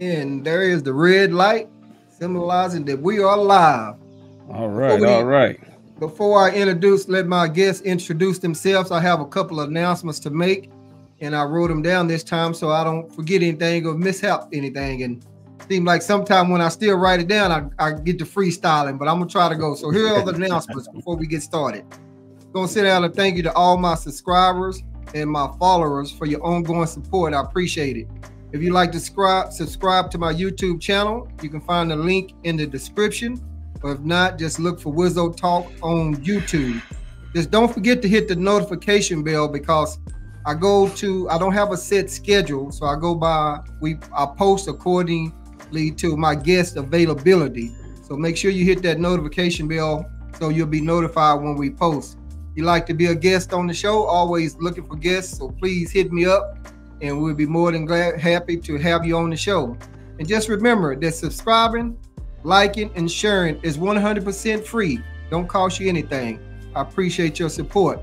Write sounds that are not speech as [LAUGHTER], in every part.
And there is the red light symbolizing that we are live. All right, we, all right. Before I introduce, let my guests introduce themselves. I have a couple of announcements to make, and I wrote them down this time so I don't forget anything or mishap anything. And seem like sometime when I still write it down, I, I get to freestyling, but I'm gonna try to go. So here are the announcements before we get started. Gonna sit down and thank you to all my subscribers and my followers for your ongoing support. I appreciate it. If you'd like to subscribe, subscribe to my YouTube channel, you can find the link in the description. Or if not, just look for Wizzo Talk on YouTube. Just don't forget to hit the notification bell because I go to I don't have a set schedule, so I go by we I post accordingly to my guest availability. So make sure you hit that notification bell so you'll be notified when we post. If you like to be a guest on the show, always looking for guests, so please hit me up and we'll be more than glad happy to have you on the show. And just remember that subscribing, liking, and sharing is 100% free. Don't cost you anything. I appreciate your support.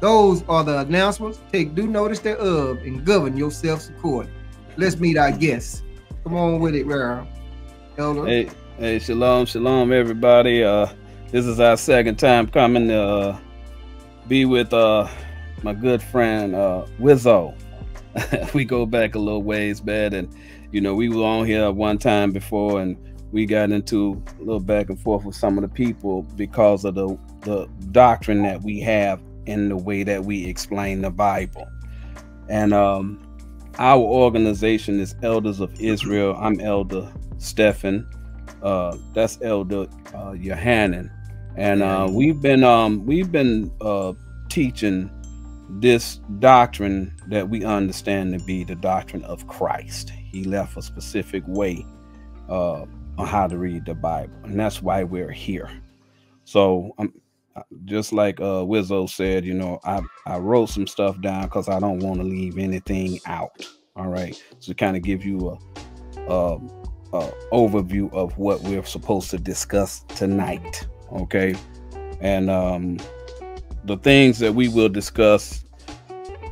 Those are the announcements. Take due notice thereof and govern yourselves accordingly. Let's meet our guests. Come on with it, Rare. Elder. Hey, hey, shalom, shalom, everybody. Uh, this is our second time coming to uh, be with uh, my good friend uh, Wizzo. [LAUGHS] we go back a little ways, man. And you know, we were on here one time before, and we got into a little back and forth with some of the people because of the the doctrine that we have in the way that we explain the Bible. And um, our organization is Elders of Israel. I'm Elder Stephan. Uh, that's Elder uh, Yohanan, and uh, we've been um, we've been uh, teaching this doctrine that we understand to be the doctrine of Christ. He left a specific way uh, on how to read the Bible, and that's why we're here. So, um, just like uh, Wizzo said, you know, I I wrote some stuff down because I don't want to leave anything out. All right, so kind of give you a, a, a overview of what we're supposed to discuss tonight. Okay, and um, the things that we will discuss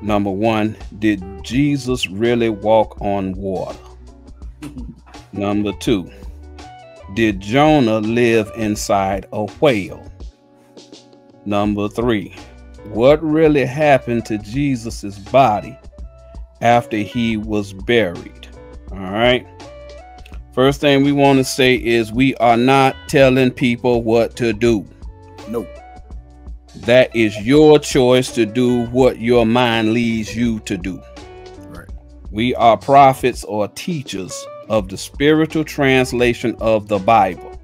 number one, did Jesus really walk on water? [LAUGHS] number two, did Jonah live inside a whale? Number three, what really happened to Jesus's body after he was buried? All right. First thing we want to say is we are not telling people what to do. Nope. That is your choice to do what your mind leads you to do. Right. We are prophets or teachers of the spiritual translation of the Bible.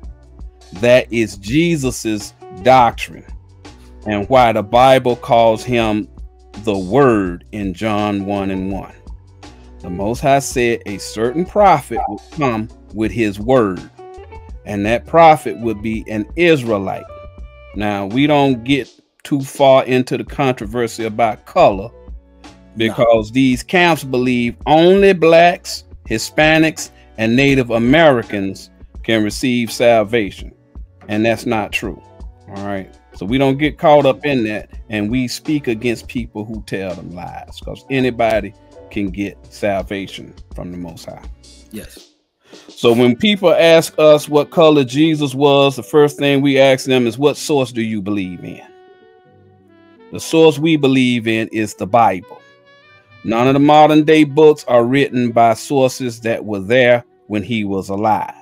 That is Jesus's doctrine and why the Bible calls him the Word in John 1 and 1. The Most High said a certain prophet would come with his word, and that prophet would be an Israelite. Now, we don't get too far into the controversy about color because no. these camps believe only blacks, Hispanics, and Native Americans can receive salvation. And that's not true. All right. So we don't get caught up in that and we speak against people who tell them lies because anybody can get salvation from the Most High. Yes. So when people ask us what color Jesus was, the first thing we ask them is, What source do you believe in? The source we believe in is the Bible. None of the modern day books are written by sources that were there when he was alive.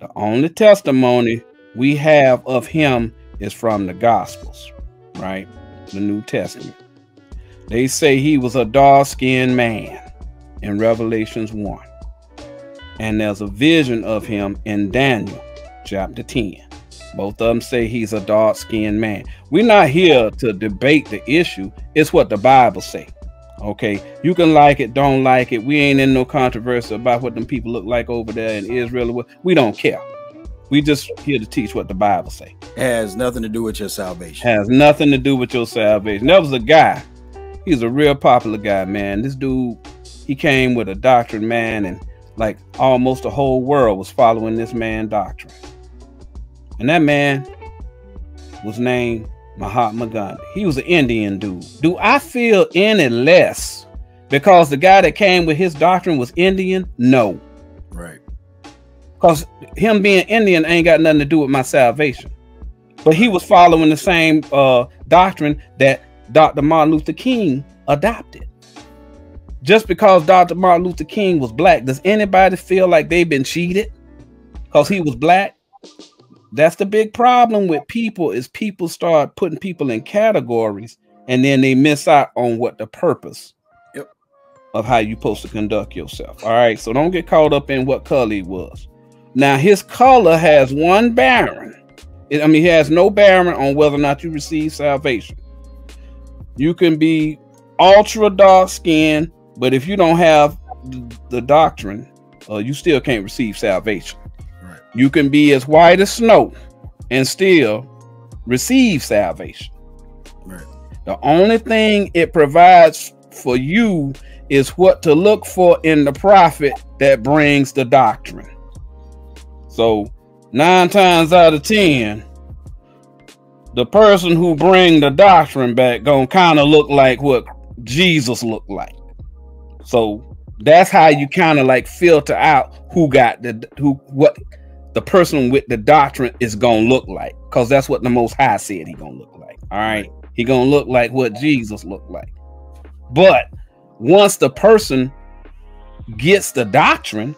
The only testimony we have of him is from the Gospels, right? The New Testament. They say he was a dark skinned man in Revelations 1. And there's a vision of him in Daniel chapter 10. Both of them say he's a dark skinned man. We're not here to debate the issue. It's what the Bible say. Okay, you can like it, don't like it. We ain't in no controversy about what them people look like over there in Israel. We don't care. We just here to teach what the Bible say. Has nothing to do with your salvation. Has nothing to do with your salvation. There was a guy. He's a real popular guy, man. This dude, he came with a doctrine, man, and like almost the whole world was following this man doctrine. And that man was named Mahatma Gandhi. He was an Indian dude. Do I feel any less because the guy that came with his doctrine was Indian? No. Right. Because him being Indian ain't got nothing to do with my salvation. But he was following the same uh, doctrine that Dr. Martin Luther King adopted. Just because Dr. Martin Luther King was black, does anybody feel like they've been cheated because he was black? That's the big problem with people is people start putting people in categories and then they miss out on what the purpose Yep. of how you supposed to conduct yourself. All right. So don't get caught up in what color he was. Now his color has one bearing. I mean, he has no bearing on whether or not you receive salvation. You can be ultra dark skinned, but if you don't have the doctrine, uh, you still can't receive salvation. You can be as white as snow and still receive salvation. Right. The only thing it provides for you is what to look for in the prophet that brings the doctrine. So nine times out of ten, the person who bring the doctrine back gonna kind of look like what Jesus looked like. So that's how you kind of like filter out who got the who what the person with the doctrine is gonna look like, because that's what the Most High said he gonna look like. All right, he gonna look like what Jesus looked like. But once the person gets the doctrine,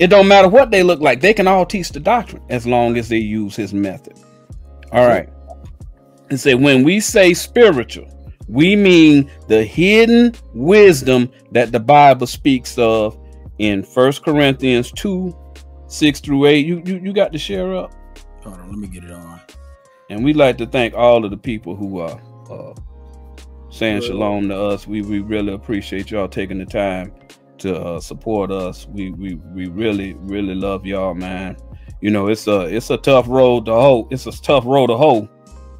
it don't matter what they look like. They can all teach the doctrine as long as they use his method. All right. And say when we say spiritual, we mean the hidden wisdom that the Bible speaks of in First Corinthians 2, 6 through 8. You you, you got to share up. Hold on, let me get it on. And we'd like to thank all of the people who are uh, saying shalom to us. We we really appreciate y'all taking the time to uh, support us. We we we really really love y'all, man. You know it's a it's a tough road to hoe. It's a tough road to hoe.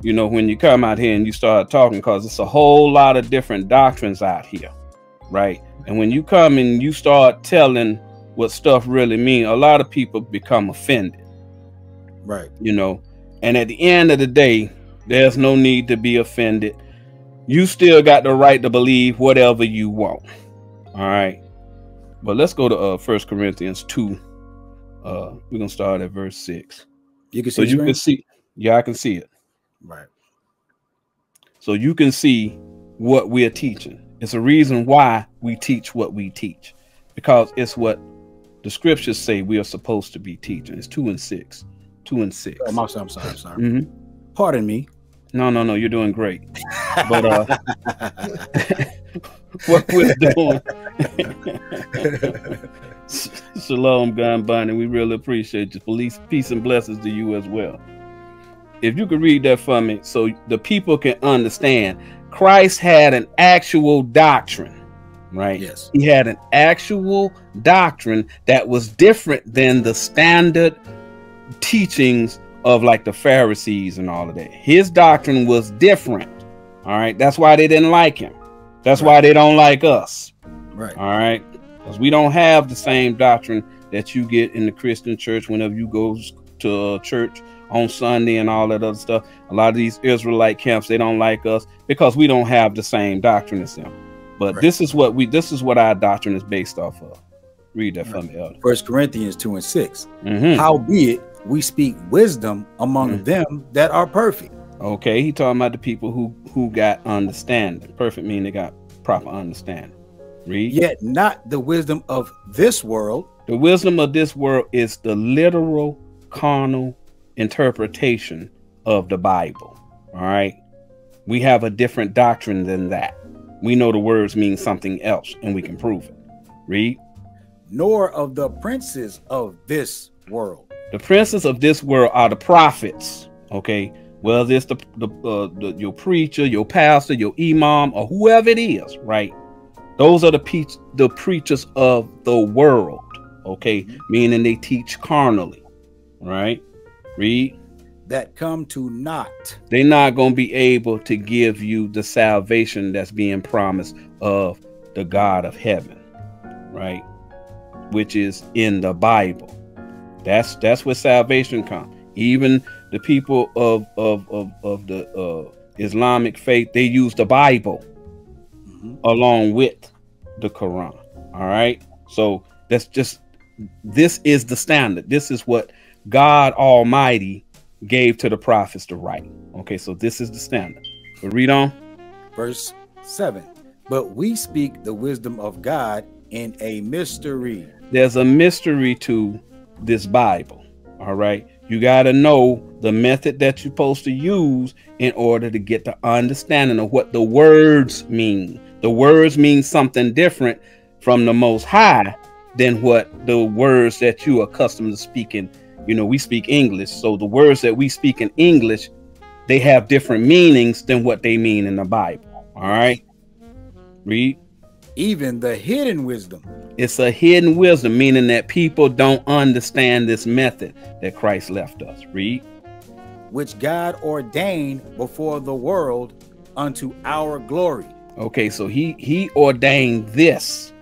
You know when you come out here and you start talking, because it's a whole lot of different doctrines out here, right? And when you come and you start telling what stuff really mean, a lot of people become offended Right. you know. And at the end of the day, there's no need to be offended. You still got the right to believe whatever you want. All right. But let's go to uh First Corinthians 2. Uh we're gonna start at verse 6. You can see So you can see, yeah, I can see it. Right. So you can see what we're teaching. It's a reason why we teach what we teach, because it's what the scriptures say we are supposed to be teaching. It's two and six. Two and six. Oh, my, I'm sorry. I'm sorry. Mhm. Pardon me. No, no, no, you're doing great. But uh [LAUGHS] [LAUGHS] what we're doing. [LAUGHS] Shalom, Gun Bunny. We really appreciate you. Police, peace and blessings to you as well. If you could read that for me so the people can understand, Christ had an actual doctrine, right? yes. He had an actual doctrine that was different than the standard teachings of like the Pharisees and all of that. His doctrine was different. All right. That's why they didn't like him. That's why they don't like us. Right. All right. Because we don't have the same doctrine that you get in the Christian church whenever you go to church on Sunday and all that other stuff. A lot of these Israelite camps, they don't like us because we don't have the same doctrine as them. But Right. this is what we this is what our doctrine is based off of. Read that for me, Elder. First Corinthians 2 and 6. Mhm. Howbeit we speak wisdom among Mhm. them that are perfect. Okay, he talking about the people who who got understanding. Perfect mean they got proper understanding. Read. Yet not the wisdom of this world, The wisdom of this world is the literal carnal interpretation of the Bible. All right. We have a different doctrine than that. We know the words mean something else and we can prove it. Read. nor of the princes of this world. The princes of this world are the prophets. Okay. Whether it's the, the, uh, the your preacher, your pastor, your imam, or whoever it is, right? Those are the pe- the preachers of the world. Okay, meaning they teach carnally, right? Read. That come to naught. They're not going to be able to give you the salvation that's being promised of the God of heaven, right? Which is in the Bible. That's that's where salvation comes. Even the people of of of, of the uh, Islamic faith, they use the Bible Mhm. along with the Quran. All right. So that's just this is the standard. This is what God Almighty gave to the prophets to write. Okay, so this is the standard. But read on. Verse 7. But we speak the wisdom of God in a mystery. There's a mystery to this Bible. All right. You got to know the method that you're supposed to use in order to get the understanding of what the words mean. The words mean something different from the Most High than what the words that you are accustomed to speaking. You know, we speak English, so the words that we speak in English, they have different meanings than what they mean in the Bible. All right. Read. Even the hidden wisdom. It's a hidden wisdom, meaning that people don't understand this method that Christ left us. Read. Which God ordained before the world unto our glory. Okay, so he he ordained this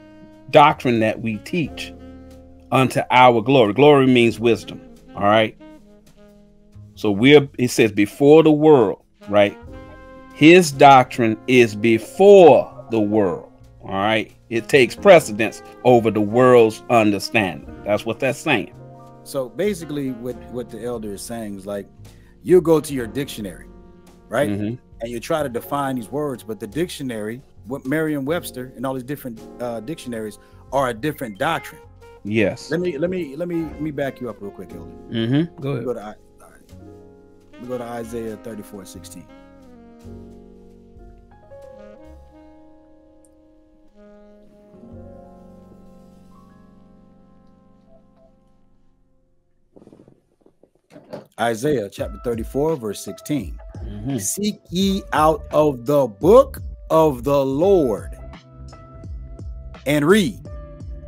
doctrine that we teach unto our glory. Glory means wisdom. All right. So we're it says before the world, right? His doctrine is before the world. All right. It takes precedence over the world's understanding. That's what that's saying. So basically, what what the elder is saying is like, you go to your dictionary, right, Mhm. and you try to define these words, but the dictionary, what Merriam-Webster and all these different uh, dictionaries are a different doctrine. Yes. Let me let me let me let me back you up real quick, elder. Mm-hmm. Go We ahead. go to I- all right. We go to Isaiah 34, 16. Isaiah chapter 34, verse 16. Mhm. Seek ye out of the book of the Lord and read.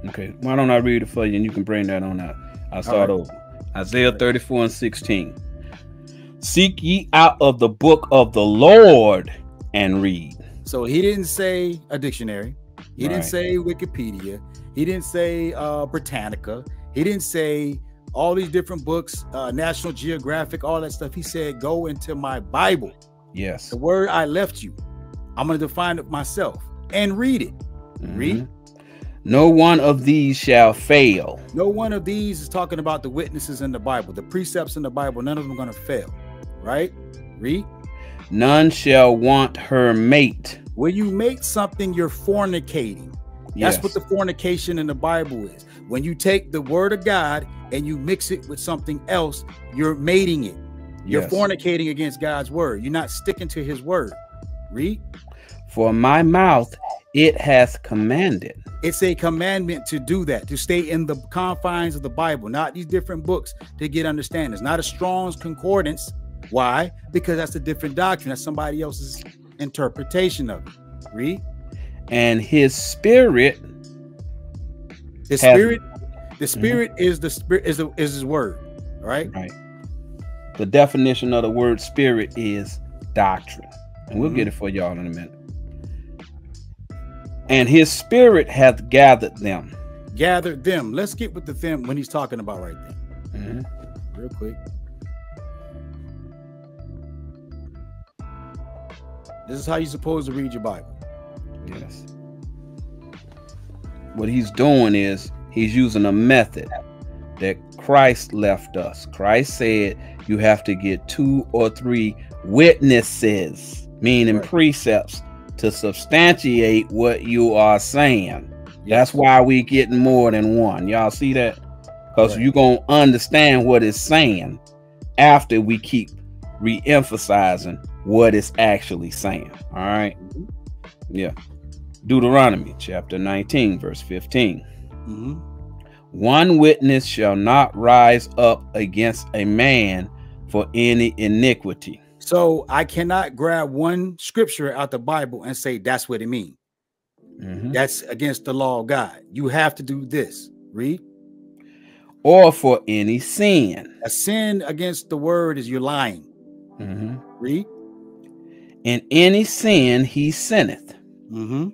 Okay. Why don't I read it for you and you can bring that on out? I'll start right. over. Isaiah 34 and 16. Seek ye out of the book of the Lord and read. So he didn't say a dictionary. He didn't say Wikipedia. He didn't say uh, Britannica. He didn't say all these different books, uh, National Geographic, all that stuff. He said, go into my Bible, Yes. the word I left you. I'm going to define it myself and read it. Read. No one of these shall fail. No one of these is talking about the witnesses in the Bible, the precepts in the Bible. None of them are going to fail, right? Read. None shall want her mate. When you make something, you're fornicating. Yes. That's what the fornication in the Bible is. When you take the word of God and you mix it with something else, you're mating it. You're Yes. fornicating against God's word. You're not sticking to his word. Read. For my mouth it hath commanded. It's a commandment to do that, to stay in the confines of the Bible, not these different books to get understanding. It's not a Strong's concordance. Why? Because that's a different doctrine. That's somebody else's interpretation of it. Read. And his spirit, The spirit, the spirit is the spirit is the, is his word. right? right? The definition of the word spirit is doctrine. And we'll Mhm. get it for y'all in a minute. And his spirit hath gathered them. Gathered them. Let's get with the them when he's talking about right there. Mm -hmm. real quick. This is how you're supposed to read your Bible. Yes. What he's doing is he's using a method that Christ left us. Christ said you have to get two or three witnesses, meaning Right. precepts, to substantiate what you are saying. That's why we getting more than one. Y'all see that? Because Right. you're gonna understand what it's saying after we keep re-emphasizing what it's actually saying. All right. Yeah. Deuteronomy chapter 19, verse 15. Mhm. One witness shall not rise up against a man for any iniquity. So I cannot grab one scripture out the Bible and say that's what it means. Mhm. That's against the law of God. You have to do this. Read. Or for any sin. A sin against the word is you're lying. Mhm. Read. In any sin he sinneth. Mm-hmm.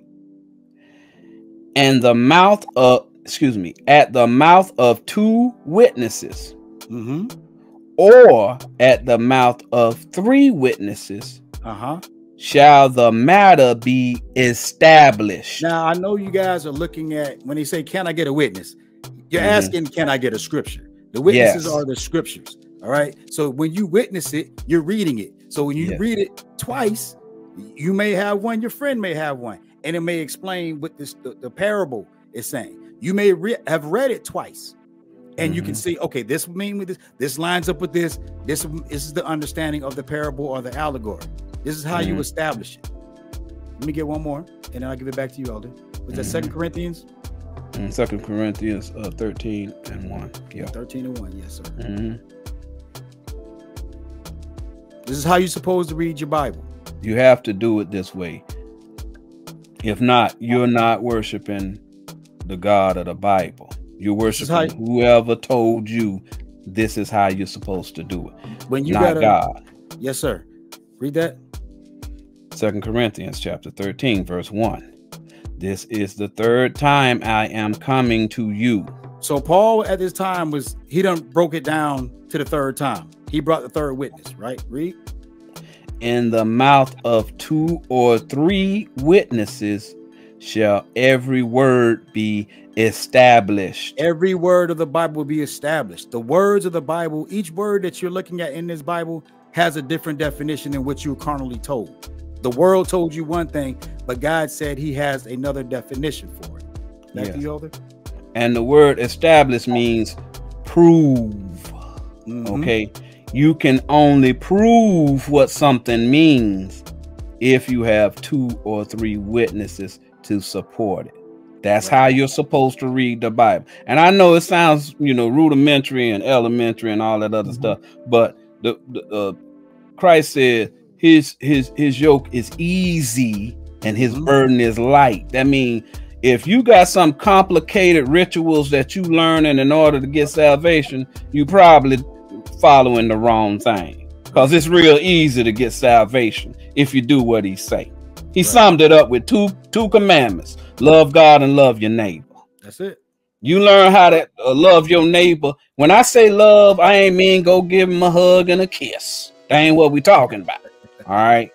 and the mouth of excuse me at the mouth of two witnesses Mm-hmm. Or at the mouth of three witnesses Uh-huh. shall the matter be established Now I know you guys are looking at when they say, Can I get a witness? You're Mhm. asking, can I get a scripture? The witnesses Yes. are the scriptures. All right. So when you witness it, you're reading it. So when you Yes. read it twice, you may have one, your friend may have one, and it may explain what this the, the parable is saying. You may re- have read it twice, and you can Mhm. see, okay, this mean with this, this lines up with this. This, this is the understanding of the parable or the allegory. This is how you Mhm. establish it. Let me get one more, and then I'll give it back to you, Elder. Was that. Second Corinthians Second Corinthians uh, 13 and 1. Yeah. 13 and 1? Yes, sir. Mhm. This is how you're supposed to read your Bible. You have to do it this way. If not, you're not worshiping the God of the Bible. You're worshiping whoever told you this is how you're supposed to do it, When you gotta, God. yes, sir. Read that. Second Corinthians chapter 13, verse 1. This is the third time I am coming to you. So Paul at this time was he done broke it down to the third time. He brought the third witness, right? Read. In the mouth of two or three witnesses shall every word be established. Every word of the Bible will be established. The words of the Bible, each word that you're looking at in this Bible has a different definition than what you were carnally told. The world told you one thing, but God said he has another definition for it. Back Yes. to you, And the word established means prove. Mhm. Okay. You can only prove what something means if you have two or three witnesses to support it. That's Right. how you're supposed to read the Bible. And I know it sounds, you know, rudimentary and elementary and all that other Mhm. stuff, but the, the uh, Christ said his his his yoke is easy and his Mhm. burden is light. That means if you got some complicated rituals that you learning in order to get salvation, you probably following the wrong thing. Because it's real easy to get salvation if you do what he say. He Right. summed it up with two two commandments: love God and love your neighbor. That's it. You learn how to uh, love your neighbor. When I say love, I ain't mean go give him a hug and a kiss. That ain't what we talking about. All right.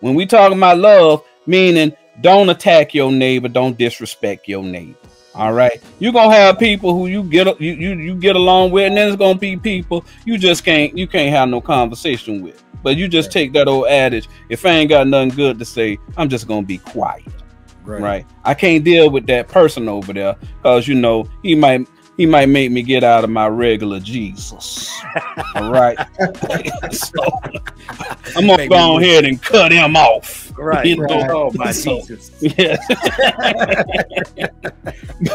When we talking about love, meaning don't attack your neighbor, don't disrespect your neighbor. All right. You're gonna have people who you get you you, you get along with, and then it's gonna be people you just can't you can't have no conversation with. But you just Right. take that old adage, if I ain't got nothing good to say, I'm just gonna be quiet right. I can't deal with that person over there because you know he might he might make me get out of my regular Jesus. All right. [LAUGHS] so I'm gonna Make go me on look- ahead and cut him off. Right. You know? Right. Oh my [LAUGHS] So- Jesus. Yeah. [LAUGHS]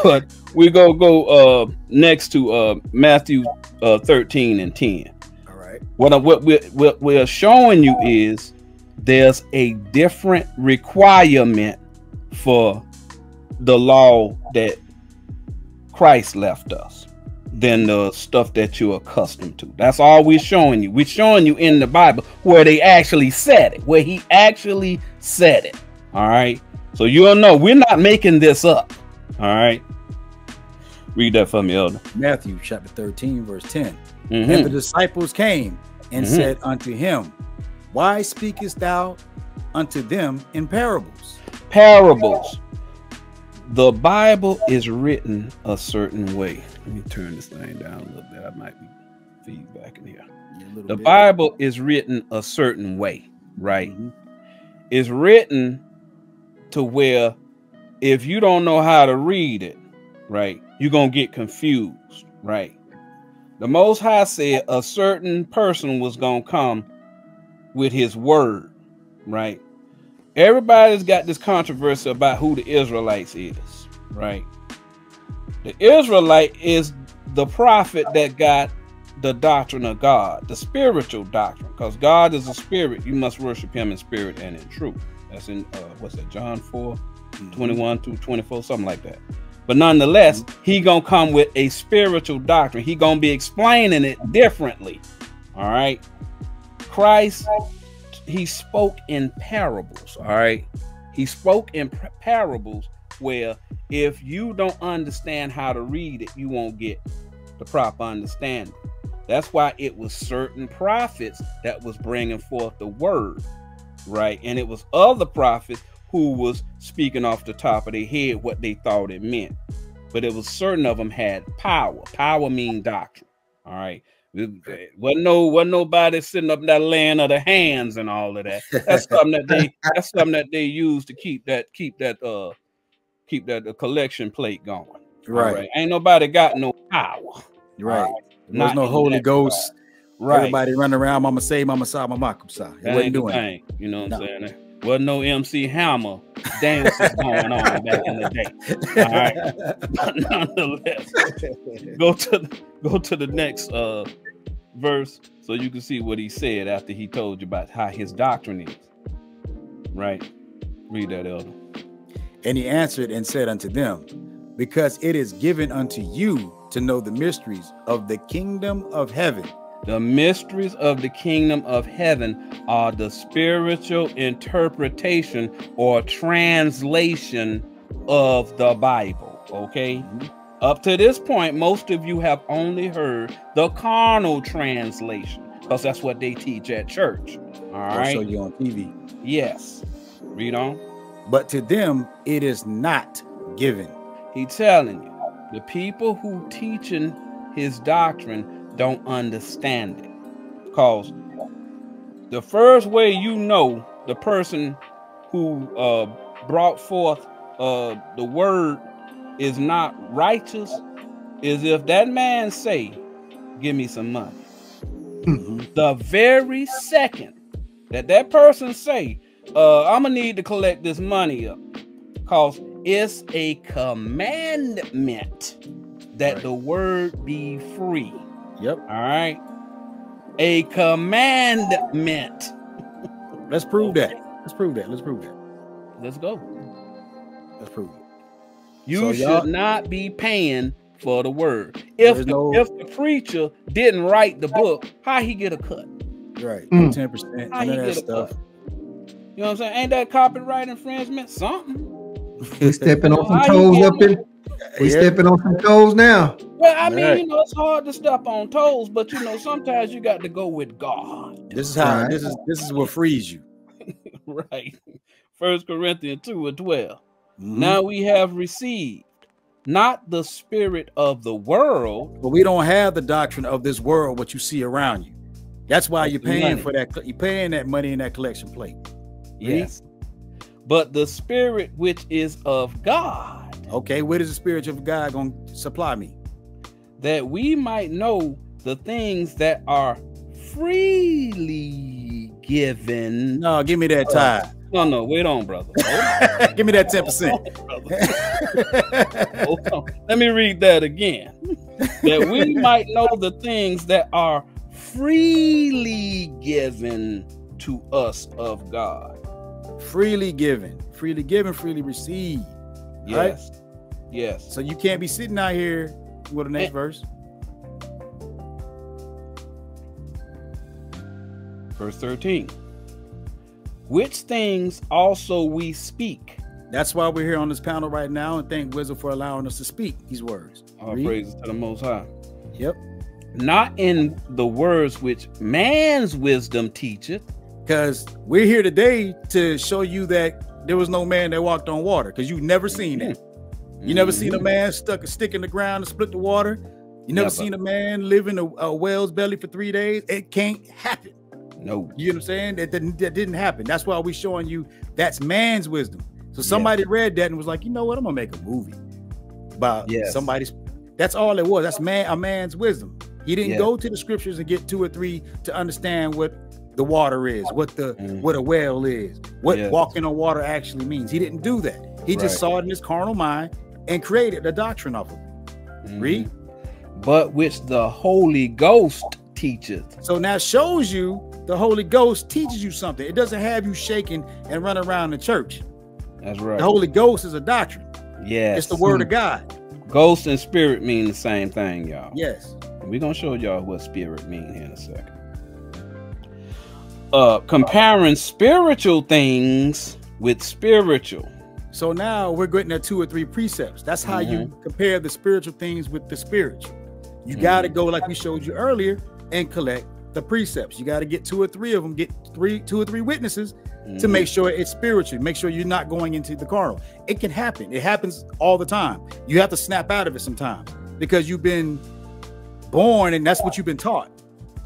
but we go go uh next to uh Matthew uh 13 and 10. All right. What I, what we're, what we're showing you is there's a different requirement for the law that Christ left us than the stuff that you're accustomed to. That's all we're showing you. We're showing you in the Bible where they actually said it, where he actually said it. All right. So you'll know we're not making this up. All right. Read that for me, Elder. Matthew chapter 13, verse 10. Mhm. And the disciples came and Mhm. said unto him, Why speakest thou unto them in parables? parables. The Bible is written a certain way. Let me turn this thing down a little bit. I might be feedback in here. Yeah, The bit. Bible is written a certain way, right? Mhm. It's written to where if you don't know how to read it, right, you're going to get confused, right? The Most High said a certain person was going to come with his word, right? Everybody's got this controversy about who the Israelites is, right? The Israelite is the prophet that got the doctrine of God, the spiritual doctrine, because God is a spirit. You must worship him in spirit and in truth. That's in uh, what's that, John 4, Mhm. 21 through 24, something like that. But nonetheless, he gonna come with a spiritual doctrine. He gonna be explaining it differently. All right. Christ, he spoke in parables. All right. He spoke in parables where if you don't understand how to read it, you won't get the proper understanding. That's why it was certain prophets that was bringing forth the word, right? And it was other prophets who was speaking off the top of their head what they thought it meant. but it was certain of them had power. Power mean doctrine. All right. Wasn't no wasn't nobody sitting up in that land of the hands and all of that. That's [LAUGHS] something that they that's something that they use to keep that keep that uh keep that uh, collection plate going. Right. right. Ain't nobody got no power. Right. Right. There's no Holy Ghost. Right. Everybody running around, Mama say, Mama sa, Mama makusa. It That wasn't ain't the doing it. thing. You know what No. I'm saying? There wasn't no MC Hammer dances going on back in the day. All right. [LAUGHS] Nonetheless, go to the, go to the next uh verse so you can see what he said after he told you about how his doctrine is. Right. Read that, Elder. And he answered and said unto them, Because it is given unto you to know the mysteries of the kingdom of heaven. The mysteries of the kingdom of heaven are the spiritual interpretation or translation of the Bible. Okay. Mm-hmm. Up to this point, most of you have only heard the carnal translation because that's what they teach at church. All They'll right. show you on TV. Yes. Read on. But to them it is not given. He telling you, the people who teaching his doctrine don't understand it. Cause the first way you know the person who uh brought forth uh the word is not righteous is if that man say, give me some money. The very second that that person say, uh, I'm gonna need to collect this money up, cause it's a commandment that Right. the word be free. Yep. All right, a commandment. Let's prove that. Let's prove that. Let's prove that. Let's go. Let's prove it. You So should not be paying for the word. If the, no- if the preacher didn't write the book, how he get a cut? Right. Mm. Ten percent. How None he of that get a stuff. cut? You know what I'm saying? Ain't that copyright infringement? Something. We stepping on some toes up in. We Yeah. stepping on some toes now. Well, I mean, Right. you know, it's hard to step on toes, but you know, sometimes you got to go with God, This is how. Right. This is this is what frees you. [LAUGHS] right? First Corinthians 2 and 12. Mhm. Now we have received not the spirit of the world, But we don't have the doctrine of this world, what you see around you. That's why you're paying money. for that. You're paying that money in that collection plate. Read. yes, but the spirit which is of God, Okay, where does the spirit of God going to supply me? that we might know the things that are freely given. No, give me that tithe. No, no, wait on, brother. Hold [LAUGHS] give me that ten percent. on, brother. Hold on. Let me read that again. that we [LAUGHS] might know the things that are freely given to us of God. freely given, freely given, freely received. Right. Yes. Yes. So you can't be sitting out here with the next Eh. verse. Verse 13. Which things also we speak. That's why we're here on this panel right now, and thank Wizzo for allowing us to speak these words. All Read. praises to the Most High. Yep. Not in the words which man's wisdom teacheth, Because we're here today to show you that there was no man that walked on water, because you've never seen that. You never seen a Mhm. man stuck a stick in the ground and split the water. You never Never. seen a man live in a, a whale's belly for three days. It can't happen. No. You know what I'm saying? That didn't, that didn't happen. That's why we're showing you that's man's wisdom. So somebody read that and was like, you know what? I'm gonna make a movie about Yes. somebody's. That's all it was. That's man a man's wisdom. He didn't go to the scriptures and get two or three to understand what the water is, what the Mhm. what a well is, what Yes. walking on water actually means. He didn't do that. He just saw it in his carnal mind and created the doctrine of it. Read. Mhm. But which the Holy Ghost teaches. So now shows you the Holy Ghost teaches you something. It doesn't have you shaking and run around the church. That's right. The Holy Ghost is a doctrine. yes. It's the word of God. Ghost and spirit mean the same thing, y'all. Yes. We're gonna show y'all what spirit mean here in a second. Uh comparing spiritual things with spiritual. So now we're getting at two or three precepts. That's how you Mm-hmm. compare the spiritual things with the spiritual. You got to go like we showed you earlier and collect the precepts. You got to get two or three of them, get three, two or three witnesses Mm-hmm. to make sure it's spiritual. Make sure you're not going into the carnal. It can happen. It happens all the time. You have to snap out of it sometimes because you've been born and that's what you've been taught.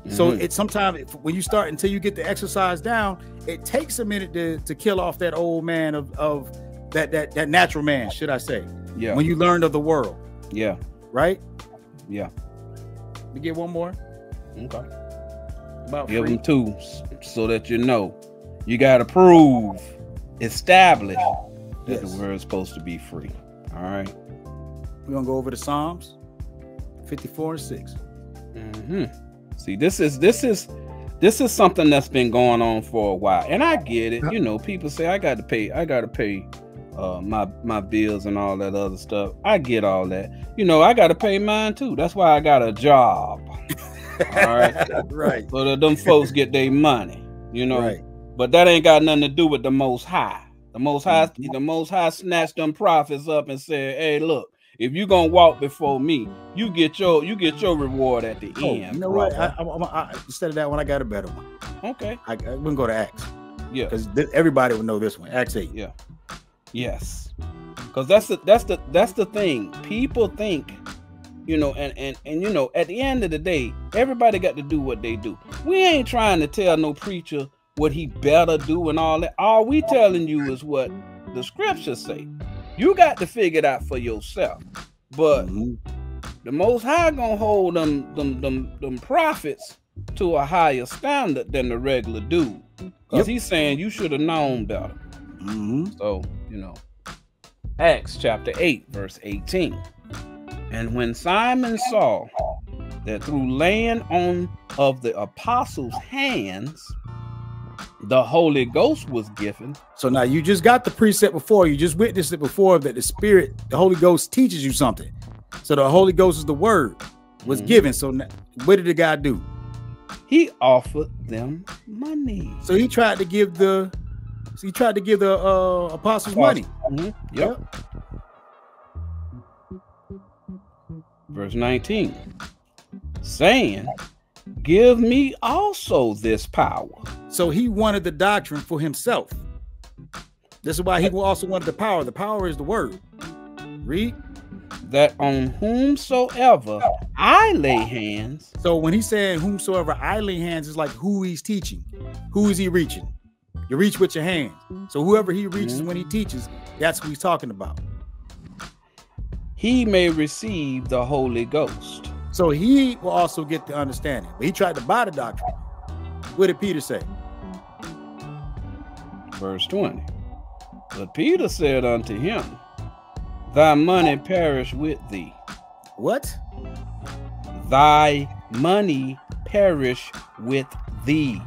So Mhm. it sometimes when you start until you get the exercise down, it takes a minute to, to kill off that old man of, of that that that natural man, should I say? yeah, When you learned of the world, yeah, right? yeah. We get one more Okay. About Give free. them two so that you know. You got to prove, establish that Yes. the word is supposed to be free. All right. We're gonna go over the Psalms 54 and 6. hmm See, this is this is this is something that's been going on for a while, and I get it. You know, people say I got to pay, I got to pay uh, my my bills and all that other stuff. I get all that. You know, I got to pay mine too. That's why I got a job. All right, [LAUGHS] right. so that them folks get their money. You know, Right. but that ain't got nothing to do with the Most High. The Most High, Mhm. the Most High snatched them prophets up and said, "Hey, look, if you gonna walk before me, you get your you get your reward at the Oh, end." you know what? brother." I, I, I, I, instead of that one, I got a better one. okay. I, I wouldn't go to Acts Yeah. because everybody would know this one. Acts 8. Yeah. Yes. Because that's the that's the that's the thing. People think, you know, and and and you know, at the end of the day, everybody got to do what they do. We ain't trying to tell no preacher what he better do and all that. All we telling you is what the scriptures say. You got to figure it out for yourself. But Mhm. the most high gonna hold them them them them prophets to a higher standard than the regular dude. Because Yep. he's saying you should have known better. Mhm. So, you know, Acts chapter 8, verse 18. And when Simon saw that through laying on of the apostles' hands, the Holy Ghost was given. So now you just got the precept before, you just witnessed it before that the Spirit, the Holy Ghost teaches you something. So the Holy Ghost is the word was Mhm. given. So now, what did the guy do? He offered them money. So he tried to give the so he tried to give the uh, apostles money. Mhm, Yep. Verse 19. Saying, Give me also this power. So he wanted the doctrine for himself. This is why he also wanted the power. The power is the word. Read. that on whomsoever I lay hands, So when he said whomsoever I lay hands is like who he's teaching. Who is he reaching? You reach with your hands. So whoever he reaches Mhm. when he teaches, that's who he's talking about. He may receive the Holy Ghost. So he will also get the understanding. But he tried to buy the doctrine. What did Peter say? Verse 20. But Peter said unto him, Thy money perish with thee. What? Thy money perish with thee.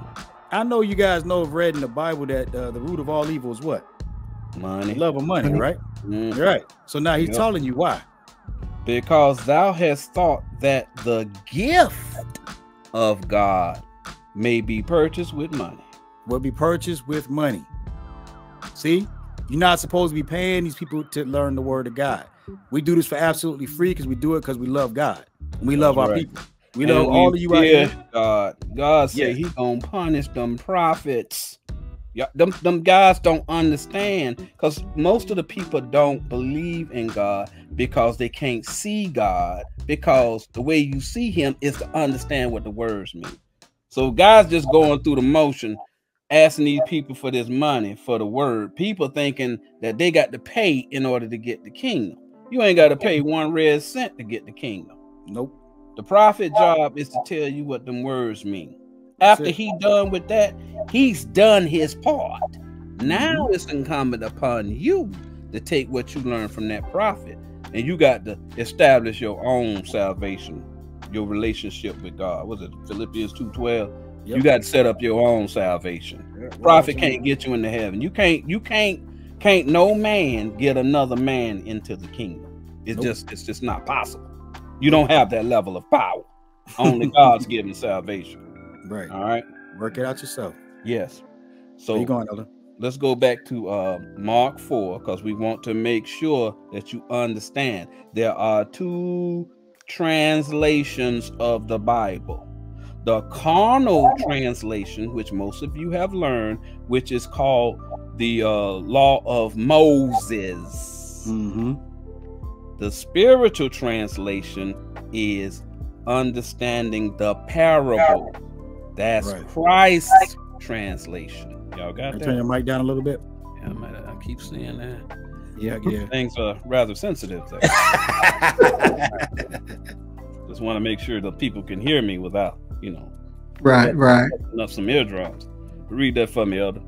I know you guys know have read in the Bible that uh, the root of all evil is what? Money. Love of money, Money. right? Mm. You're right. So now he's Yep. telling you why. Because thou hast thought that the gift of God may be purchased with money. Will be purchased with money. See, you're not supposed to be paying these people to learn the word of God. We do this for absolutely free because we do it because we love God. And we love That's our right. people. We And love all of you out fear here. God. God say Yeah. he gonna punish them prophets. Yeah, them, them guys don't understand because most of the people don't believe in God because they can't see God because the way you see him is to understand what the words mean. So guys just going through the motion, asking these people for this money for the word. People thinking that they got to pay in order to get the kingdom. You ain't got to pay one red cent to get the kingdom. Nope. The prophet job is to tell you what them words mean. After he done with that, he's done his part. Now it's incumbent upon you to take what you learned from that prophet, and you got to establish your own salvation, your relationship with God. Was it Philippians two twelve? You got to set up your own salvation. Prophet can't get you into heaven. You can't. You can't. Can't no man get another man into the kingdom. It's Nope. just. It's just not possible. You don't have that level of power. Only [LAUGHS] God's giving salvation. Right. All right. Work it out yourself. Yes. Where So you going, Elder? let's go back to uh, Mark 4 because we want to make sure that you understand there are two translations of the Bible. the carnal translation, which most of you have learned, which is called the uh, law of Moses. Mm-hmm. The spiritual translation is understanding the parable. That's Right. Christ's translation. Y'all got that? Turn your mic down a little bit. Yeah, I, might- I keep seeing that. Yeah, yeah. [LAUGHS] Things are rather sensitive. There. [LAUGHS] Just want to make sure that people can hear me without, you know, Right, right. putting up some eardrums. Read that for me, Elder.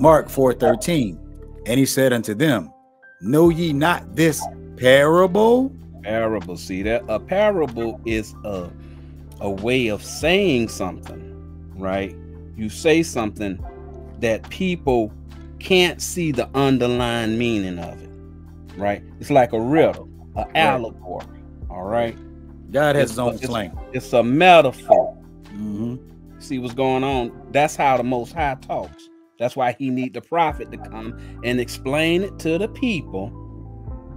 Mark 4:13. And he said unto them, Know ye not this parable? Parable. See that a parable is a a way of saying something, right? You say something that people can't see the underlying meaning of it, right? It's like a riddle, an allegory. All right, God has It's- his own it's- slang. it's a metaphor. Mhm. See what's going on? That's how the Most High talks. That's why he need the prophet to come and explain it to the people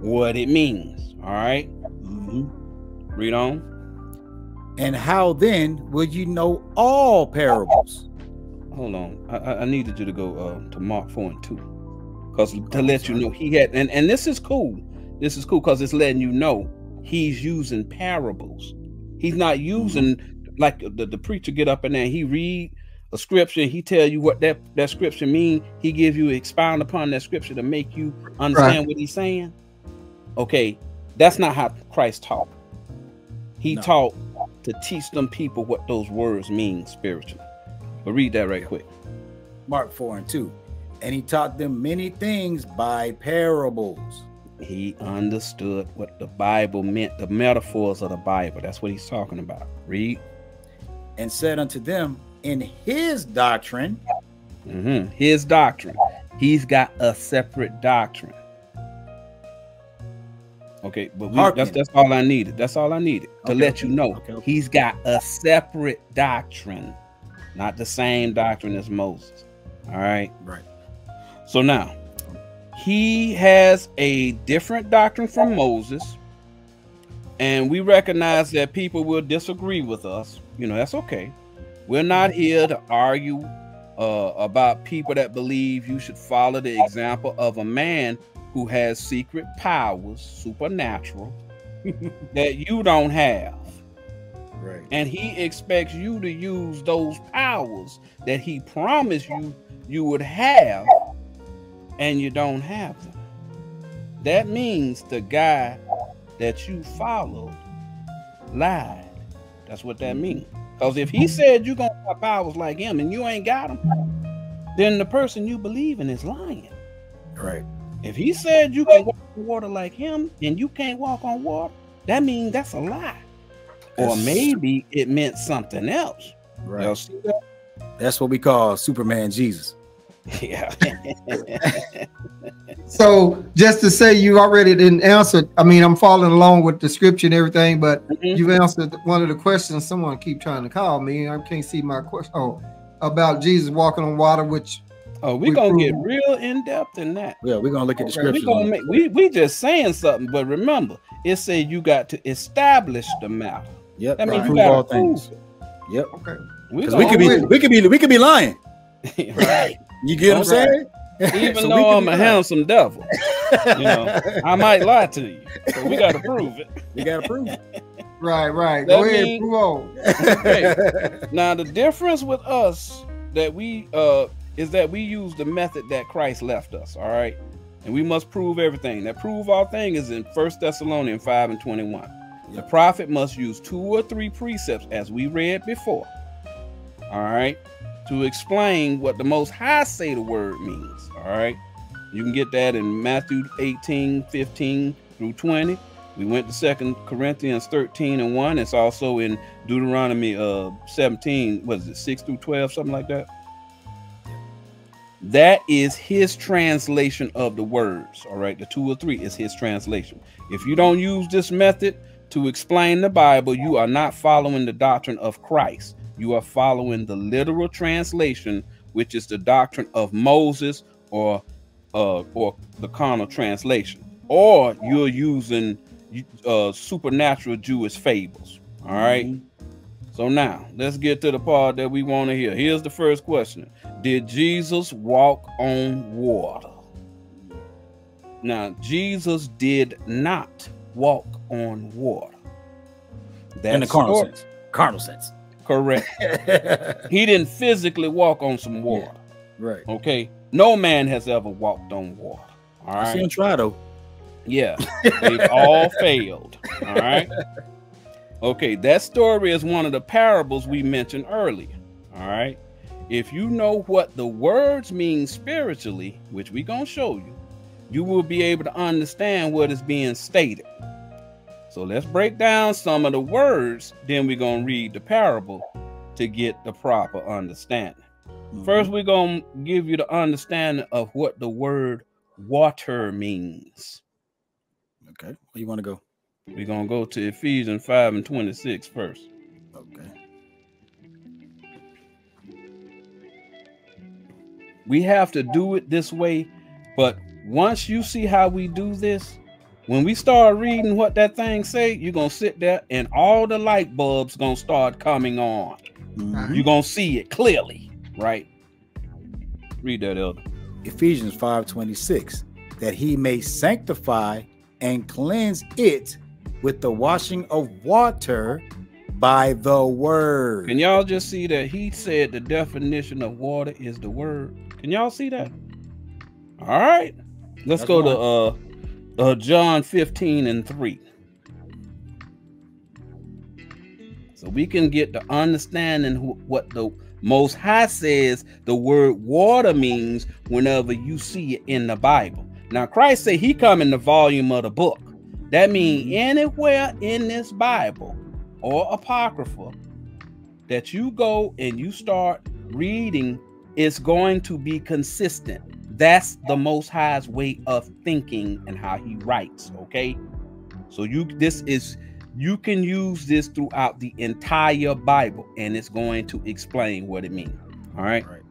what it means. All right, Mhm. read on. And how then will you know all parables? Hold on, I, I- I needed you to go uh, to Mark four and two, because to let you know he had, and and this is cool. This is cool because it's letting you know he's using parables. He's not using like the, the preacher get up in there. and He read a scripture. He tell you what that that scripture mean. He give you expound upon that scripture to make you understand what he's saying. Okay, that's not how Christ taught. He No. taught to teach them people what those words mean spiritually. But read that right quick. Mark 4 and 2. And he taught them many things by parables. He understood what the Bible meant, the metaphors of the Bible. That's what he's talking about. Read. And said unto them, In his doctrine, Mhm. His doctrine. He's got a separate doctrine. Okay, but we, that's that's all I needed. That's all I needed to Okay, let you know okay, okay. he's got a separate doctrine, not the same doctrine as Moses. All right. right? So now he has a different doctrine from Moses, and we recognize that people will disagree with us. You know, that's okay. We're not here to argue uh, about people that believe you should follow the example of a man who has secret powers, supernatural, [LAUGHS] that you don't have. Right. And he expects you to use those powers that he promised you you would have, and you don't have them. That means the guy that you followed lied. That's what that means. Because if he said you're gonna have powers like him and you ain't got them, then the person you believe in is lying. Right. If he said you can walk on water like him and you can't walk on water, that means that's a lie. Or maybe it meant something else. Right. Y'all that? That's what we call Superman Jesus. Yeah. [LAUGHS] [LAUGHS] So just to say you already didn't answer, I mean, I'm following along with the scripture and everything, but Mhm. you answered one of the questions. Someone keep trying to call me. I can't see my question. Oh, about Jesus walking on water, which Oh, we We gonna get real in depth in that. Yeah, we're gonna look at the Okay, we scriptures. gonna make we we just saying something, but remember, it said you got to establish the matter. Yep. That means Right. you prove gotta all prove things. Yep. okay. We Because gonna we could be, we could be, we could be lying. [LAUGHS] right. You get what I'm saying? [LAUGHS] Even So though I'm a lying. handsome devil, you know, I [LAUGHS] might lie to you. So we gotta prove it. We gotta prove it. Right, right. That Go ahead, mean- prove on. Now the difference with us that we uh is that we use the method that Christ left us, all right? And we must prove everything. That prove all things is in First Thessalonians 5 and 21. The prophet must use two or three precepts, as we read before, all right, to explain what the most high say the word means. All right. You can get that in Matthew 18, 15 through 20. We went to Second Corinthians 13 and 1. It's also in Deuteronomy uh 17, what is it, 6 through 12, something like that. That is his translation of the words. All right. The two or three is his translation. If you don't use this method to explain the Bible, you are not following the doctrine of Christ. You are following the literal translation, which is the doctrine of Moses or uh, or the carnal translation, or you're using uh, supernatural Jewish fables. All right? So now let's get to the part that we want to hear. Here's the first question Did Jesus walk on water? Now, Jesus did not walk on water. That's in the carnal sense. Carnal sense. Correct. [LAUGHS] he didn't physically walk on some water. Yeah, right. Okay. No man has ever walked on water. All right. I see him try though. Yeah. [LAUGHS] They've all failed. All right. Okay, that story is one of the parables we mentioned earlier. All right. If you know what the words mean spiritually, which we're going to show you, you will be able to understand what is being stated. So let's break down some of the words, then we're going to read the parable to get the proper understanding. Mm -hmm. First, we're going to give you the understanding of what the word water means. Okay, where you want to go? We're going to go to Ephesians 5 and 26 first. Okay. We have to do it this way, but once you see how we do this, when we start reading what that thing say, you're gonna sit there and all the light bulbs gonna start coming on. Mm-hmm. You're gonna see it clearly, right? Read that, Elder. Ephesians 5:26, that he may sanctify and cleanse it with the washing of water by the word. Can y'all just see that he said the definition of water is the word? Can y'all see that? All right. Let's That's go to uh uh, John 15 and 3. So we can get the understanding what the Most High says the word water means whenever you see it in the Bible. Now Christ said he come in the volume of the book. That means mm-hmm. anywhere in this Bible or Apocrypha that you go and you start reading, it's going to be consistent. That's the most high's way of thinking and how he writes. Okay. So you this is you can use this throughout the entire Bible and it's going to explain what it means. All right. right.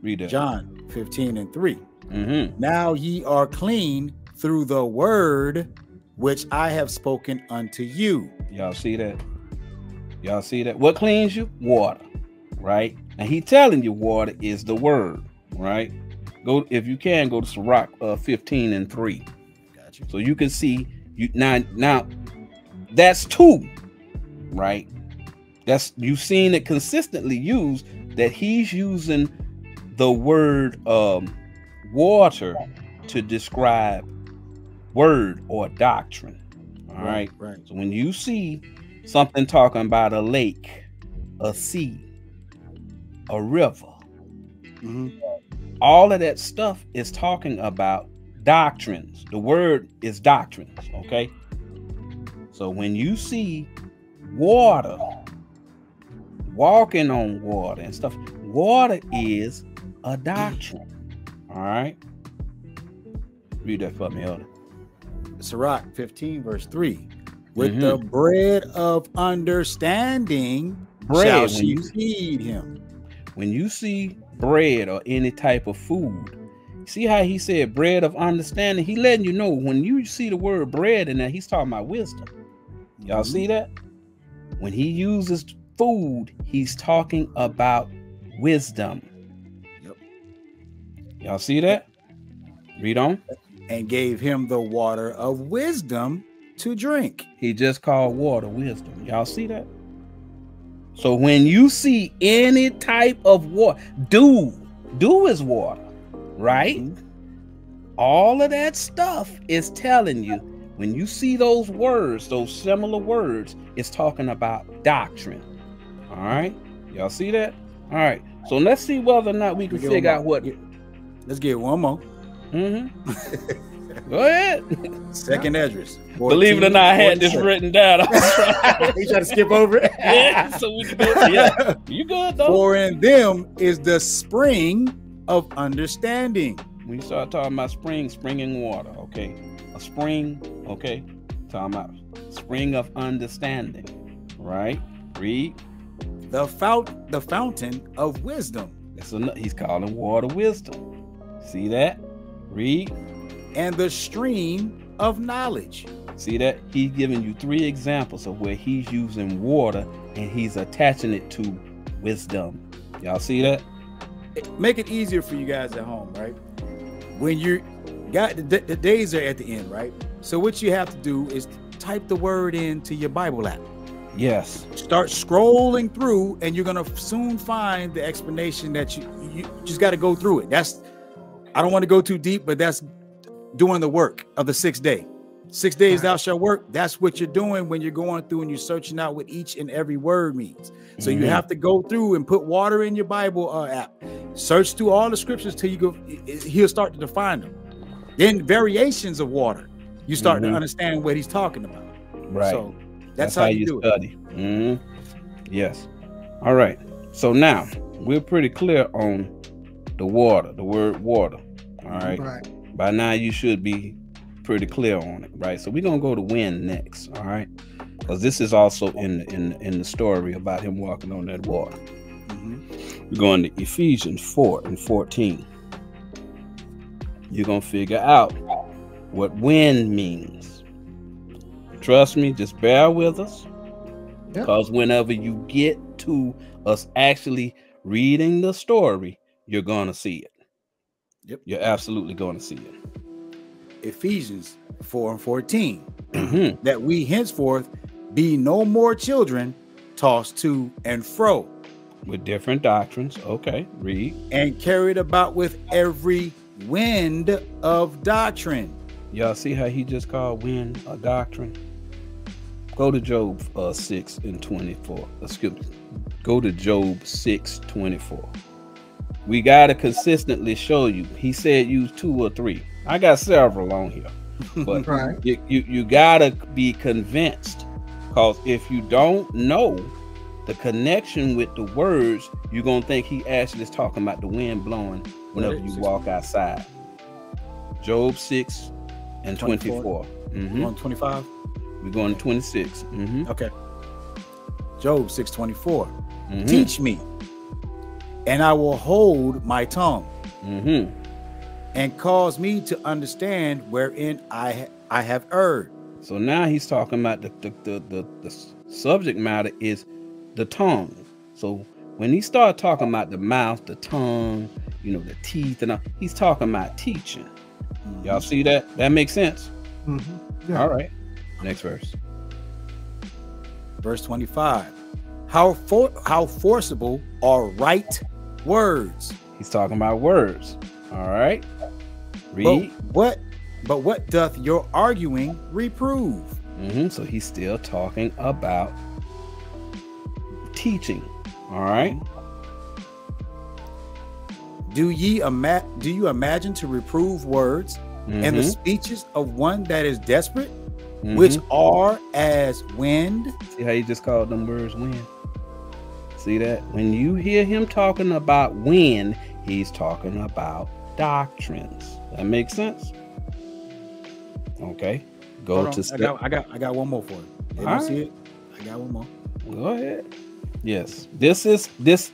Read that. John 15 and 3. Mm-hmm. Now ye are clean through the word which I have spoken unto you. Y'all see that? Y'all see that? What cleans you? Water, right? And he telling you water is the word right? Go if you can go to Sirach uh, 15 and 3. Gotcha. So you can see you now now that's two, right? That's you've seen it consistently used that he's using the word um water to describe word or doctrine. All right, right. So when you see something talking about a lake, a sea, a river, mm-hmm all of that stuff is talking about doctrines. The word is doctrines, okay? So when you see water, walking on water and stuff, water is a doctrine. All right. Read that for me, Elder. Sirach 15, verse 3. With mm-hmm. the bread of understanding bread, shall she feed him. When you see bread or any type of food. See how he said bread of understanding? He letting you know when you see the word bread in that, he's talking about wisdom. Y'all see that? When he uses food, he's talking about wisdom. Yep. Y'all see that? Read on. And gave him the water of wisdom to drink. He just called water wisdom. Y'all see that? So when you see any type of water, dew, dew is water, right? Mm-hmm. All of that stuff is telling you when you see those words, those similar words, it's talking about doctrine. All right, y'all see that? All right, so let's see whether or not we can figure out what. Let's get one more. Mm-hmm. [LAUGHS] Go ahead. Second Esdras. Believe it or not, I had this written down. you try [LAUGHS] to skip over it? [LAUGHS] yeah, so we can go. Yeah, you good though. For in them is the spring of understanding. When you start talking about spring, springing water, okay, a spring, okay, talking about spring of understanding, right? Read the fount, the fountain of wisdom. That's he's calling water wisdom. See that? Read and the stream of knowledge. See that? He's giving you three examples of where he's using water and he's attaching it to wisdom. Y'all see that? Make it easier for you guys at home, right? When you got the, the days are at the end, right? So what you have to do is type the word into your Bible app. Yes. Start scrolling through, and you're gonna soon find the explanation that you you just got to go through it. That's I don't want to go too deep, but that's doing the work of the sixth day. Six days thou shalt work. That's what you're doing when you're going through and you're searching out what each and every word means. So mm-hmm. you have to go through and put water in your Bible uh, app. Search through all the scriptures till you go. He'll start to define them. Then variations of water. You start mm-hmm. to understand what he's talking about. Right. So that's, that's how, how, you, study. Mm-hmm. Yes. All right. So now we're pretty clear on the water, the word water. All right. Right. By now you should be pretty clear on it, right? So we're gonna go to wind next, all right? Because this is also in the, in in the story about him walking on that water. Mm-hmm. We're going to Ephesians four and fourteen. You're gonna figure out what wind means. Trust me, just bear with us, yep. because whenever you get to us actually reading the story, you're gonna see it. Yep, you're absolutely going to see it. Ephesians 4 and 14, mm-hmm. [CLEARS THROAT] that we henceforth be no more children tossed to and fro with different doctrines. Okay, read. And carried about with every wind of doctrine. Y'all see how he just called wind a doctrine? Go to Job uh, 6 and 24. Excuse me. Go to Job 6 24. We got to consistently show you. He said use two or three. I got several on here, but [LAUGHS] right. you, you you gotta be convinced because if you don't know the connection with the words, you're gonna think he actually is talking about the wind blowing whenever you walk outside. Job six and 24. 24. Mm-hmm. 25? We're going to 26. Mm-hmm. Okay. Job 6 24. Mm-hmm. Teach me, and I will hold my tongue. Mm-hmm and cause me to understand wherein I ha- I have erred. So now he's talking about the the, the the, the subject matter is the tongue. So when he started talking about the mouth, the tongue, you know, the teeth, and all, he's talking about teaching. Mm-hmm. Y'all see that? That makes sense. Mm-hmm. Yeah. All right. Next verse. Verse 25. How for, how forcible are right words? He's talking about words. All right. Read. But what but what doth your arguing reprove? Mm-hmm. So he's still talking about teaching. All right. Do ye ima- do you imagine to reprove words mm-hmm. and the mm-hmm. speeches of one that is desperate, mm-hmm. which are as wind? See how you just called them words wind? See that? When you hear him talking about when, he's talking about doctrines. That makes sense. Okay. Go to step. I got, I got I got one more for you. Did you see it? I got one more. Go ahead. Yes. This is this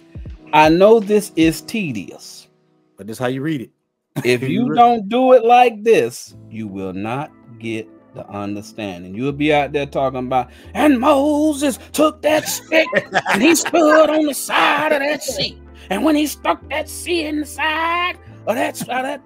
I know this is tedious. But this is how you read it. if [LAUGHS] you don't do it like this, you will not get the understanding. You'll be out there talking about, and Moses took that stick and he stood on the side of that sea. And when he stuck that sea in the side, of that, of that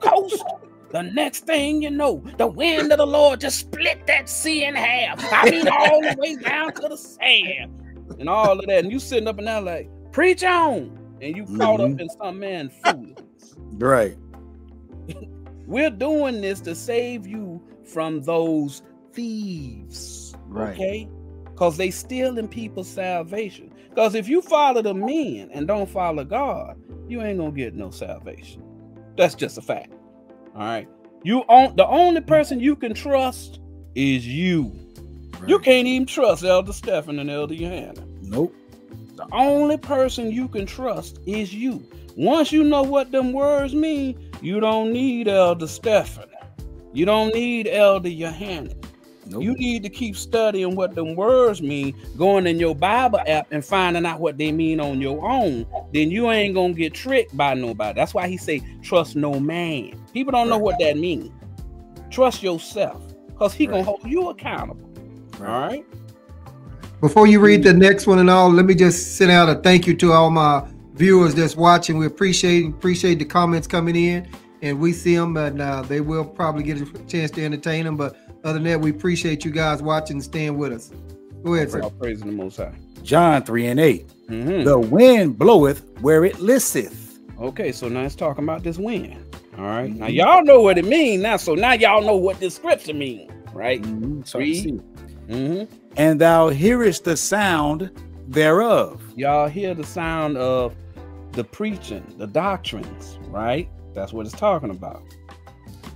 coast. The next thing you know, the wind of the Lord just split that sea in half. I mean, all the way down to the sand and all of that. And you sitting up and down like, preach on. And you caught mm-hmm. up in some man foolishness. Right. We're doing this to save you from those thieves. Right. Okay? Because they stealing people's salvation. Because if you follow the men and don't follow God, you ain't gonna get no salvation. That's just a fact. All right. You own the only person you can trust is you. Right. You can't even trust Elder Stephen and Elder Johanna. Nope. The only person you can trust is you. Once you know what them words mean, you don't need Elder Stephen. You don't need Elder Johanna. Nope. You need to keep studying what the words mean, going in your Bible app and finding out what they mean on your own. Then you ain't gonna get tricked by nobody. That's why he say trust no man. People don't know what that means. Trust yourself. because he gonna hold you accountable. All right. Before you read the next one and all, let me just send out a thank you to all my viewers that's watching. We appreciate appreciate the comments coming in, and we see them, and uh, they will probably get a chance to entertain them. But other than that, we appreciate you guys watching and staying with us. Go ahead, sir. All praise the Most High. John 3 and 8. Mhm. The wind bloweth where it listeth. Okay, so now it's talking about this wind. All right. Now Mhm. y'all know what it means now. So now y'all know what this scripture means, right? Mhm, so Read. see. hmm And thou hearest the sound thereof. Y'all hear the sound of the preaching, the doctrines, right? That's what it's talking about.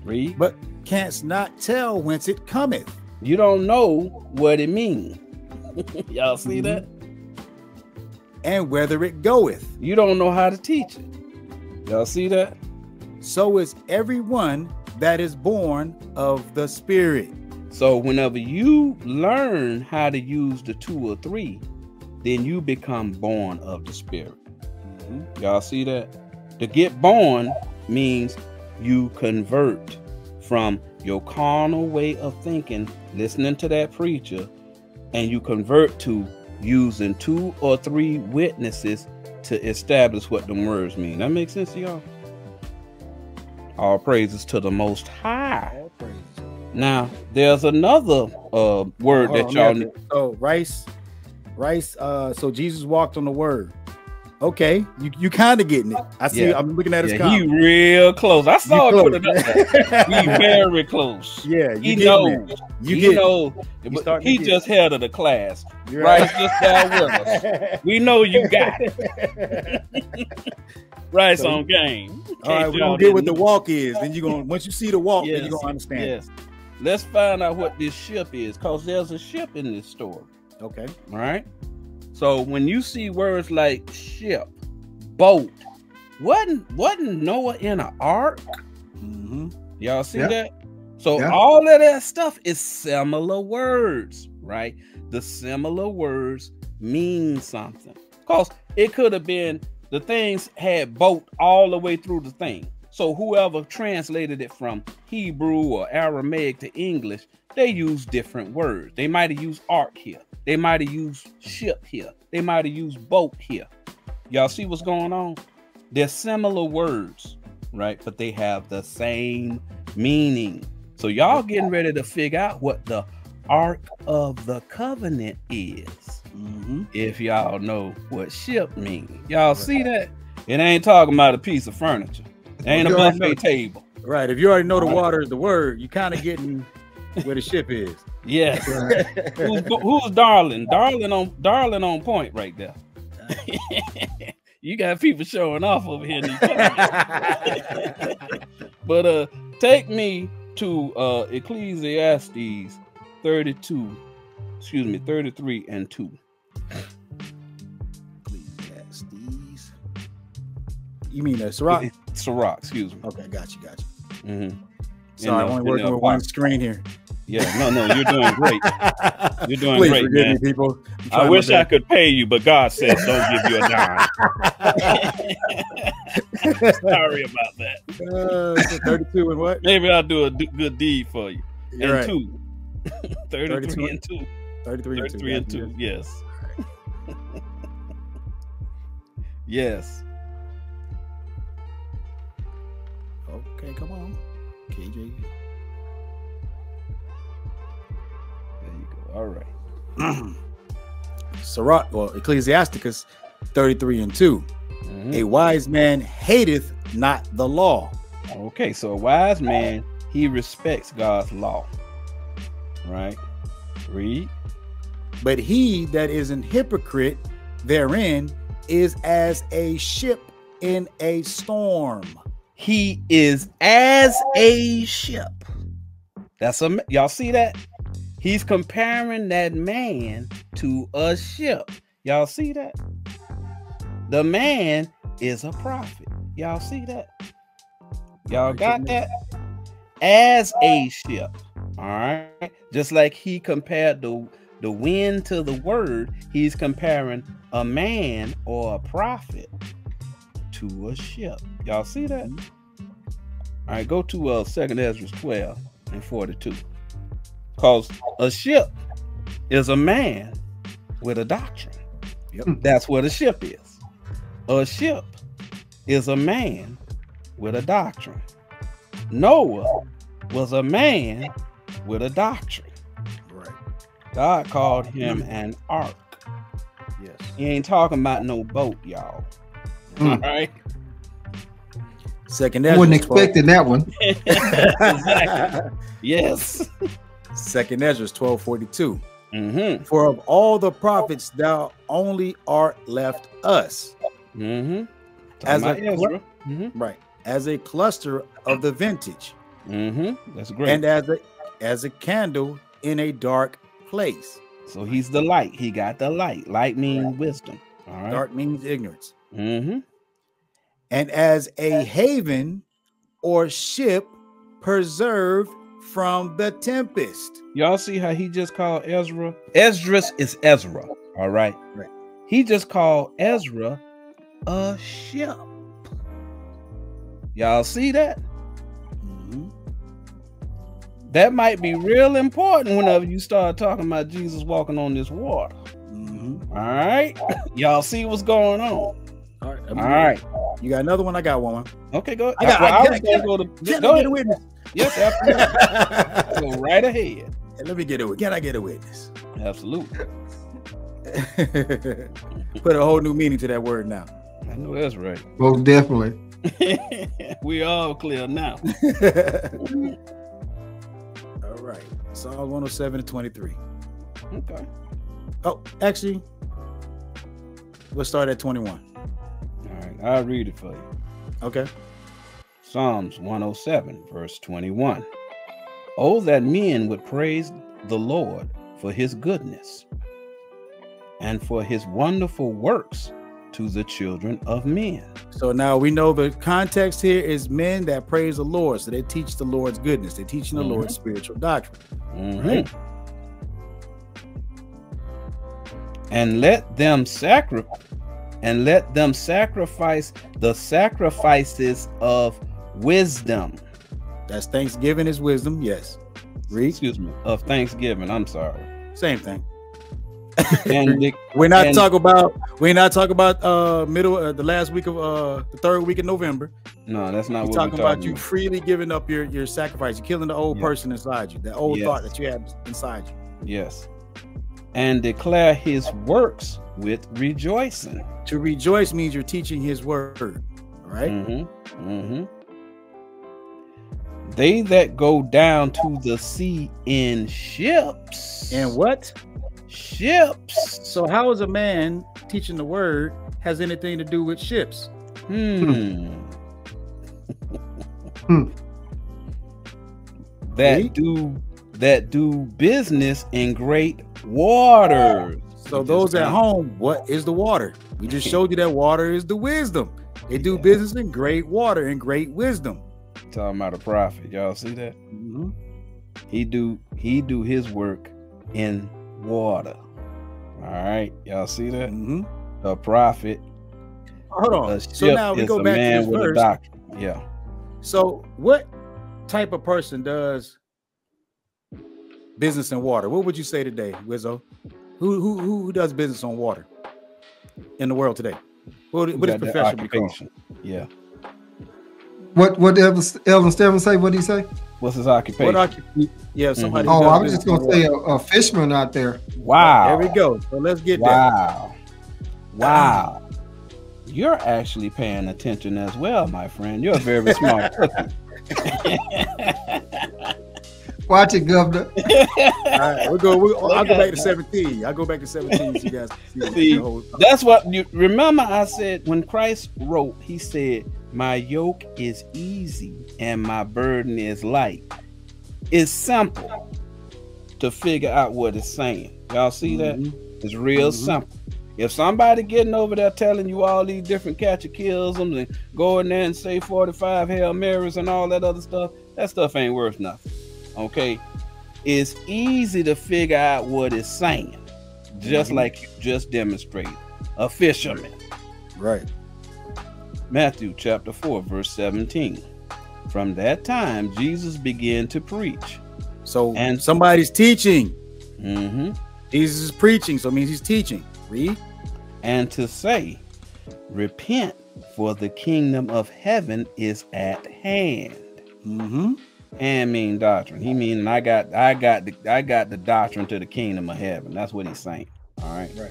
Read. but canst not tell whence it cometh. You don't know what it means. [LAUGHS] y'all see Mhm. that? and whether it goeth. You don't know how to teach it. Y'all see that? So is everyone that is born of the Spirit. So whenever you learn how to use the two or three, then you become born of the spirit. Y'all see that? To get born means you convert from your carnal way of thinking, listening to that preacher, and you convert to using two or three witnesses to establish what the words mean. That makes sense to y'all? All praises to the most high. Now, there's another uh word Hold that y'all need. So rice, rice. Uh, so Jesus walked on the word. Okay, you you kind of getting it. I see. Yeah. I'm looking at his Yeah, he real close. I saw You it put it up there. He [LAUGHS] very close. yeah, you He knows. You, You get know, You he get just head of the class. You're Right, just down with us. [LAUGHS] We know you got it. [LAUGHS] Right So- on game. All right, we're gonna get what the walk is. Then you're gonna once you see the walk, then you're gonna understand. Yes. Let's find out what this ship is, because there's a ship in this story. Okay. All right. So when you see words like ship, boat, wasn't wasn't Noah in an ark? Mm-hmm. Y'all see Yeah. that? So Yeah. all of that stuff is similar words, right? The similar words mean something. Cause it could have been the things had boat all the way through the thing. So whoever translated it from Hebrew or Aramaic to English, they use different words. They might have used ark here. They might have used ship here. They might have used boat here. Y'all see what's going on? They're similar words, right? But they have the same meaning. So y'all getting ready to figure out what the Ark of the Covenant is. Mm-hmm. If y'all know what ship means. Y'all see that? It ain't talking about a piece of furniture. It ain't a buffet table. Right. If you already know the water is the word, you kind of getting where the ship is. Yes. [LAUGHS] who's, who's darling? Darling on darling on point right there. [LAUGHS] you got people showing off over here. In these [LAUGHS] but uh take me to uh Ecclesiastes 32, excuse me, 33 and 2. Ecclesiastes. You mean uh, Sirach? Sirach, excuse me. Okay, got you, got you. hmm Sorry, I'm only working with one screen here. Yeah, no, no, you're doing great. You're doing Please great, man. me, people. I wish I could pay you, but God said don't give you a dime. [LAUGHS] Sorry about that. Uh, 32 and what? Maybe I'll do a d- good deed for you. You're and right. two. [LAUGHS] 33 32. and 2. 33 and 2. 33 and got you. 2. Yes. [LAUGHS] yes. Okay, come on. KJ. All right. [CLEARS THROAT] Sirach, well, Ecclesiasticus 33 and 2. Mhm. A wise man hateth not the law. Okay, so a wise man, he respects God's law. Right? Read. But he that is an hypocrite therein is as a ship in a storm. He is as a ship. That's a y'all see that? He's comparing that man to a ship. Y'all see that? The man is a prophet. Y'all see that? Y'all got that? As a ship. All right. Just like he compared the the wind to the word, he's comparing a man or a prophet to a ship. Y'all see that? All right, go to uh second Ezra 12 and 42. Because a ship is a man with a doctrine. Yep. That's what a ship is. A ship is a man with a doctrine. Noah was a man with a doctrine. Right. God called him an ark. Yes. He ain't talking about no boat, y'all. Mm. All right. Second I wasn't expecting that one. [LAUGHS] exactly. Yes. [LAUGHS] Second Ezra 1242. Mm-hmm. For of all the prophets, thou only art left us. Mm-hmm. As a- Ezra. Mm-hmm. Right. As a cluster of the vintage. Mm-hmm. That's great. And as a as a candle in a dark place. so he's the light. He got the light. Light means wisdom. All right. Dark means ignorance. Mm-hmm. And as a haven or ship preserved from the tempest. Y'all see how he just called Ezra? Esdras is Ezra. All right. Right. He just called Ezra a ship. Y'all see that? Mhm. That might be real important whenever you start talking about Jesus walking on this water. Mhm. All right. [COUGHS] Y'all see what's going on. All right. All right. You got another one? I got one. Okay, go. I got- well, I- I can was I- gonna go to Can go get a ahead. Witness? Yes, [LAUGHS] absolutely. go right ahead. Let me get a Can I get a witness? Absolutely. [LAUGHS] Put a whole new meaning to that word now. I know that's right. Most definitely. [LAUGHS] we all clear now. All right. Psalm 107 and 23. Okay. Oh, actually, let's start at 21. All right. I'll read it for you. Okay. Psalms 107, verse 21. Oh, that men would praise the Lord for his goodness and for his wonderful works to the children of men. So now we know the context here is men that praise the Lord. So they teach the Lord's goodness. They're teaching the Mhm. Lord's spiritual doctrine. Mhm. Right. And let them sacrifice and let them sacrifice the sacrifices of wisdom. That's Thanksgiving is wisdom. Yes. Read. Excuse me, of thanksgiving. I'm sorry. Same thing. And [LAUGHS] We're not And- talking about we're not talking about uh middle uh, the last week of uh the third week of November. no, that's not We're what talking we're about talking you freely giving up your your sacrifice. You're killing the old Yeah. person inside you, that old Yes. thought that you have inside you. Yes. And declare his works with rejoicing. To rejoice means you're teaching his word. All right? Mm-hmm. Mm-hmm. They that go down to the sea in ships. And what? ships. So how is a man teaching the word has anything to do with ships? Hmm. Hmm. [LAUGHS] that Read. do that do business in great waters. So We those at home, what is the water? We just showed you that water is the wisdom. They do [LAUGHS] business in great water and great wisdom. Talking about a prophet. Y'all see that? Mhm. He do he do his work in water. All right, y'all see that? Mhm. A prophet. Hold on. So now we go back to this verse. Yeah. So what type of person does business in water? What would you say today, Wizzo? Who who who does business on water in the world today? What, what is profession? Yeah. What what Elder, Elder Stephen say? What did he say? What's his occupation? What occupation? Yeah, mm-hmm. somebody. who Oh, I was just gonna say a, a fisherman out there. wow. There we go. So let's get that. Wow. Wow. You're actually paying attention as well, my friend. You're a very smart [LAUGHS] cookie. Watch it, Governor. [LAUGHS] All right, we'll go. We'll, I'll go back to 17. I'll go back to 17 so you guys can see, See, the whole That's what you remember. I said when Christ wrote, He said, My yoke is easy and my burden is light. It's simple to figure out what it's saying. Y'all see that? Mhm. It's real Mhm. simple. If somebody getting over there telling you all these different catechisms and go in there and say 45 Hail Marys and all that other stuff, that stuff ain't worth nothing. Okay? It's easy to figure out what it's saying, just Mhm. like you just demonstrated. A fisherman. Right. Matthew chapter 4, verse 17. From that time, Jesus began to preach So And- somebody's teaching. hmm Jesus is preaching, so it means he's teaching. Read. And to say, repent, for the kingdom of heaven is at hand. Mm-hmm. And mean doctrine. He mean I got I got the I got the doctrine to the kingdom of heaven. That's what he's saying. All right. Right.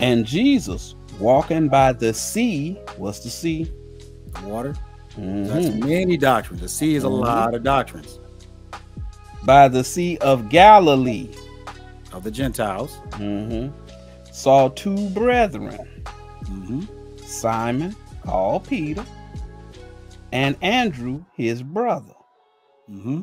And Jesus walking by the sea. What's the sea? Water. That's Mhm. many doctrines. The sea is a Mhm. lot of doctrines By the sea of Galilee. of the Gentiles. Mhm. Saw two brethren, Mm-hmm. Simon, called Peter, and Andrew, his brother, Mm-hmm.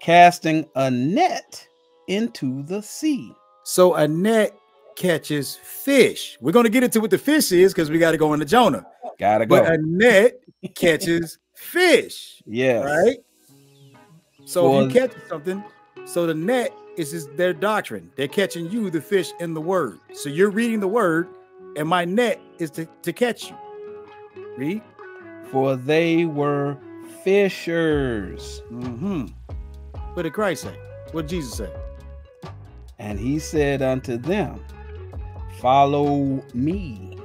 casting a net into the sea. So a net catches fish. We're going to get into what the fish is because we got to go into Jonah. Gotta go. But a net catches fish, Yeah. right? So if you catch something, so the net is just their doctrine. They're catching you, the fish, in the word. So you're reading the word, and my net is to, to catch you. Read. For they were fishers. Mm-hmm. What did Christ say? What did Jesus say? And he said unto them, Follow me,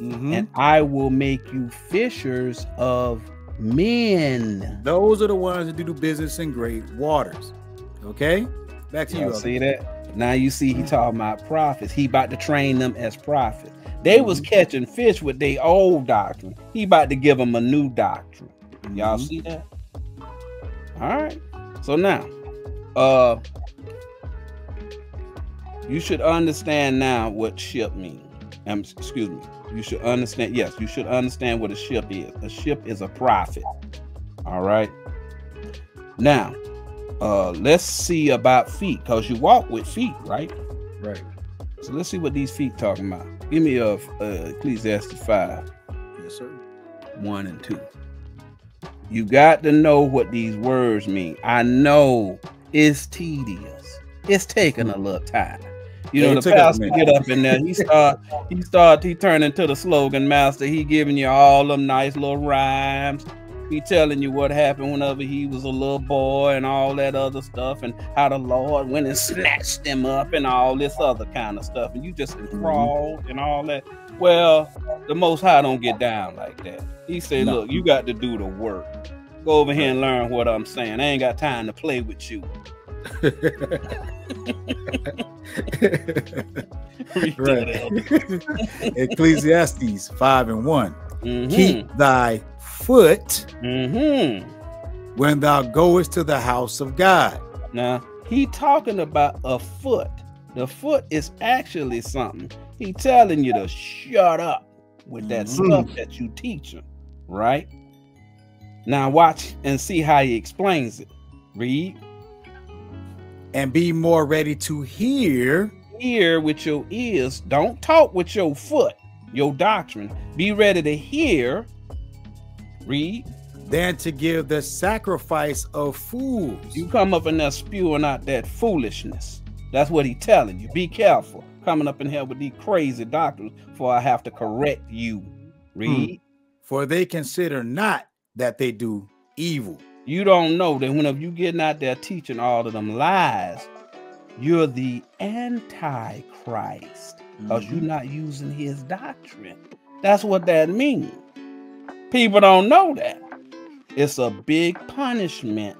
Mhm. and I will make you fishers of men. Those are the ones that do business in great waters. Okay, back to you. Y'all Elder. see that? Now you see he talking about prophets. He about to train them as prophets. They was catching fish with their old doctrine. He about to give them a new doctrine. Y'all Mhm. see that? All right. So now, uh, you should understand now what ship means. Um, excuse me. You should understand. Yes, you should understand what a ship is. A ship is a prophet. All right. Now, uh, let's see about feet, cause you walk with feet, right? Right. So let's see what these feet talking about. Give me a uh, Ecclesiastes five. Yes, sir. one and two. You got to know what these words mean. I know it's tedious. It's taking a little time. You know, the pastor get up in there. He start, he start, he turn into the slogan master. He giving you all them nice little rhymes. He telling you what happened whenever he was a little boy and all that other stuff, and how the Lord went and snatched him up and all this other kind of stuff. And you just Mm-hmm. enthralled and all that. Well, the Most High don't get down like that. He said, No. "Look, you got to do the work. Go over here and learn what I'm saying. I ain't got time to play with you." Right. [LAUGHS] Ecclesiastes 5 and 1. Mhm. Keep thy foot Mhm. when thou goest to the house of God. Now he talking about a foot. The foot is actually something. He telling you to shut up with that Mhm. stuff that you teaching, right? Now watch and see how he explains it. Read. And be more ready to hear Hear with your ears. Don't talk with your foot. Your doctrine. Be ready to hear. Read. than to give the sacrifice of fools. You come up in there spewing out that foolishness. That's what he telling you. Be careful coming up in here with these crazy doctrines, for I have to correct you. Hmm. Read. For they consider not that they do evil. You don't know that whenever you getting out there teaching all of them lies, you're the antichrist because Mhm. you're not using his doctrine. That's what that means. People don't know that. It's a big punishment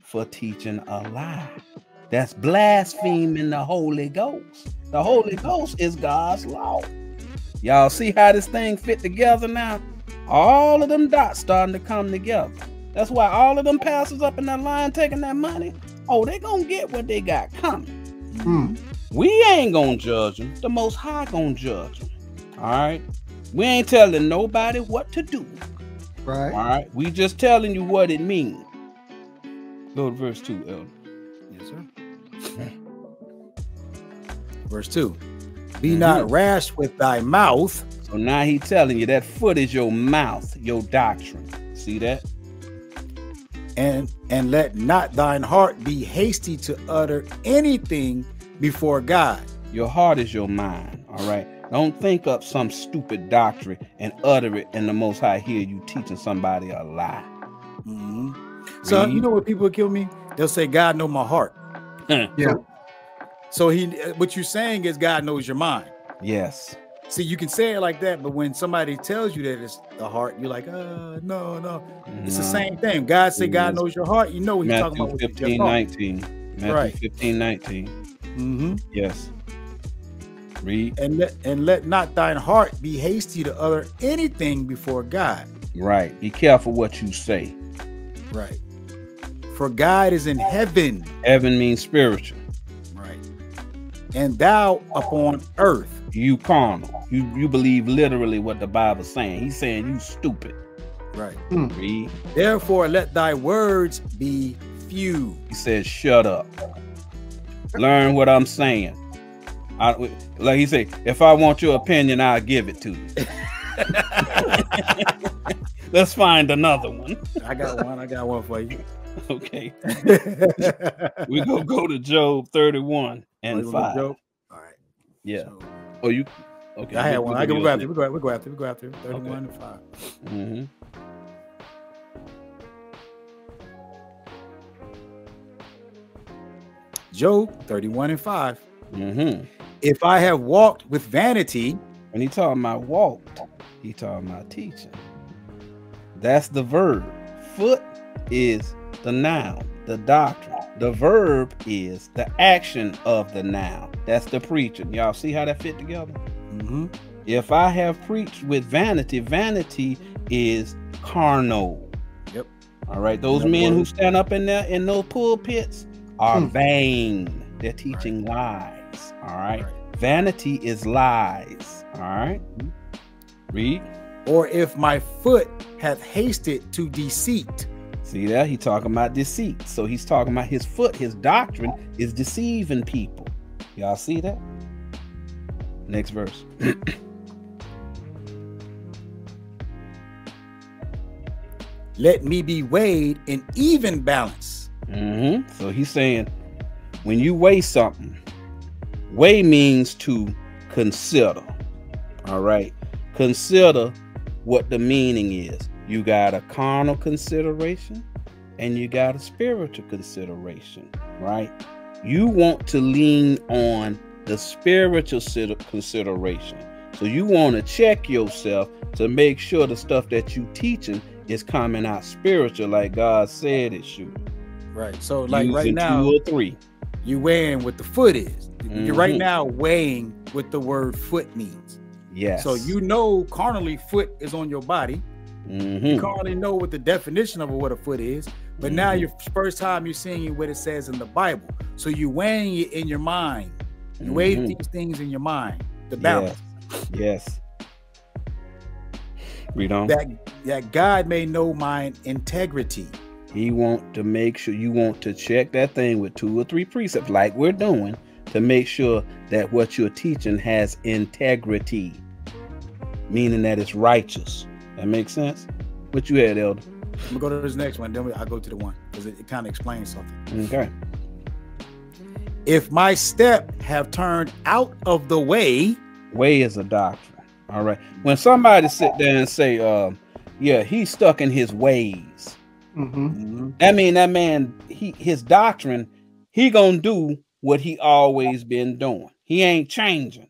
for teaching a lie. That's blaspheming the Holy Ghost. The Holy Ghost is God's law. Y'all see how this thing fit together now? All of them dots starting to come together. That's why all of them pastors up in that line taking that money. Oh, they gonna get what they got coming. Hmm. We ain't gonna judge them. The Most High gonna judge them. All right. We ain't telling nobody what to do. Right. All right. We just telling you what it means. Go to verse two, Elder. Yes, sir. [LAUGHS] Verse 2 Be not rash with thy mouth, So now he telling you that foot is your mouth, your doctrine. See that? And and let not thine heart be hasty to utter anything before God. Your heart is your mind. All right. Don't think up some stupid doctrine and utter it, and the Most High hear you teaching somebody a lie. Mhm. So you know what people kill me? they'll say, God know my heart. [LAUGHS] Yeah. So he what you're saying is God knows your mind. yes. See, you can say it like that, but when somebody tells you that it's the heart, you're like, uh, no, no. It's the same thing. God say God knows your heart. You know what he's talking about. with your 15, heart. 19. Matthew Right. 15, 19. Mhm. Yes. Read. And let and let not thine heart be hasty to utter anything before God. Right. Be careful what you say. Right. For God is in heaven. Heaven means spiritual. Right. And thou upon earth. You carnal. You you believe literally what the Bible's saying. He's saying you stupid. Right. Hmm. Read. Therefore let thy words be few. He says, shut up. Learn what I'm saying. I, like he said, if I want your opinion, I'll give it to you. [LAUGHS] Let's find another one. I got one. I got one for you. [LAUGHS] Okay. [LAUGHS] We gonna go to Job 31 and You want 5. a? All right. Yeah. So, Oh, you okay. I had one. I can go after. We go. We go after. We go after. Thirty-one and five. hmm Job thirty-one and five. hmm If I have walked with vanity, When he talking about walked, he talking about teaching. That's the verb. Foot is the noun, the doctrine. The verb is the action of the noun. That's the preaching. Y'all see how that fit together? mhm, If I have preached with vanity, vanity is carnal. Yep. All right. Those men who stand up in there in those pulpits are Hmm. vain. They're teaching lies. All right. Right. Vanity is lies. All right. Read. or if my foot hath hasted to deceit, See that? He talking about deceit. So he's talking about his foot, his doctrine is deceiving people. Y'all see that? Next verse. [CLEARS THROAT] let me be weighed in even balance. hmm So he's saying when you weigh something, weigh means to consider. All right. Consider what the meaning is. You got a carnal consideration and you got a spiritual consideration, right? You want to lean on the spiritual consideration. So you want to check yourself to make sure the stuff that you teaching is coming out spiritual like God said it should. Right. So, like right now, two or three. You're weighing what the foot is. You're right Mhm. now weighing what the word foot means. Yes. So you know carnally foot is on your body. You Mhm. carnally know what the definition of what a foot is. But now Mhm. your first time you're seeing what it says in the Bible. So you're weighing it in your mind. You weigh Mhm. these things in your mind. The balance. Yes. Read on. That that God may know my integrity. He want to make sure you want to check that thing with two or three precepts, like we're doing, to make sure that what you're teaching has integrity, meaning that it's righteous. That makes sense. What you had, Elder? I'm gonna go to this next one. Then I'll go to the one because it, it kind of explains something. Okay. If my step have turned out of the way, Way is a doctrine. All right. When somebody sit there and say, um, "Yeah, he's stuck in his ways," hmm I mean, that man, he his doctrine, he gonna do what he always been doing. He ain't changing.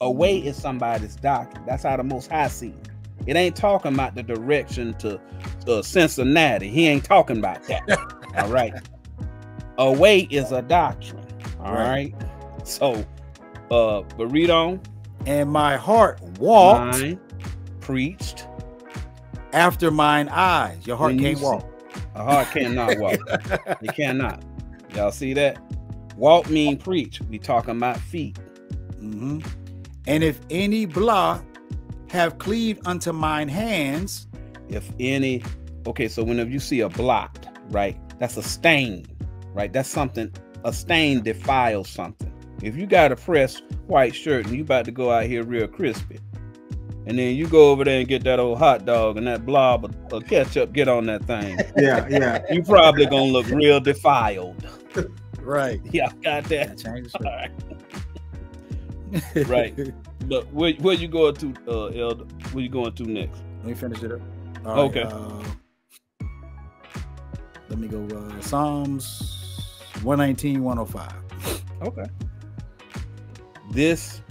A way is somebody's doctrine. That's how the Most High see it. It ain't talking about the direction to uh, Cincinnati. He ain't talking about that. [LAUGHS] all right. A way is a doctrine. All Right. right. So, uh, but read on. and my heart walked Mine preached. after mine eyes. Your heart When can't walk. A heart cannot walk. [LAUGHS] It cannot. Y'all see that? Walk mean preach. We talking about feet. Mm-hmm. And if any blah have cleaved unto mine hands, If any, okay, so whenever you see a blot, right, that's a stain, right? That's something, a stain defiles something. If you got a pressed white shirt and you about to go out here real crispy, and then you go over there and get that old hot dog and that blob of, of ketchup get on that thing, [LAUGHS] Yeah, yeah. you probably gonna look real defiled. right? [LAUGHS] Y'all got that? Change All right. [LAUGHS] Right. But where, where you going to, uh, Elder? Where you going to next? Let me finish it up. Right, Okay. uh, let me go. Uh, Psalms 119, 105. Okay. This,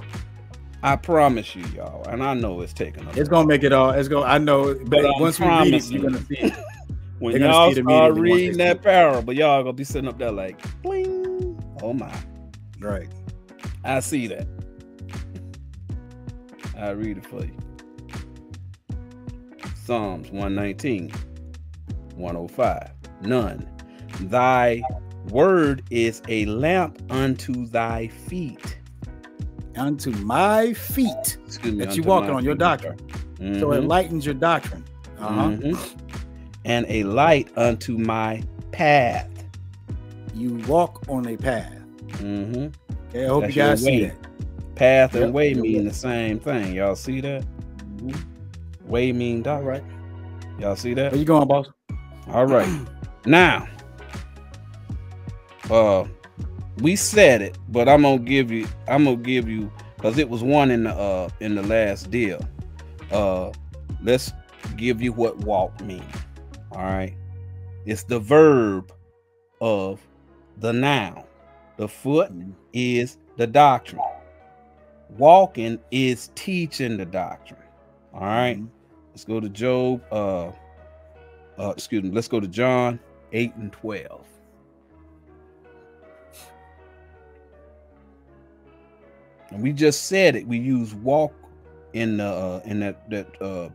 I promise you, y'all, and I know it's taking. It's gonna make it all. It's gonna. I know, but, But once we read it, you're gonna see it. [LAUGHS] when y'all see start immediately once they reading that parable, y'all gonna be sitting up there like, bling. Oh my, Right. I see that. I read it for you. Psalms 119, 105. None. Thy word is a lamp unto thy feet. Unto my feet, Excuse me. That you walking on your doctrine. sir. so it Mhm. lightens your doctrine. Uh-huh. Mhm. And a light unto my path. You walk on a path. hmm Okay, I hope That's you guys see that. Path Yep. and way mean the same thing. Y'all see that? Way mean All doctrine. right. Y'all see that? Where you going, boss? All right. [CLEARS THROAT] Now, uh, we said it, but I'm gonna give you. I'm gonna give you because it was one in the uh in the last deal. Uh, let's give you what walk means. All right. It's the verb of the noun. The foot is the doctrine. Walking is teaching the doctrine. All right. Mhm. Let's go to Job. Uh, uh, excuse me. Let's go to John 8 and 12. And we just said it. We use walk in the uh, in that that uh,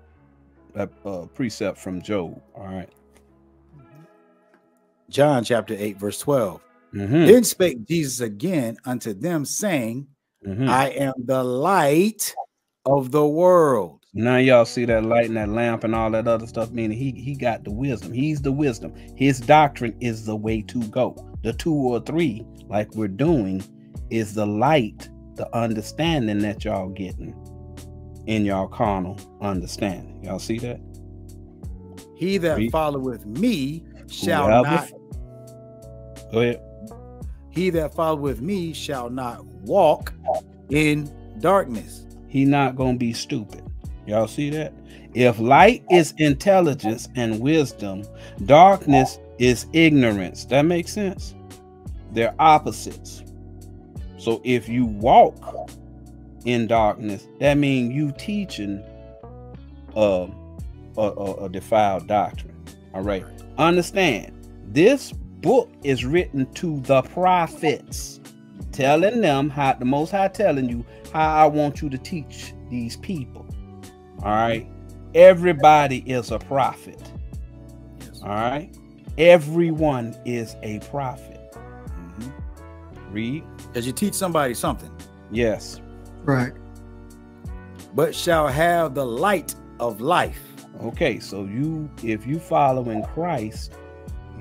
that uh, precept from Job. All right. John chapter 8, verse 12. Mhm, Then spake Jesus again unto them, saying, mhm. I am the light of the world. Now y'all see that light and that lamp and all that other stuff. Meaning he he got the wisdom. He's the wisdom. His doctrine is the way to go. The two or three, like we're doing, is the light, the understanding that y'all getting in y'all carnal understanding. Y'all see that? He that followeth me shall Whoever- not Go ahead. He that followeth me shall not walk in darkness. He not gonna be stupid. Y'all see that? If light is intelligence and wisdom, darkness is ignorance. That makes sense. They're opposites. So if you walk in darkness, that means you teaching uh, a, a, a defiled doctrine. All right. Understand this book is written to the prophets, telling them how the most high telling you how I want you to teach these people. All right. Everybody is a prophet. Yes. All right. Everyone is a prophet. Mhm. Read. Because you teach somebody something, Yes. Right. but shall have the light of life. Okay. So you, if you following Christ,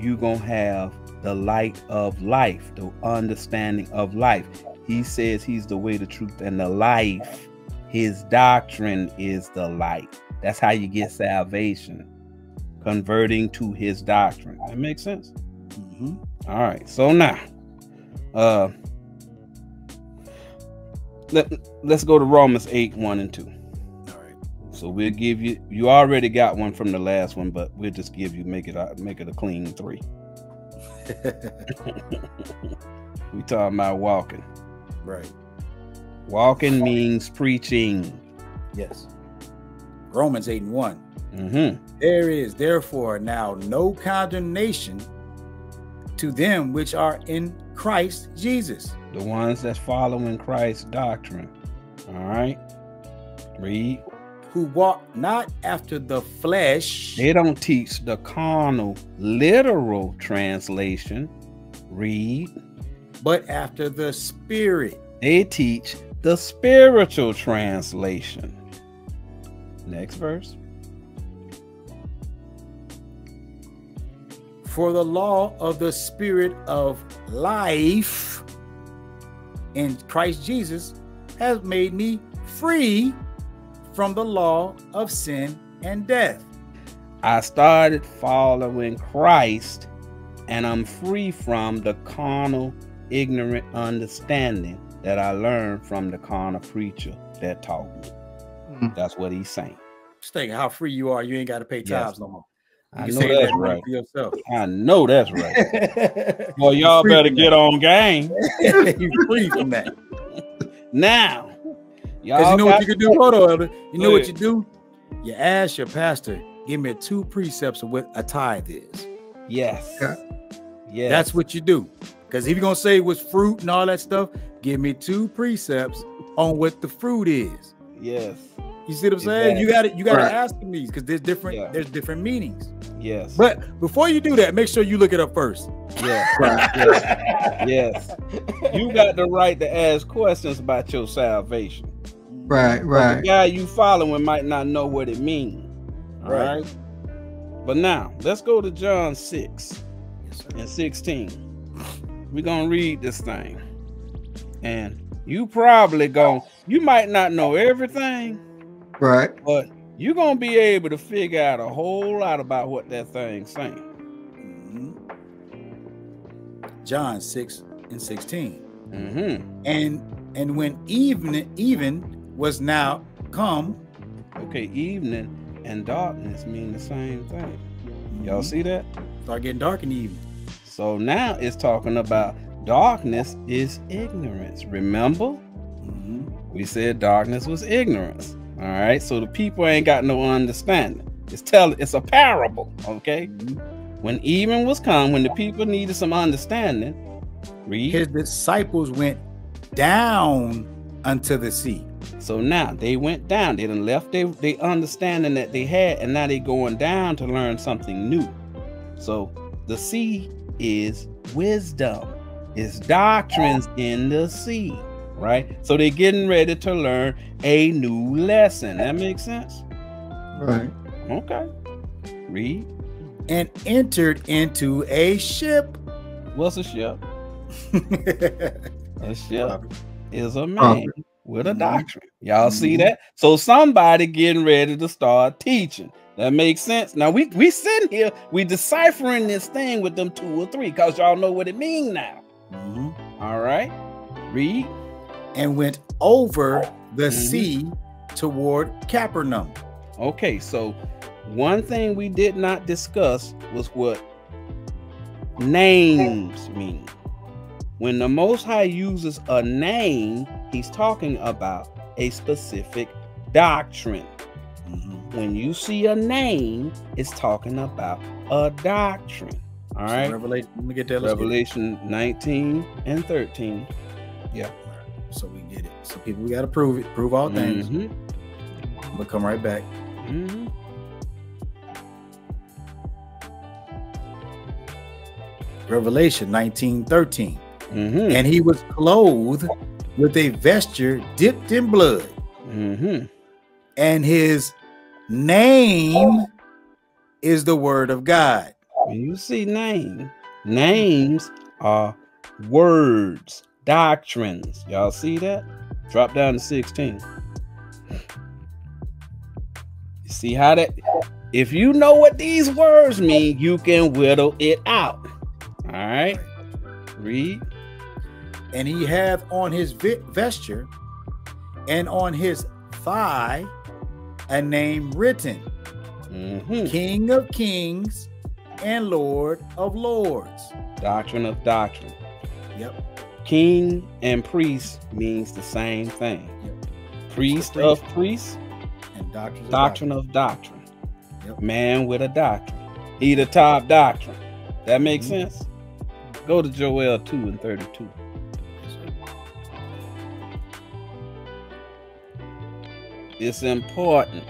you're going to have the light of life, the understanding of life. He says he's the way, the truth, and the life. His doctrine is the light. That's how you get salvation, converting to his doctrine. That makes sense. Mm-hmm. All right. So now, uh, let, let's go to Romans 8 1 and 2. So we'll give you. You already got one from the last one, but we'll just give you make it a- make it a clean three. [LAUGHS] [LAUGHS] We talking about walking. right. Walking means preaching. Yes. Romans 8 and 1. Mm-hmm. There is therefore now no condemnation to them which are in Christ Jesus. The ones that's following Christ's doctrine. All right. Read. Who walk not after the flesh, They don't teach the carnal literal translation. Read. but after the spirit. They teach the spiritual translation. Next verse. For the law of the spirit of life in Christ Jesus has made me free from the law of sin and death. I started following Christ and I'm free from the carnal, ignorant understanding that I learned from the carnal preacher that taught me. Mm. That's what he's saying. Just think how free you are. You ain't got to pay Yes. tithes no more. I know can save that's that money right. yourself. [LAUGHS] I know that's right. [LAUGHS] Well, y'all better from get on game [LAUGHS] you free from that. now. Because Y'all know what you can do, hold on, Elder. You know what you do? You ask your pastor, give me two precepts of what a tithe is. yes, Yeah. yes. That's what you do. Because if you're gonna say it was fruit and all that stuff, give me two precepts on what the fruit is. yes, You see what I'm saying? You got to you got to Right. ask them these because there's different Yeah. there's different meanings. yes, But before you do that, make sure you look it up first. yes, [LAUGHS] yes, yes. You got the right to ask questions about your salvation. Right, Right. The right. guy you following might not know what it means. All Right. right. But now let's go to John 6 Yes, and 16. We're gonna read this thing. And you probably going you might not know everything, Right. but you're gonna be able to figure out a whole lot about what that thing's saying. Mhm. John 6 and 16. Mm-hmm. And and when even even was now come, Okay, evening and darkness mean the same thing. Y'all Mhm. see that? start getting dark in the evening. So now it's talking about darkness is ignorance. Remember? Mhm. We said darkness was ignorance. All right. So the people ain't got no understanding. It's tell it's a parable. Okay. Mhm. When even was come, when the people needed some understanding, read. His disciples went down unto the sea. So now they went down. They done left their they understanding that they had, and now they going down to learn something new. So the sea is wisdom. It's doctrines in the sea, right? So they're getting ready to learn a new lesson. That makes sense? Right. Okay. Read. and entered into a ship. What's a ship? [LAUGHS] A ship is a man with a Mhm. doctrine. Y'all see Mhm. that? So somebody getting ready to start teaching. That makes sense. Now we we sitting here, we deciphering this thing with them two or three, because y'all know what it means now. Mhm. All right. Read. And went over the Mhm. sea toward Capernaum. Okay, so one thing we did not discuss was what names mean. When the Most High uses a name, he's talking about a specific doctrine. When you see a name, it's talking about a doctrine. All right. So. Revelation. Let me get that. Get. Revelation 19 and 13. So we get it. So people, we got to prove it. Prove all things. Mhm, We'll come right back. mhm. Revelation 19, 13. Mhm, And he was clothed with a vesture dipped in blood, mhm. and his name is the word of God. When you see name, names are words, doctrines. Y'all see that? Drop down to 16. You see how that if you know what these words mean, you can whittle it out. All right. Read. And he hath on his vi- vesture and on his thigh a name written Mhm. King of Kings and Lord of Lords. Doctrine of doctrine. Yep. King and priest means the same thing. Priest priest. of priests, And doctrines of doctrine of doctrine. Yep. Man with a doctrine. He the top doctrine. That makes Mhm. sense? Go to Joel 2 and 32. It's important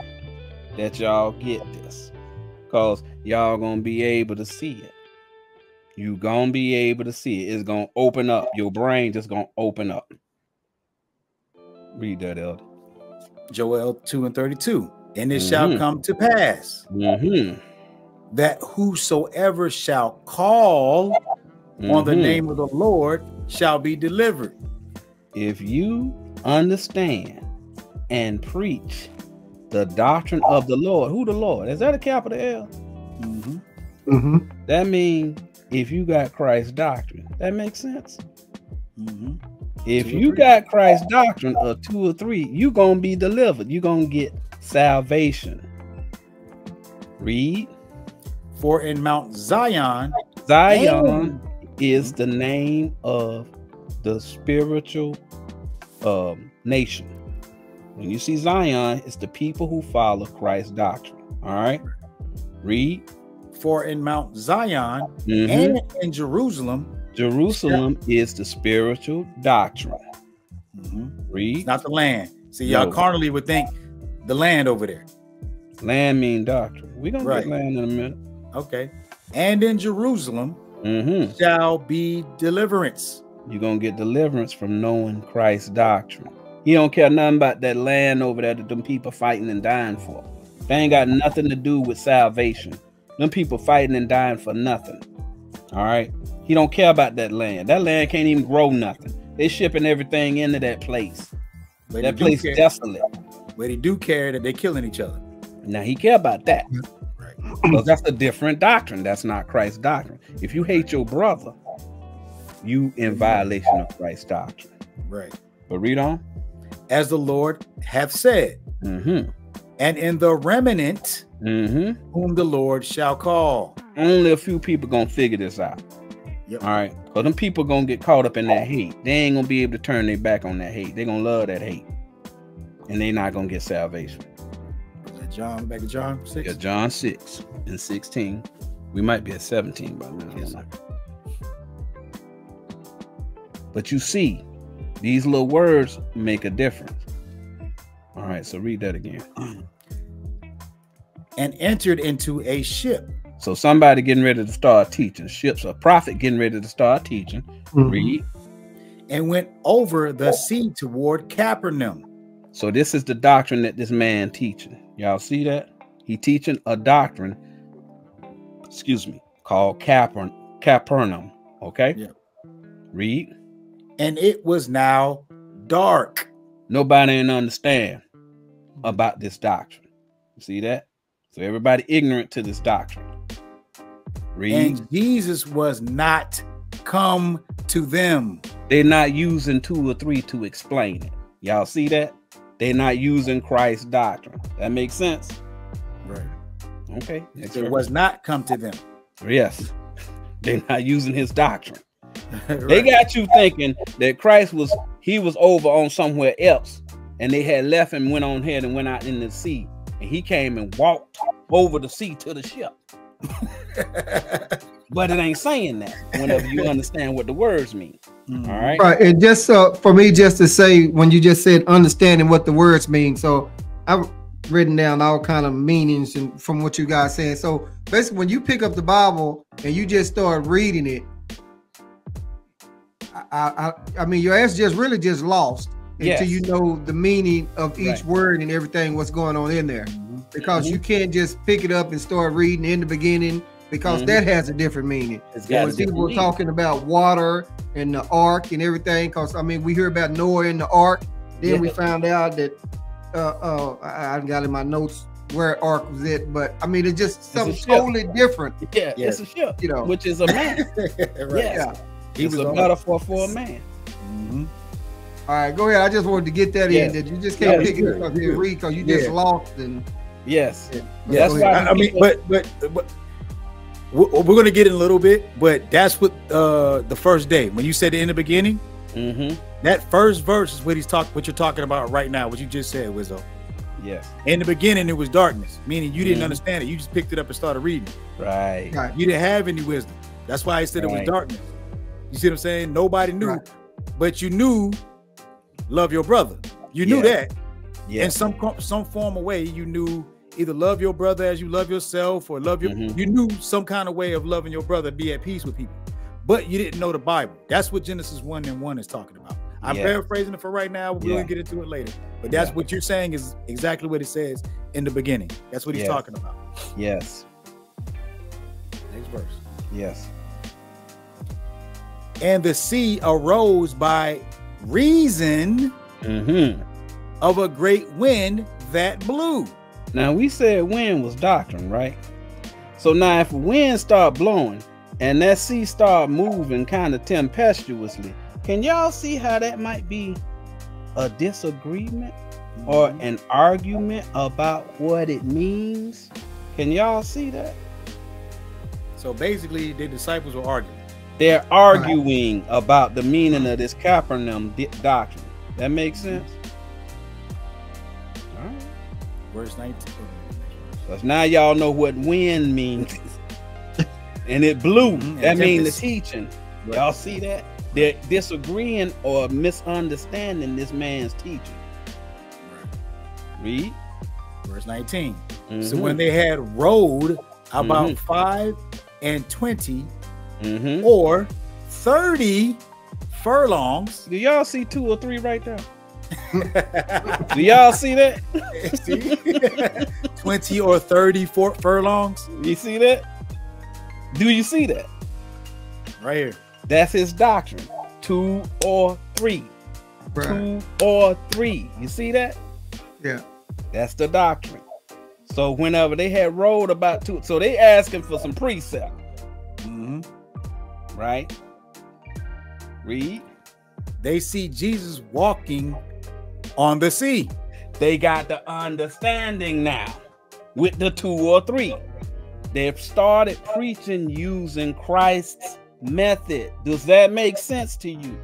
that y'all get this because y'all gonna be able to see it. You gonna be able to see it. It's gonna open up. Your brain just gonna open up. Read that, Elder. Joel 2 and 32. And it shall Mhm. come to pass Mm-hmm. that whosoever shall call on the Mhm. name of the Lord shall be delivered. if you understand and preach the doctrine of the Lord, who the Lord? Is that a capital L? Mhm. Mm-hmm. That means if you got Christ's doctrine, that makes sense. Mhm. If you three. got Christ's doctrine of two or three, you gonna be delivered. you gonna get salvation. Read. For in Mount Zion, Zion is the name of the spiritual um, nation. When you see Zion, it's the people who follow Christ's doctrine. All right. Read. For in Mount Zion Mhm. and in Jerusalem, Jerusalem is the spiritual doctrine. it's Read. not the land. See, y'all No. carnally would think the land over there. Land mean doctrine. We don't Right. get land in a minute. Okay. And in Jerusalem Mm-hmm. shall be deliverance. You're gonna get deliverance from knowing Christ's doctrine. He don't care nothing about that land over there that them people fighting and dying for. They ain't got nothing to do with salvation. Them people fighting and dying for nothing. All right. He don't care about that land. That land can't even grow nothing. They shipping everything into that place. But that place care, desolate. but he do care that they're killing each other. Now he care about that. Right. Because that's a different doctrine. That's not Christ's doctrine. If you hate your brother, you in violation of Christ's doctrine. Right. But read on. As the Lord have said, Mm-hmm. and in the remnant Mm-hmm. whom the Lord shall call. Only a few people gonna figure this out. Yep. All right. Because them people gonna get caught up in that hate. They ain't gonna be able to turn their back on that hate. they gonna love that hate. And they not gonna get salvation. John back to John 6? Yeah, John 6 and 16. We might be at 17 by now. Yes. But you see, these little words make a difference. All right, so read that again. [CLEARS THROAT] And entered into a ship. So somebody getting ready to start teaching. Ships, a prophet getting ready to start teaching. Mhm. Read. and went over the sea toward Capernaum. So this is the doctrine that this man teaching. Y'all see that? He teaching a doctrine, excuse me, called Capern Capernaum. Okay. Yeah. Read. And it was now dark. Nobody ain't understand about this doctrine. You see that? So everybody ignorant to this doctrine. Read. And Jesus was not come to them. They're not using two or three to explain it. Y'all see that? They're not using Christ's doctrine. That makes sense. Right. Okay. It verse. was not come to them. Yes. [LAUGHS] They're not using his doctrine. [LAUGHS] They got you thinking that Christ was he was over on somewhere else and they had left and went on ahead and went out in the sea. And he came and walked over the sea to the ship. [LAUGHS] But it ain't saying that whenever you understand what the words mean. Mhm. All right. Right, and just uh, for me, just to say, when you just said understanding what the words mean, so I've written down all kind of meanings and from what you guys saying. So basically, when you pick up the Bible and you just start reading it, I, I, I mean, your ass just really just lost Yes. until you know the meaning of each Right. word and everything what's going on in there. Mhm. Because you can't just pick it up and start reading in the beginning because Mhm. that has a different meaning It's when got people different were talking about water and the ark and everything, because I mean, we hear about Noah and the ark. Then we found out that uh, uh, I, I got in my notes where ark was it, but I mean, it's just something ship. totally different, Yeah, Yes. it's a ship, you know. which is a man. [LAUGHS] right. Yes. Yeah. He it's was a on- metaphor for a man. Mhm. All right, go ahead. I just wanted to get that Yeah. in that you just can't it's pick it up and read because you just Yeah. lost and Yes. Yeah. Yeah, That's why. I, I mean, but but but we're, we're gonna get in a little bit, but that's what uh the first day when you said it in the beginning. Mm-hmm. That first verse is what he's talking, what you're talking about right now, what you just said, Wizzo. Yes. In the beginning, it was darkness, meaning you didn't Mhm. understand it. You just picked it up and started reading. Right. right. You didn't have any wisdom. That's why I said it was darkness. You see what I'm saying? Nobody knew, Right. but you knew love your brother. You knew Yeah. that in some some form of way. You knew either love your brother as you love yourself, or love your. Mhm. You knew some kind of way of loving your brother, be at peace with people, but you didn't know the Bible. That's what Genesis one and one is talking about. I'm Yeah. paraphrasing it for right now. We'll Yeah. get into it later, but that's Yeah. what you're saying is exactly what it says in the beginning. That's what he's Yeah. talking about. Yes. Next verse. Yes. And the sea arose by reason Mm-hmm. of a great wind that blew. Now we said wind was doctrine, right? So now if wind start blowing and that sea start moving kind of tempestuously, can y'all see how that might be a disagreement or an argument about what it means? Can y'all see that? So basically, the disciples were arguing. They're arguing about the meaning of this Capernaum di- doctrine. That makes sense. All right. Verse 19. Because now y'all know what wind means. [LAUGHS] and it blew. Mhm, That and means the teaching. Right. Y'all see that? They're disagreeing or misunderstanding this man's teaching. Right. Read. Verse 19. So Mhm, when they had rowed about Mhm. five and twenty mhm. or 30 furlongs. Do y'all see two or three right there? [LAUGHS] Do y'all see that? [LAUGHS] See? [LAUGHS] 20 or 30 fur- furlongs You see that? Do you see that? right here. That's his doctrine. Two or three. Right. Two or three. You see that? Yeah. That's the doctrine. So whenever they had rolled about two, so they asking for some precept, Mhm. Right? Read. They see Jesus walking on the sea. They got the understanding now with the two or three. They've started preaching using Christ's method. Does that make sense to you?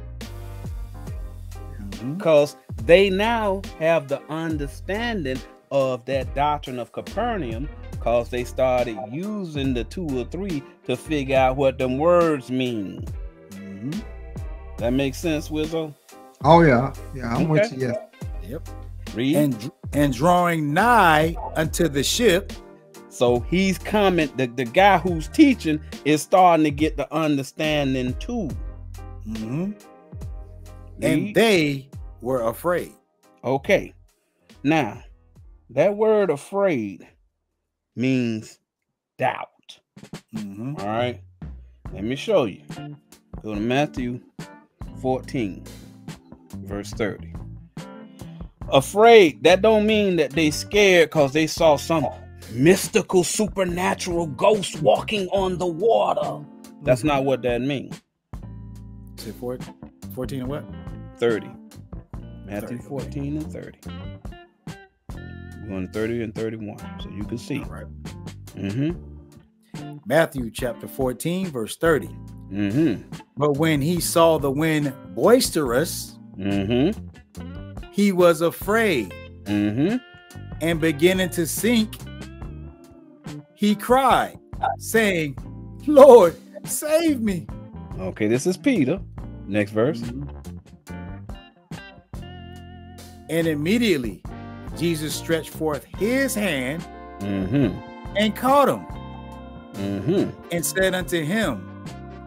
Mhm. because they now have the understanding of that doctrine of Capernaum because they started using the two or three to figure out what them words mean. Mhm. That makes sense, Wizzo? Oh yeah. Yeah. I'm with you. Yeah. Yep. Read. And and drawing nigh unto the ship, so he's coming, the, the guy who's teaching is starting to get the understanding too. Mhm. and they were afraid. Okay. Now, that word afraid means doubt. Mhm. All right. Let me show you. Go to Matthew 14, verse 30. Afraid, that don't mean that they scared because they saw some mystical supernatural ghost walking on the water. That's not what that means. Say four- 14 and what? 30. Matthew 30, okay. 14 and 30. We're going to 30 and 31. So you can see. All right. Mm-hmm. Matthew chapter 14, verse 30. Mm-hmm. But when he saw the wind boisterous, Mm-hmm. he was afraid Mm-hmm. and beginning to sink, he cried, saying, Lord, save me. Okay, this is Peter. Next verse. And immediately Jesus stretched forth his hand Mm-hmm. and caught him Mm-hmm. and said unto him,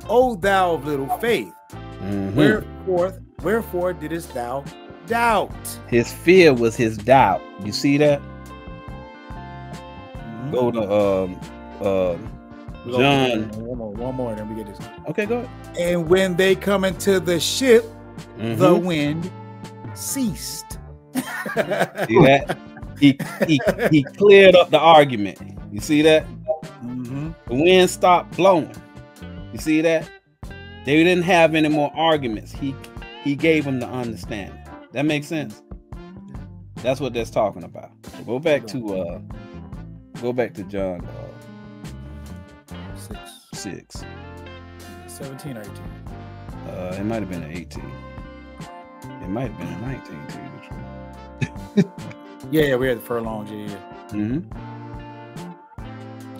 O thou of little faith, Mm-hmm. wherefore, wherefore didst thou doubt? His fear was his doubt. You see that? Mhm. Go to um um John. One more, one more, then we get this. Okay, go ahead. And when they come into the ship, the Mhm. wind ceased. See that? He, he he cleared up the argument. You see that? Mhm. The wind stopped blowing. You see that? They didn't have any more arguments. He he gave them the understanding. That makes sense. That's what that's talking about. So go back to uh go back to John uh, Six, six. 17 or 18. Uh it might have been an 18. It might have been a 19 to you. [LAUGHS] Yeah, yeah, we had the furlongs. Yeah, yeah. Mm-hmm.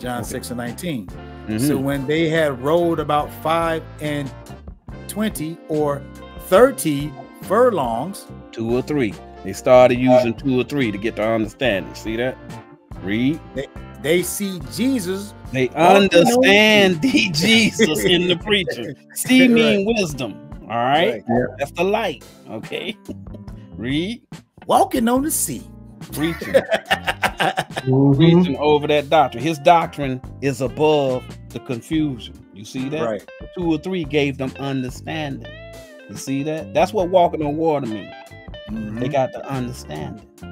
John Okay. 6 and 19. Mhm. So when they had rowed about five and 20 or 30 furlongs, two or three. They started using two or three to get the understanding. See that? Read. they see Jesus. They understand the Jesus in the preacher. [LAUGHS] See mean wisdom. All right. Right. That's the light. Okay. [LAUGHS] Read. walking on the sea. Preaching. Mhm. preaching over that doctrine. His doctrine is above the confusion. You see that? Right. Two or three gave them understanding. You see that? That's what walking on water means. They Mhm. got the understanding. All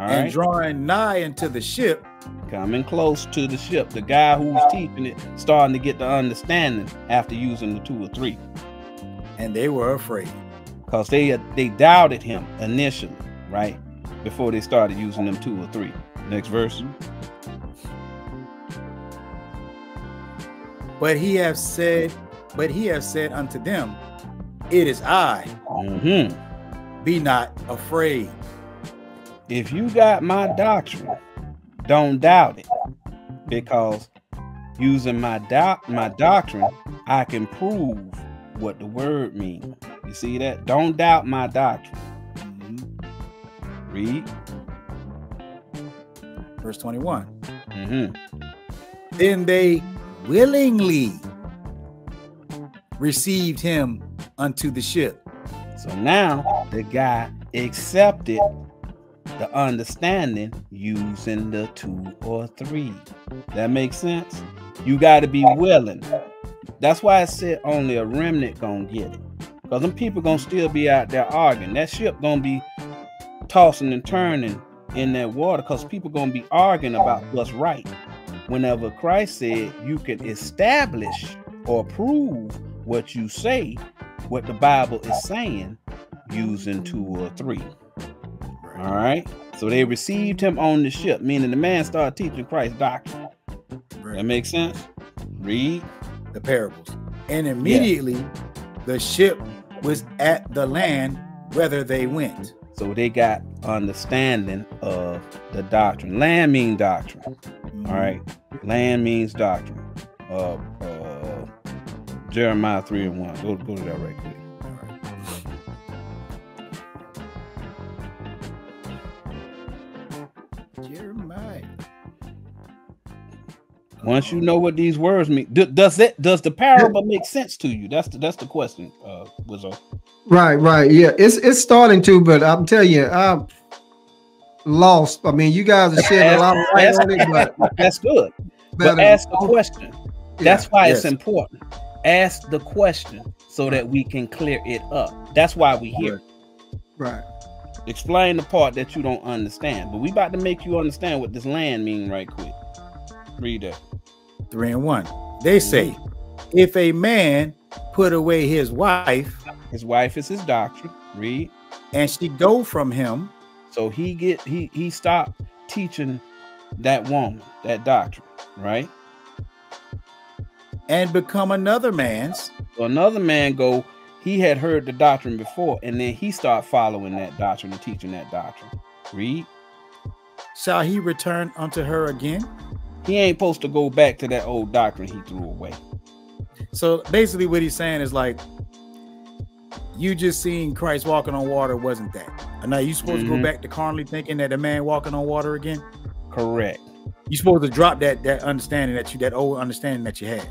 And right. drawing nigh into the ship, Coming close to the ship. The guy who's teaching it starting to get the understanding after using the two or three. and they were afraid. Because they they doubted him initially, right? Before they started using them two or three. Next verse. But he have said, but he has said unto them, It is I. Mm-hmm. Be not afraid. If you got my doctrine, don't doubt it. Because using my doc my doctrine, I can prove what the word means. You see that? Don't doubt my doctrine. Read. Verse 21. Mm-hmm. Then they willingly received him unto the ship. So now the guy accepted the understanding using the two or three. That makes sense? You got to be willing. That's why I said only a remnant gonna get it. Because them people gonna still be out there arguing. That ship gonna be tossing and turning in that water because people gonna be arguing about what's right. Whenever Christ said you can establish or prove what you say, what the Bible is saying, using two or three. All right. So they received him on the ship, meaning the man started teaching Christ's doctrine. That makes sense? Read. the parables. And immediately the ship was at the land whither they went. So they got understanding of the doctrine. Land mean doctrine. All right. Land means doctrine. Uh, uh, Jeremiah 3 and 1. Go, go to that right quick. Once you know what these words mean, do, does it does the parable make sense to you? That's the that's the question, uh Wizzo. Right, right. Yeah, it's it's starting to, but I'm telling you, I'm lost. I mean, you guys are shedding a lot of light on it, but, [LAUGHS] That's good. But but, ask the question. That's why it's important. Ask the question so that we can clear it up. That's why we here. right. Explain the part that you don't understand. But we about to make you understand what this land mean right quick. Read that. Three and one. They say, if a man put away his wife His wife is his doctrine. Read. and she go from him, So he get he he stopped teaching that woman that doctrine, right? and become another man's, So another man go, he had heard the doctrine before, and then he start following that doctrine and teaching that doctrine. Read. shall he return unto her again? He ain't supposed to go back to that old doctrine he threw away. So basically, what he's saying is like, you just seeing Christ walking on water wasn't that. And now you supposed to Mhm. go back to carnally thinking that a man walking on water again. Correct. You supposed to drop that that understanding that you that old understanding that you had.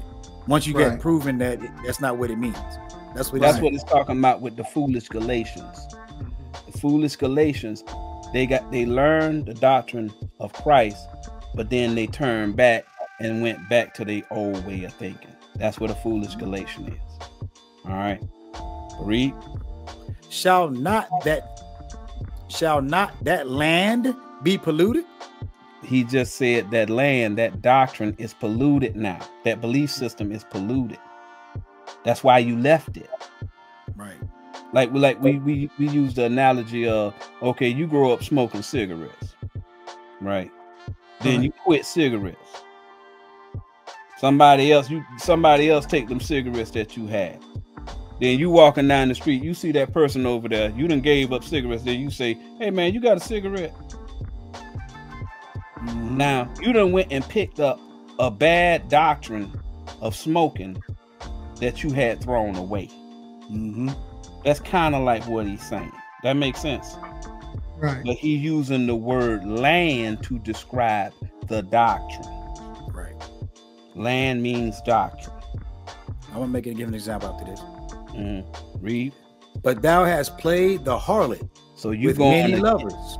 Once you Right. get proven that it- that's not what it means. That's what. That's what it's talking about with the foolish Galatians. The foolish Galatians, they got they learned the doctrine of Christ, but then they turned back and went back to the old way of thinking. That's what a foolish mm-hmm. Galatian is. All right. Read. shall not that shall not that land be polluted? He just said that land, that doctrine is polluted now. That belief system is polluted. That's why you left it. Right. Like we like we we we use the analogy of okay, you grow up smoking cigarettes, right? Then you quit cigarettes. Somebody else, you somebody else take them cigarettes that you had. Then you walking down the street, you see that person over there. You done gave up cigarettes. Then you say, "Hey man, you got a cigarette?" Now you done went and picked up a bad doctrine of smoking that you had thrown away. Mm-hmm. That's kind of like what he's saying. That makes sense. Right. But he's using the word land to describe the doctrine. Right. Land means doctrine. I'm gonna make it give an example after this. Mhm. Read. But thou hast played the harlot So you with going many ag- lovers.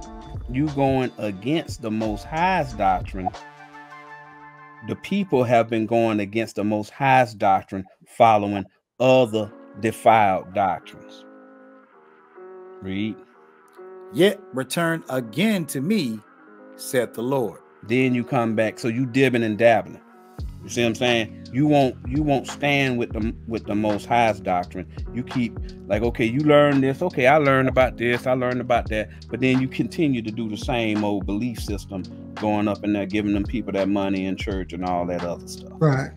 you going against the Most High's doctrine. The people have been going against the Most High's doctrine, following other defiled doctrines. Read. Yet return again to me, saith the Lord. then you come back so you dibbing and dabbling you see what i'm saying you won't you won't stand with the with the most highest doctrine you keep like okay you learn this okay i learned about this i learned about that but then you continue to do the same old belief system going up in there giving them people that money in church and all that other stuff Right.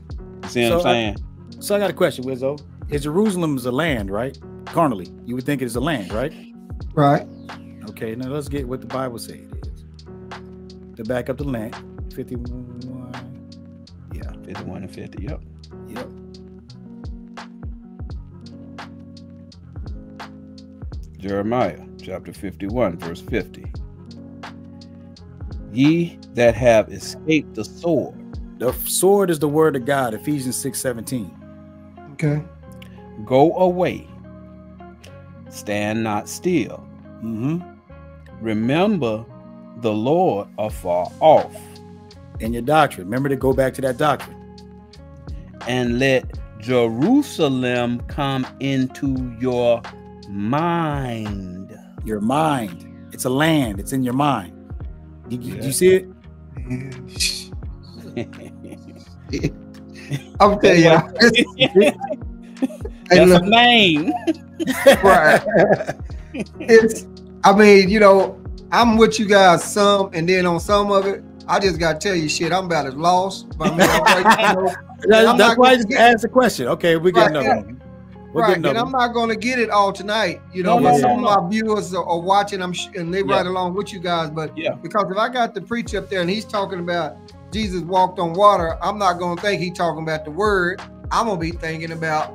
See what So I'm I- saying? So I got a question, Wizzo. Is Jerusalem is a land, right? Carnally, you would think it is a land, right? Right. Okay, now let's get what the Bible says it is. To back up the land, 51. Yeah, 51 and 50. Yep. yep. Jeremiah chapter 51, verse 50. Ye that have escaped the sword, The sword is the word of God, Ephesians 6 17. Okay. go away, stand not still. Mm-hmm. Remember the Lord afar off, In your doctrine. Remember to go back to that doctrine. and let Jerusalem come into your mind. Your mind. It's a land, it's in your mind. You, you- Yeah. you see it? [LAUGHS] I'm telling y'all. Hey, [LAUGHS] That's a name. right. [LAUGHS] It's, I mean, you know, I'm with you guys some, and then on some of it, I just got to tell you, shit, I'm about as lost. I mean, I'm like, you know, [LAUGHS] that's not why I gonna just asked the question. Okay, we get Right, another yeah. one. We'll right, and another I'm not going to get it all tonight. You know, No, some no, of my viewers are, are watching, I'm and they Yeah. right along with you guys. But Yeah. because if I got the preach up there and he's talking about Jesus walked on water, I'm not going to think he's talking about the word. I'm going to be thinking about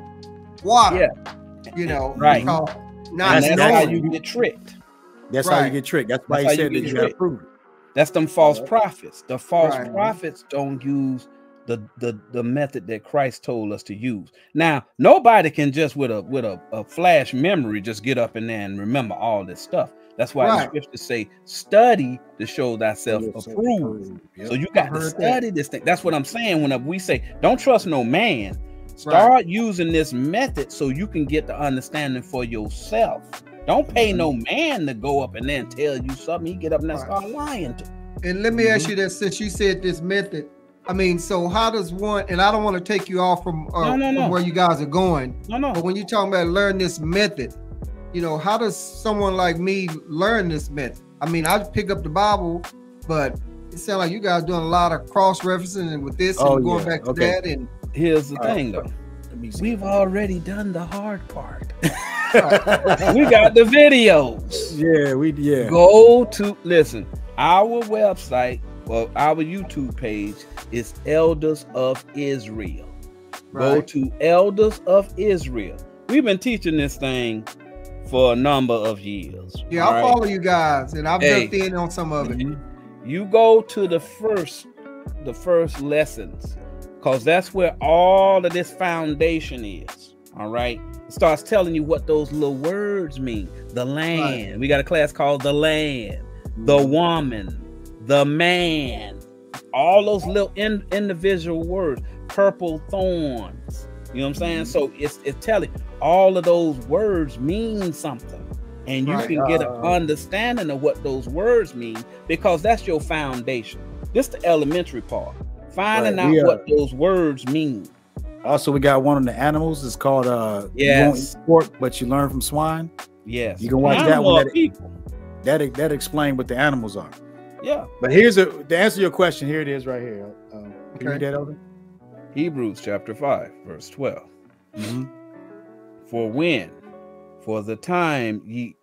water. Yeah. You know, Right. because And not that's knowing. how you get tricked. That's how you get tricked. That's why That's he how you said that you got tricked. prove it. That's them false prophets. The false Right. prophets don't use the, the the method that Christ told us to use. Now, nobody can just with a with a, a flash memory just get up in there and remember all this stuff. That's why the Right. scriptures say, study to show thyself Yes, approved. Yep. So you got to heard that. study this thing. That's what I'm saying. When we say don't trust no man, start using this method so you can get the understanding for yourself. Don't pay no man to go up and then tell you something. He get up and then Right. start lying to. And let me ask you this: since you said this method, I mean, so how does one? And I don't want to take you off from, uh, No, no, from where you guys are going, No, no. but when you're talking about learn this method, you know, how does someone like me learn this method? I mean, I pick up the Bible, but it sounds like you guys doing a lot of cross referencing and with this Oh, and going yeah. back to Okay. that, and Here's the All right. thing, though. Me. We've already done the hard part. [LAUGHS] we got the videos. yeah, we yeah. Go to listen. Our website, well, our YouTube page is Elders of Israel. Go to Elders of Israel. We've been teaching this thing for a number of years. Yeah, right? follow you guys, and I've Hey. in on some of it. You go to the first, the first lessons, because that's where all of this foundation is. All right. It starts telling you what those little words mean. The land. We got a class called the land, the woman, the man. All those little in, individual words. Purple thorns. You know what I'm saying? So it's it's telling all of those words mean something. And you Right. can get an Uh, understanding of what those words mean because that's your foundation. This the elementary part. Finding Right, out we, uh, what those words mean. Also, we got one on the animals. It's called uh you won't Yes. eat pork, but you learn from swine. Yes. You can watch that one. That, people. that that explain what the animals are. Yeah. But here's a to answer your question. Here it is, right here. Uh, can you read Okay. that over? Hebrews chapter 5, verse 12. For when, for the time ye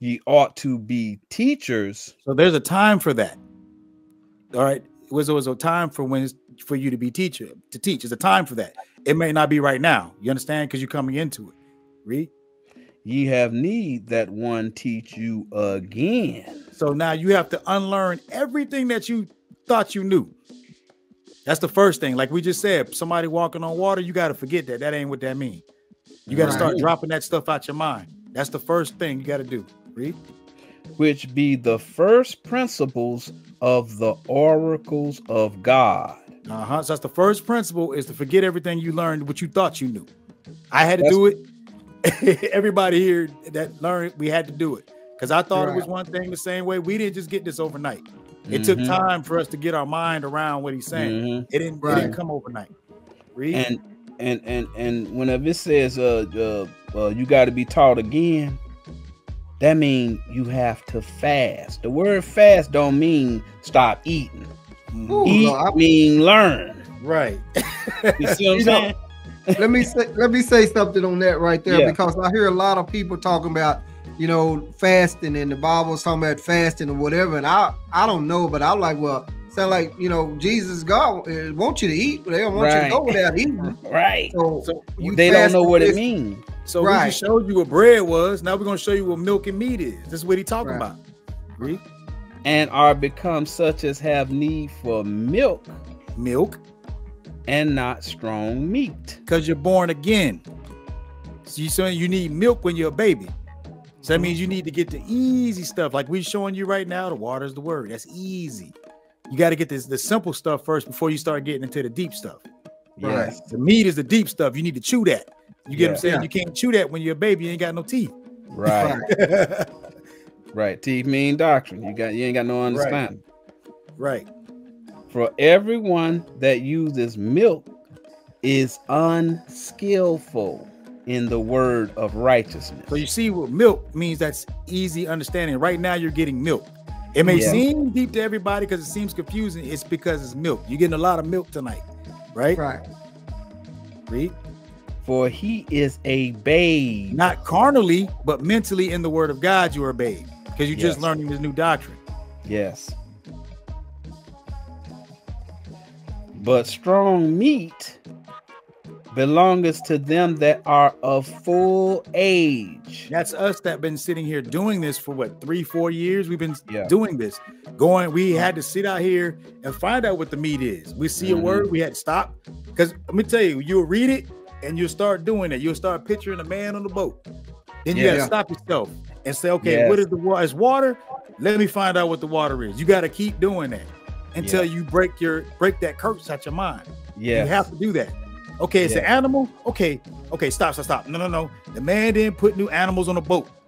ye ought to be teachers. So there's a time for that. All right. It was always a time for when it's for you to be teacher to teach. There's a time for that. It may not be right now. You understand? Because you're coming into it. Read. Ye have need that one teach you again. So now you have to unlearn everything that you thought you knew. That's the first thing. Like we just said, somebody walking on water, you got to forget that. That ain't what that means. You got to start dropping that stuff out your mind. That's the first thing you got to do. Read. Which be the first principles of the oracles of God. Uh huh. So that's the first principle is to forget everything you learned, what you thought you knew. I had to do it. [LAUGHS] Everybody here that learned, we had to do it because I thought it was one thing the same way. We didn't just get this overnight. It took Mhm, time for us to get our mind around what he's saying. mhm. It didn't. It didn't come overnight. Read. And and and and whenever it says uh, uh, uh you got to be taught again, that means you have to fast. The word fast don't mean stop eating. Ooh, Eat Lord, I- mean learn. Right. You see what I'm know, [LAUGHS] saying? let me say let me say something on that right there Yeah. because I hear a lot of people talking about you know fasting and the Bible's talking about fasting or whatever, and I I don't know, but I'm like, well, sound like you know Jesus God uh, want you to eat, but they don't want you to go without eating. [LAUGHS] Right. So So They don't know what it means. So we just showed you what bread was. Now we're gonna show you what milk and meat is. This is what he talking Right. about. Read. And are become such as have need for milk Milk, and not strong meat. because you're born again. So you saying you need milk when you're a baby. So that mm-hmm. means you need to get the easy stuff, like we're showing you right now. The water is the word. That's easy. You got to get this the simple stuff first before you start getting into the deep stuff. Right. Yes. The meat is the deep stuff. You need to chew that. You get what I'm saying? Yeah. You can't chew that when you're a baby. You ain't got no teeth. Right. [LAUGHS] Right. Teeth mean doctrine. You got you ain't got no understanding. right. For everyone that uses milk is unskillful in the word of righteousness. So you see what milk means that's easy understanding. Right now you're getting milk. It may Yeah. seem deep to everybody because it seems confusing. It's because it's milk. You're getting a lot of milk tonight. Right? Right. Read. For he is a babe. Not carnally, but mentally in the word of God, you are a babe. Because you're just learning this new doctrine. Yes. But strong meat belongeth to them that are of full age. That's us that been sitting here doing this for what three, four years. We've been Yeah. doing this. Going, we had to sit out here and find out what the meat is. We see Mhm. a word, we had to stop. Because let me tell you, you'll read it and you'll start doing it. You'll start picturing a man on the boat. Then you Yeah. gotta stop yourself and say, okay, what Yes. is the water? Is water? Let me find out what the water is. You gotta keep doing that until Yeah. you break your break that curse out your mind. Yeah. You have to do that. Okay, it's an animal. Okay, okay, stop, stop, stop. No, no, no. The man didn't put new animals on a boat. [LAUGHS]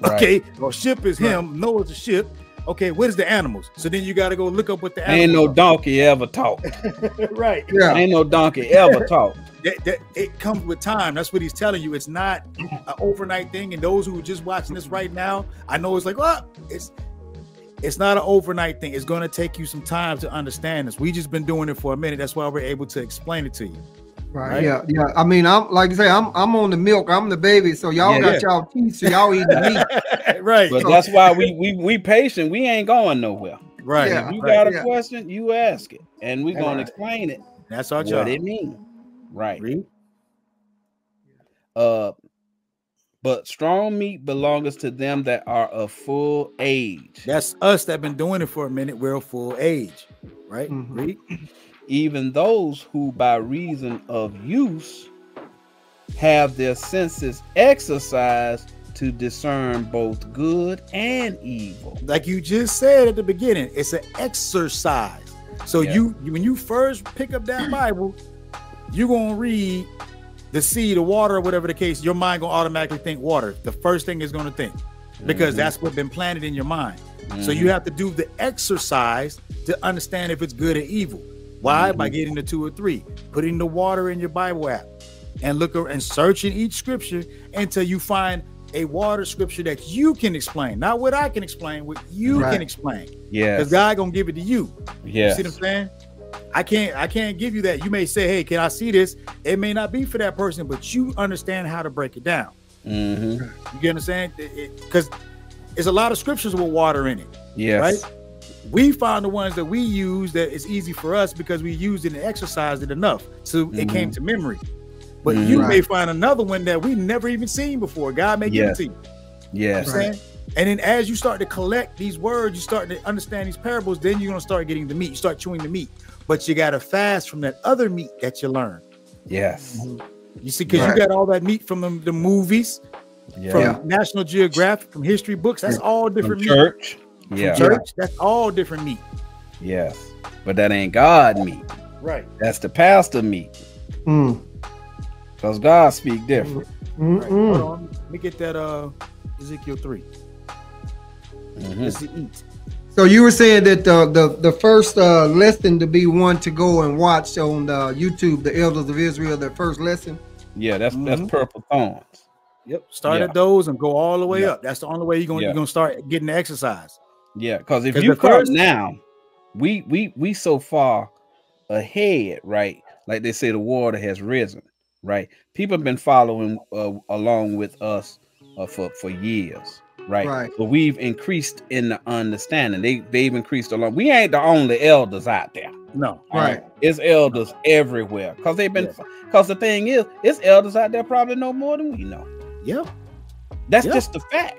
Right. Okay, well, ship is Right. him. Noah's a ship. Okay, what is the animals? So then you got to go look up what the Ain't no donkey ever talk. [LAUGHS] right. Yeah. Ain't no donkey ever [LAUGHS] talk. That, that, it comes with time. That's what he's telling you. It's not an overnight thing. And those who are just watching this right now, I know it's like, well, it's it's not an overnight thing. It's going to take you some time to understand this. We just been doing it for a minute. That's why we're able to explain it to you. Right. Right? Yeah. Yeah. I mean, I'm like I say, I'm I'm on the milk. I'm the baby. So y'all Yeah. got y'all teeth. So y'all eat the meat. [LAUGHS] right. But that's why we we we patient. We ain't going nowhere. right. Yeah. If you right. got a yeah. question, you ask it, and we're gonna Right. explain it. That's our what job. it mean. Right. Read. Uh, but strong meat belongs to them that are of full age, That's us that been doing it for a minute. We're of full age, right? Mhm. Read. even those who by reason of use have their senses exercised to discern both good and evil. Like you just said at the beginning, it's an exercise. So Yeah. you when you first pick up that Bible, you're gonna read the sea, the water, or whatever the case. Your mind gonna automatically think water. The first thing is gonna think because Mhm. that's what been planted in your mind. So Mhm. you have to do the exercise to understand if it's good or evil. Why? By Mhm. getting the two or three, putting the water in your Bible app, and look and searching each scripture until you find a water scripture that you can explain, not what I can explain, what you Right. can explain. Yeah, Because God gonna give it to you. You yes, see what I'm saying? I can't I can't give you that. You may say, hey, can I see this? It may not be for that person, but you understand how to break it down. hmm You get what I'm saying? Because there's a lot of scriptures with water in it. yes, Right? We find the ones that we use that is easy for us because we used it and exercised it enough. So it Mhm. came to memory. But Mhm. you may find another one that we never even seen before. God may Yes. give it to you. You know yes, what I'm saying? And then as you start to collect these words, you start to understand these parables, then you're gonna start getting the meat. You start chewing the meat. But you gotta fast from that other meat that you learn. yes, You see, because Right. you got all that meat from the, the movies, yeah. from Yeah. National Geographic, from history books. That's all From different meat. church, From yeah, church, that's all different meat. yes, but that ain't God meat. Right. That's the pastor meat, Mm. cause God speak different. Mm, Right. mm. Hold on. Let me get that uh Ezekiel 3. Mhm. Let's eat. So you were saying that the the, the first uh, lesson to be one to go and watch on uh, YouTube, the Elders of Israel, their first lesson. Yeah, that's that's Mhm. purple thorns. Yep. Start Yeah. at those and go all the way Yeah. up. That's the only way you're gonna Yeah. you're gonna start getting the exercise. Yeah, because if 'Cause you the come first- now, we we we so far ahead, right? like they say, the water has risen. Right? People have been following uh, along with us uh, for for years. Right? Right. But we've increased in the understanding. They they've increased along. We ain't the only elders out there. No. Right. It's elders everywhere. Cause they've been Yeah. cause the thing is, it's elders out there probably know more than we know. Yeah. That's Yeah. just the fact.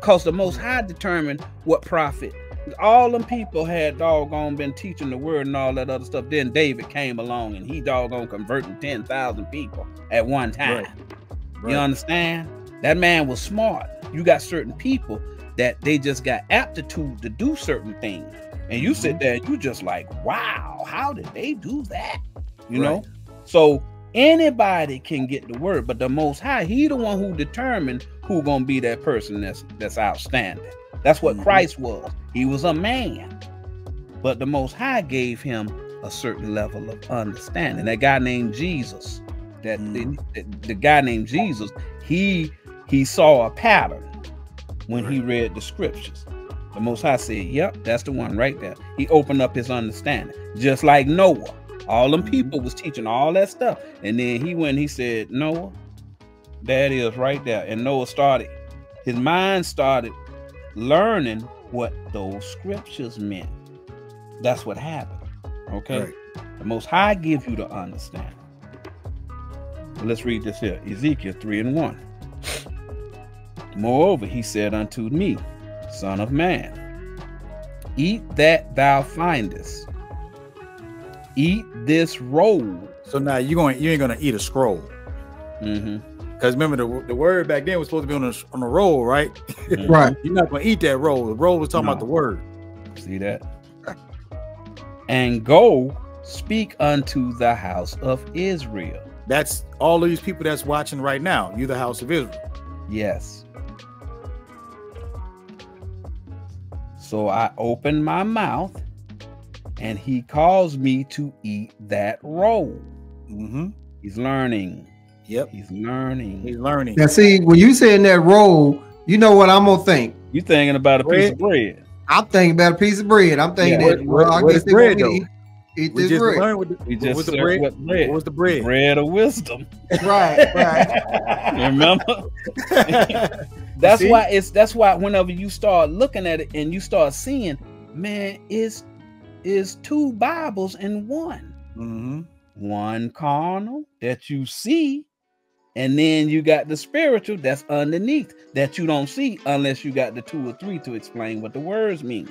Cause the most high determined what prophet. All them people had doggone been teaching the word and all that other stuff. Then David came along and he doggone converting 10,000 people at one time. Right. You understand? That man was smart. You got certain people that they just got aptitude to do certain things. And you sit there and you just like, wow, how did they do that? You know? So anybody can get the word, but the most high, he the one who determined who gonna be that person that's that's outstanding. That's what Mhm. Christ was. He was a man. But the most high gave him a certain level of understanding. That guy named Jesus, that the, Mhm. the, the guy named Jesus, he he saw a pattern when he read the scriptures. The most high said, Yep, that's the one right there. He opened up his understanding, just like Noah. All them Mhm. people was teaching all that stuff. And then he went, and he said, Noah, that is right there. And Noah started, his mind started learning what those scriptures meant. That's what happened. Okay. Right. The most high give you the understanding. Let's read this here. Ezekiel 3 and 1. Moreover, he said unto me, Son of man, eat that thou findest. Eat this roll. So now you going you ain't gonna eat a scroll. hmm Because remember the, the word back then was supposed to be on a on a roll, right? Right. [LAUGHS] You're not gonna eat that roll. The roll was talking about the word. See that? And go speak unto the house of Israel. That's all these people that's watching right now. You the house of Israel. Yes. So I opened my mouth and he caused me to eat that roll. Mm-hmm. He's learning. Yep. He's learning. He's learning. Now, see, when you say in that roll, you know what I'm gonna think. You thinking about a piece of bread. I'm thinking about a piece of bread. I'm thinking Yeah. that What- well, I what guess is they bread, me to though? eat, eat we this just bread. learned what, the, We what just was the bread. what bread. What was the bread? Bread of wisdom. Right, right. [LAUGHS] Remember? [LAUGHS] That's why it's that's why whenever you start looking at it and you start seeing, man, it's is two Bibles in one. mm-hmm. One carnal that you see, and then you got the spiritual that's underneath that you don't see unless you got the two or three to explain what the words mean.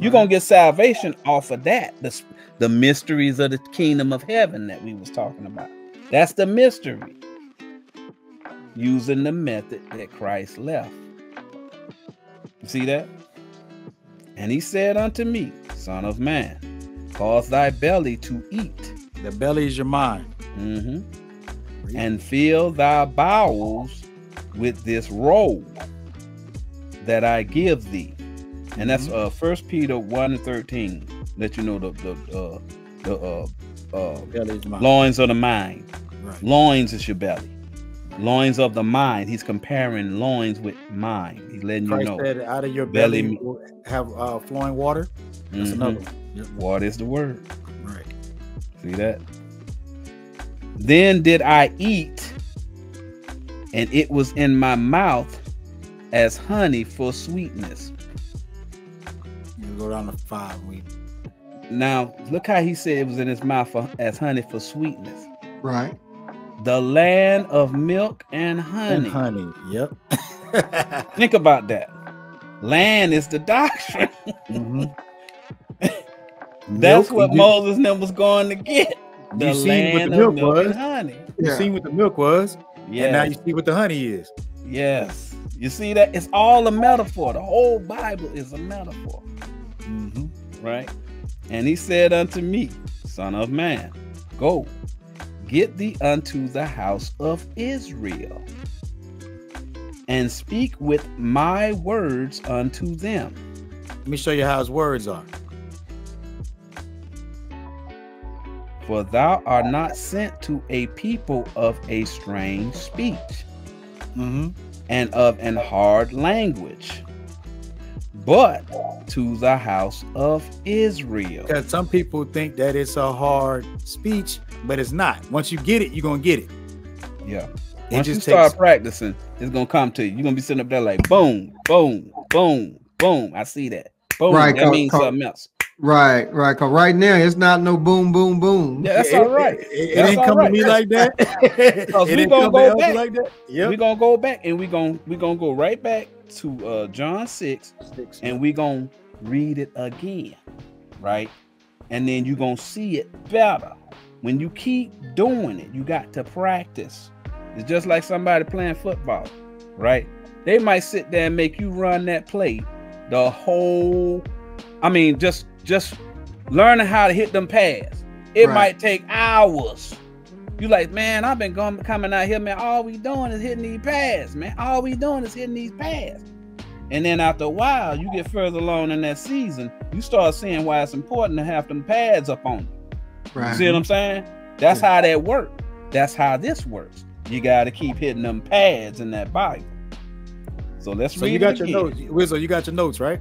You're gonna get salvation off of that. The, the mysteries of the kingdom of heaven that we was talking about. That's the mystery. Using the method that Christ left. You see that? And he said unto me, Son of man, cause thy belly to eat, The belly is your mind. mhm, and fill thy bowels with this roll that I give thee. And that's uh first Peter 1 and 13. Let you know the the uh the uh uh belly is loins of the mind. Right. Loins is your belly. Loins of the mind. He's comparing loins with mind. He's letting Christ you know. said, "Out of your Belly belly, me- will have uh, flowing water." That's Mhm. another one. Yep. What is the word? Right. See that? Then did I eat, and it was in my mouth as honey for sweetness. You go down to five. We Now, look how he said it was in his mouth for, as honey for sweetness. Right. The land of milk and honey. and honey. Yep. [LAUGHS] Think about that. Land is the doctrine. Mhm. [LAUGHS] That's Milk, what Moses and them was going to get. The You seen what the of milk milk and was. honey. You Yeah. seen what the milk was, and now you see what the honey is. yes. You see that? It's all a metaphor. The whole Bible is a metaphor. Mhm. right? And he said unto me, Son of man, go, get thee unto the house of Israel, and speak with my words unto them. Let me show you how his words are. For thou art not sent to a people of a strange speech Mm-hmm. and of an hard language. But to the house of Israel. Because some people think that it's a hard speech, but it's not. Once you get it, you're gonna get it. Yeah. It Once you start takes practicing, it's gonna come to you. You're gonna be sitting up there like boom, boom, boom, boom. I see that. Boom. Right, That co- means co- something else. Right, right. Cause right now it's not no boom, boom, boom. Yeah, that's it, all right. It, it, it ain't all come right. to me like that. [LAUGHS] Because [LAUGHS] it we ain't gonna come go to back. like that. Yep. We're gonna go back and we're gonna we're gonna go right back to uh John 6 and we're gonna read it again, right? And then you're gonna see it better. When you keep doing it, you got to practice. It's just like somebody playing football, right? They might sit there and make you run that play the whole. I mean, just just learning how to hit them pads. It Right. might take hours. You like, man, I've been going coming out here, man. All we doing is hitting these pads, man. All we doing is hitting these pads. And then after a while, you get further along in that season, you start seeing why it's important to have them pads up on you. You see what I'm saying? That's how that works. That's how this works. You got to keep hitting them pads in that Bible. So let's So read you got it your again. notes, Wizzo. You got your notes, right?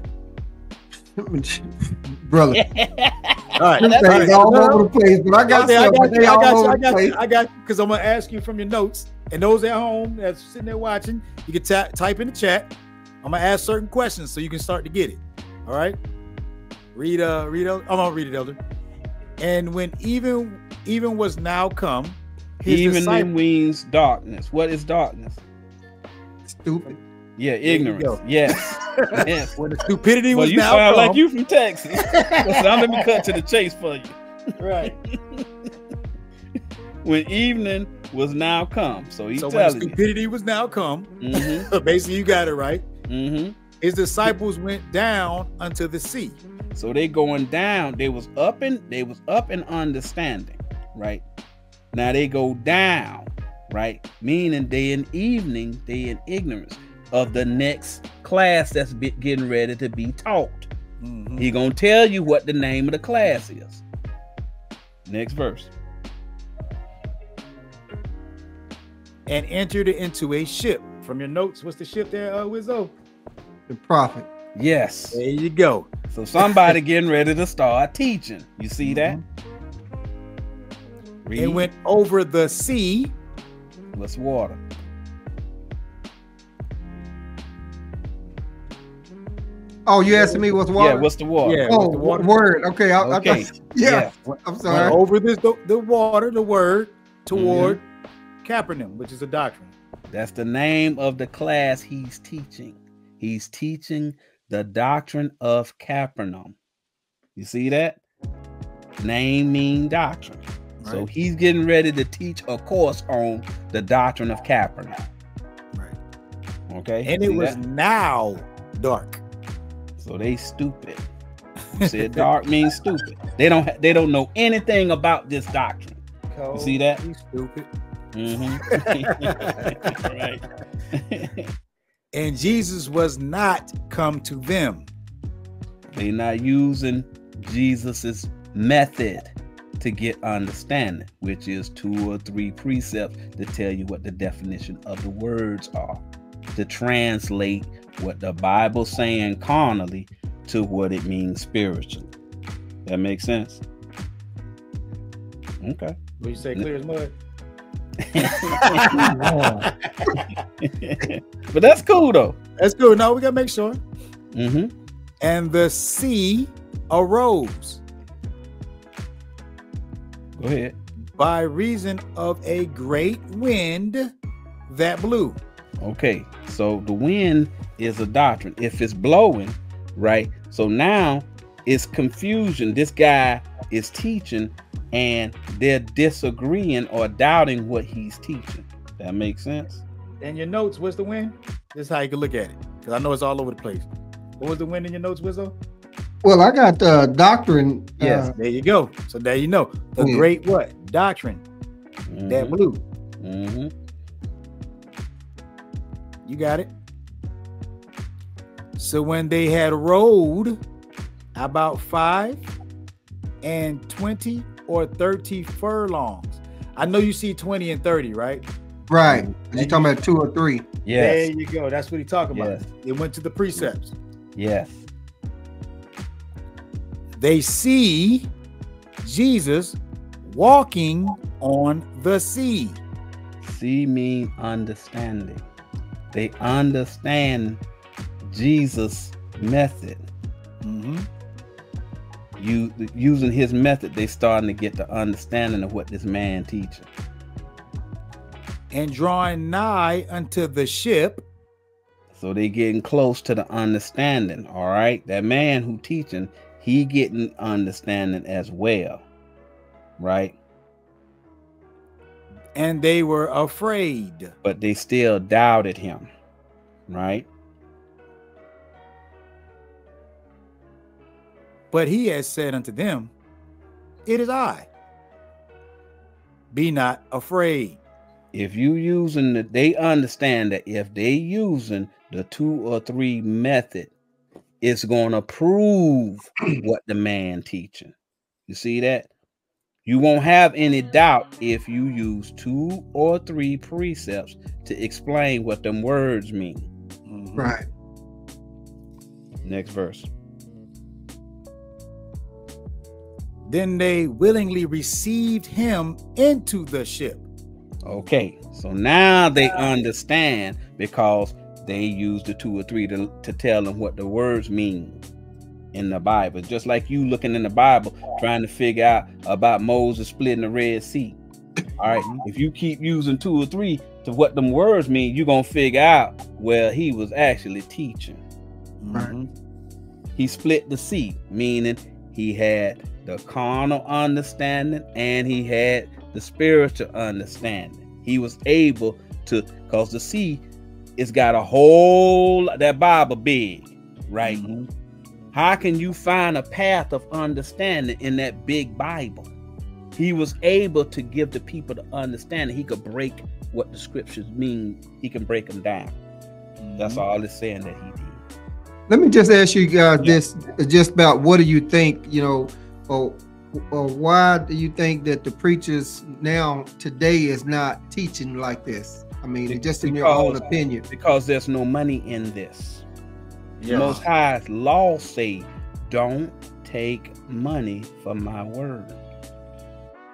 [LAUGHS] Brother, [LAUGHS] All right. them That's things all over the place, but I got Okay, I got you. they I all got you. over I the got place. you. I got you. Because I'm gonna ask you from your notes, and those at home that's sitting there watching, you can ta- type in the chat. I'm gonna ask certain questions so you can start to get it. All right. Read. Uh. Read. El- I'm gonna read it, Elder. And when even even was now come, his Even disciples. means darkness. What is darkness? Stupid. Yeah, ignorance. go. Yes. [LAUGHS] yes. when the stupidity Well, was you now sound come, like you from Texas. [LAUGHS] Listen, I'm let me cut to the chase for you. right. [LAUGHS] When evening was now come, so he's So when the you. stupidity was now come, hmm basically you got it right. hmm His disciples went down unto the sea. So they going down. They was up and they was up and understanding, right? Now they go down, right? Meaning they in evening, they in ignorance of the next class that's be, getting ready to be taught. Mhm. He gonna tell you what the name of the class is. Next verse. and entered into a ship. From your notes, what's the ship there, uh, Wizzo? The prophet. Yes. There you go. So somebody [LAUGHS] getting ready to start teaching. You see that? Read. It went over the sea What's water? Oh, you asking me what's water? Yeah. What's the water? Yeah. oh, what's the water? word. Okay. I, Okay. I thought, [LAUGHS] yeah, I'm went sorry. over this the, the water, the word toward Mm-hmm. Capernaum, which is a doctrine. That's the name of the class he's teaching. He's teaching the doctrine of Capernaum. You see that? Name mean doctrine. So he's getting ready to teach a course on the doctrine of Capernaum. Right. Okay. And it was that? now dark. So they stupid. You said dark means stupid. They don't ha- they don't know anything about this doctrine. You see that? You stupid. Mhm. [LAUGHS] right. [LAUGHS] And Jesus was not come to them. They're not using Jesus's method to get understanding, which is two or three precepts to tell you what the definition of the words are, to translate what the Bible's saying carnally to what it means spiritually. That makes sense? Okay. What you say, clear as mud? [LAUGHS] but that's cool though. That's good. No, we gotta make sure. hmm And the sea arose Go ahead. by reason of a great wind that blew. Okay, so the wind is a doctrine. If it's blowing, right? So now it's confusion. This guy is teaching and they're disagreeing or doubting what he's teaching. That makes sense? And your notes, what's the wind? This is how you can look at it. Because I know it's all over the place. What was the wind in your notes, Wizzo? Well, I got uh, doctrine. Yes. uh, There you go. So there you know. The Yeah. great what? Doctrine that Mhm, blew. mhm. You got it. So when they had rowed about five and 20 or 30 furlongs. I know you see 20 and 30, right? right. You're talking about two or three. Yes. There you go. That's what he talking about. Yes. It went to the precepts. Yes. they see Jesus walking on the sea. See mean understanding. They understand Jesus' method. Mm-hmm. You using his method, they starting to get the understanding of what this man teaching. And drawing nigh unto the ship. So they getting close to the understanding. All right. That man who teaching, he getting understanding as well. Right. And they were afraid. But they still doubted him. Right. But he has said unto them, It is I. Be not afraid. If you using the, they understand that if they using the two or three method, it's going to prove [CLEARS THROAT] what the man teaching. You see that? You won't have any doubt if you use two or three precepts to explain what them words mean. Mm-hmm. Right. Next verse. Then they willingly received him into the ship. Okay, so now they understand because they used the two or three to, to tell them what the words mean in the Bible. Just like you looking in the Bible trying to figure out about Moses splitting the Red Sea. All right, if you keep using two or three to what them words mean, you're gonna figure out where he was actually teaching. Right. Mm-hmm. He split the sea, meaning he had the carnal understanding and he had the spiritual understanding. He was able to, because the sea, it's got a whole that Bible big, right? Mm-hmm. How can you find a path of understanding in that big Bible? He was able to give the people the understanding. He could break what the scriptures mean. He can break them down. Mm-hmm. That's all it's saying that he did. Let me just ask you guys yeah. this just about what do you think, you know, or or why do you think that the preachers now today is not teaching like this? I mean, because, just in your own opinion. Because there's no money in this. Yeah. Most High's law say, don't take money for my word.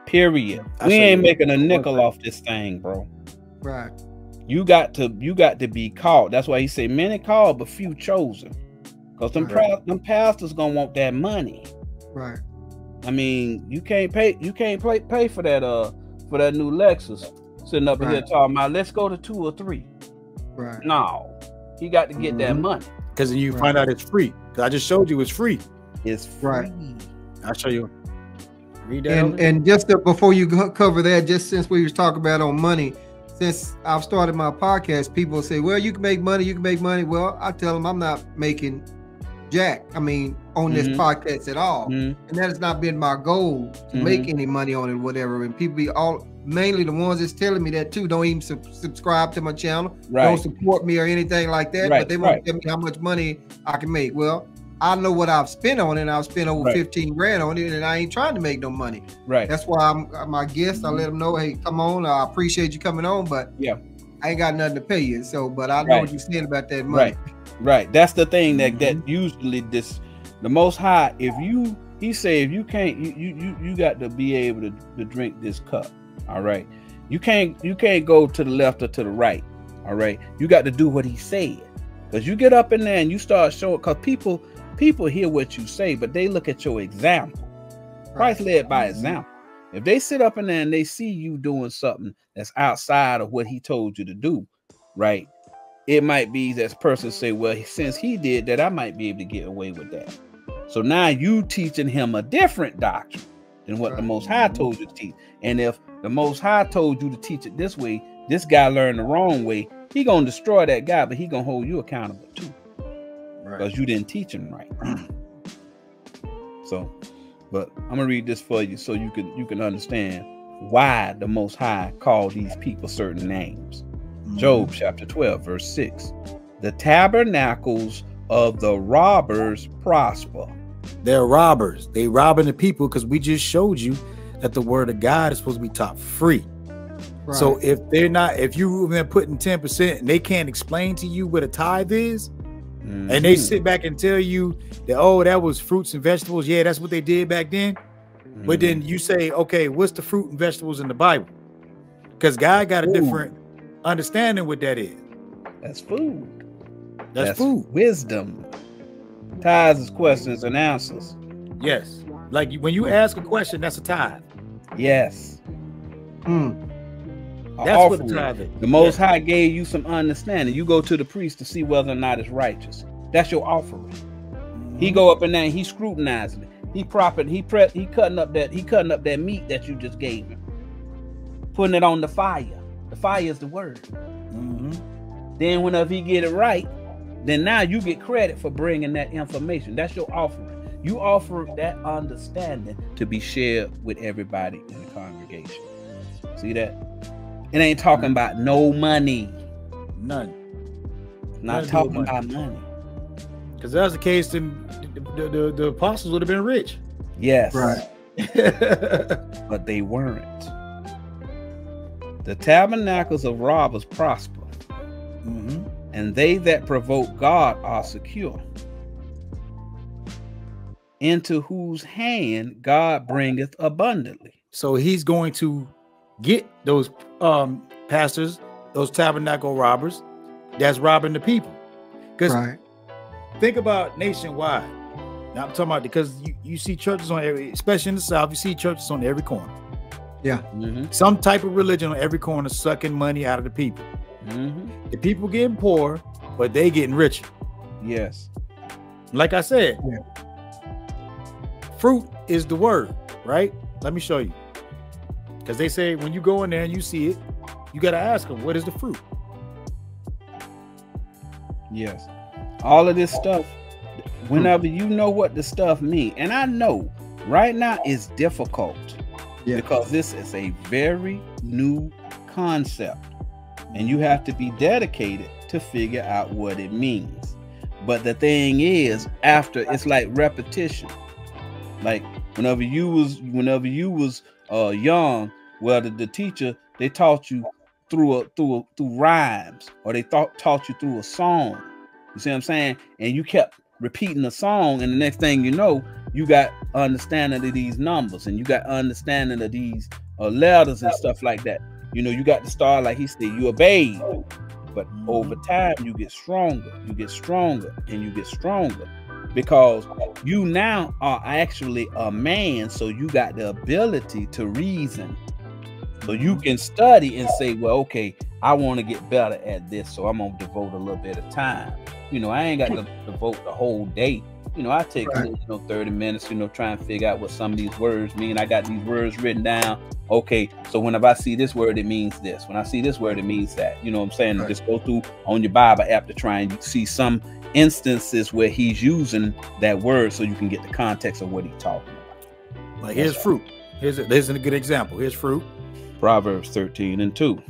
Period. we ain't making a nickel off this thing, bro. Right. You got to you got to be called. That's why he said many called, but few chosen. Because them, right. them pastors gonna want that money. Right. I mean, you can't pay you can't pay pay for that uh for that new Lexus sitting up right. here talking about let's go to two or three. Right. No. He got to get mm-hmm. that money. Because then you right. find out it's free. Because I just showed you it's free. It's free. Right. I'll show you. Read that. And, and just to, before you cover that, just since we was talking about on money, since I've started my podcast, people say, "Well, you can make money. You can make money." Well, I tell them I'm not making jack. I mean, on this mm-hmm. podcast at all, mm-hmm. and that has not been my goal to mm-hmm. make any money on it, whatever. And people be all mainly the ones that's telling me that too. Don't even su- subscribe to my channel. Right. Don't support me or anything like that. Right. But they want right. to tell me how much money I can make. Well, I know what I've spent on it. I've spent over right. 15 grand on it, and I ain't trying to make no money. Right. That's why I'm my guest. I let them know, hey, come on. I appreciate you coming on, but yeah, I ain't got nothing to pay you. So, but I know right. what you're saying about that money. Right. Right. That's the thing that mm-hmm. that usually this the most high. If you he say if you can't you you you got to be able to, to drink this cup. All right. You can't you can't go to the left or to the right. All right. You got to do what he said. Because you get up in there and you start showing because people people hear what you say, but they look at your example. Christ led by example. If they sit up in there and they see you doing something that's outside of what he told you to do, right? it might be that person say, well, since he did that, I might be able to get away with that. So now you teaching him a different doctrine than what right. the Most High told you to teach. And if the Most High told you to teach it this way, this guy learned the wrong way, he gonna destroy that guy, but he gonna hold you accountable too, because right. you didn't teach him right. [CLEARS THROAT] so, but I'm gonna read this for you so you can you can understand why the Most High called these people certain names. Mm-hmm. Job chapter 12, verse 6. The tabernacles of the robbers prosper. They're robbers. They robbing the people because we just showed you that the word of God is supposed to be taught free. Right. So if they're not, if you've been putting 10% and they can't explain to you what a tithe is, and they Mhm. sit back and tell you that oh that was fruits and vegetables yeah that's what they did back then but Mhm. then you say okay what's the fruit and vegetables in the bible because god got a Ooh. different understanding what that is that's food. that's, food Wisdom. Tithes is questions and answers. yes like when you ask a question that's a tithe Yes. Mm. A that's what the offering. tithe is The Most Yeah. High gave you some understanding. You go to the priest to see whether or not it's righteous. That's your offering. He Mhm. go up in there and he scrutinizing it. He propping, he pre he cutting up that he cutting up that meat that you just gave him, putting it on the fire. The fire is the word. Mhm. Then whenever he get it right, then now you get credit for bringing that information. That's your offering. You offer that understanding to be shared with everybody in the congregation. See that? It ain't talking about no money. none Not Nothing to do with talking money. about money. because that's the case then the, the, the, the apostles would have been rich Yes. Right. [LAUGHS] But they weren't. The tabernacles of robbers prosper, Mhm. and they that provoke God are secure. Into whose hand God bringeth abundantly. So he's going to get those um pastors, those tabernacle robbers that's robbing the people. Because Right. think about nationwide. Now I'm talking about because you, you see churches on every, especially in the South, you see churches on every corner. Mhm, Some type of religion on every corner sucking money out of the people. mhm. The people getting poor, but they getting richer. Yes. Like I said, Yeah. Fruit is the word, right? Let me show you. Because they say when you go in there and you see it, you got to ask them, what is the fruit? Yes. All of this stuff, whenever you know what the stuff mean, and I know right now it's difficult Yeah. because this is a very new concept and you have to be dedicated to figure out what it means. But the thing is, after it's like repetition. Like whenever you was whenever you was uh young, well the, the teacher they taught you through a through a, through rhymes or they thought taught you through a song. You see what I'm saying? And you kept repeating the song, and the next thing you know, you got understanding of these numbers and you got understanding of these uh, letters and stuff like that. You know, you got to start like he said, you obeyed, but over time you get stronger, you get stronger, and you get stronger because you now are actually a man, so you got the ability to reason. So you can study and say, well, okay, I want to get better at this, so I'm gonna devote a little bit of time. You know, I ain't got to [LAUGHS] devote the whole day. You know, I take Right. you know 30 minutes, you know, try and figure out what some of these words mean. I got these words written down. Okay, so whenever I see this word, it means this. When I see this word, it means that. You know what I'm saying? Right. Just go through on your Bible app to try and see some instances where he's using that word so you can get the context of what he's talking about. Like here's fruit. Here's a, here's a good example. Here's fruit. Proverbs 13 and 2.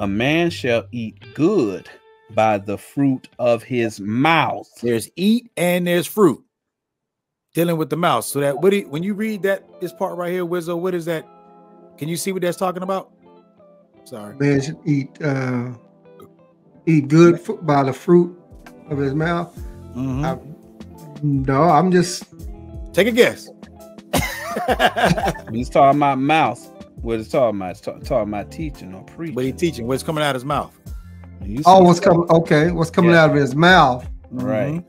A man shall eat good by the fruit of his mouth. There's eat and there's fruit. Dealing with the mouth. So that what do you- when you read that this part right here, Wizzo, what is that? Can you see what that's talking about? Sorry. Man should eat uh, eat good by the fruit of his mouth. Mhm. I- no, I'm just Take a guess. [LAUGHS] He's talking about mouth, what it's talking about? It's ta- talking about teaching or preaching. What he teaching what's coming out of his mouth. Oh, what's coming? Okay, what's coming Yeah. out of his mouth? Right. Mhm.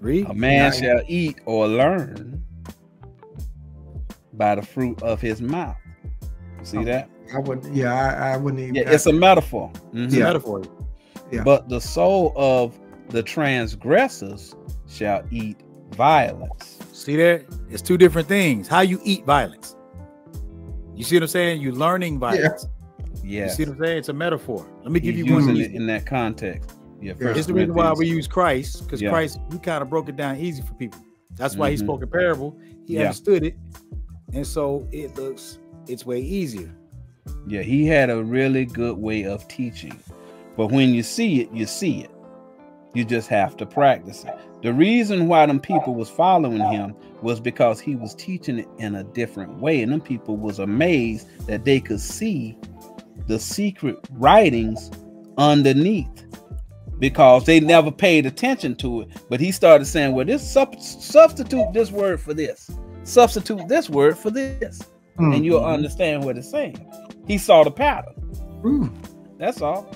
Read. A man Right. shall eat or learn by the fruit of his mouth. See Okay. that? I would, yeah, I, I wouldn't even. Yeah, it's a metaphor. Mhm. It's a metaphor. Yeah. But the soul of the transgressors shall eat violence. See there? It's two different things. How you eat violence. You see what I'm saying? You're learning violence. Yes. You see what I'm saying? It's a metaphor. Let me give He's you one. it in that context. Yeah, Yeah. First It's the reason why we use Christ, because Yeah. Christ, we kind of broke it down easy for people. That's why he Mhm. spoke a parable. He Yeah. understood it. And so it looks it's way easier. Yeah, he had a really good way of teaching. But when you see it, you see it. You just have to practice it. The reason why them people was following him was because he was teaching it in a different way. And them people was amazed that they could see the secret writings underneath because they never paid attention to it. But he started saying, well, this sub- substitute this word for this, substitute this word for this, Mm. and you'll understand what it's saying. He saw the pattern. That's all.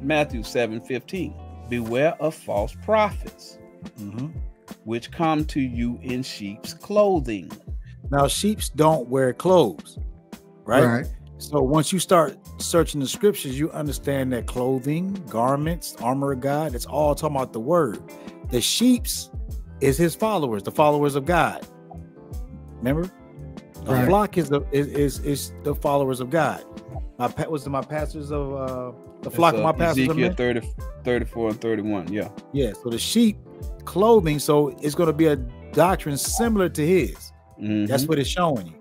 Matthew 7 15. Beware of false prophets, Mhm. which come to you in sheep's clothing. Now, sheeps don't wear clothes, right? Right. So once you start searching the scriptures, you understand that clothing, garments, armor of God, it's all talking about the word. The sheep's is his followers, the followers of God. Remember? The Right. flock is the is, is is the followers of God. My pa- was my pastors of uh the flock That's, of my uh, pastors of Ezekiel men? 30, 34 and 31. Yeah. Yeah, so the sheep clothing, so it's going to be a doctrine similar to his. That's Mhm. what it's showing you.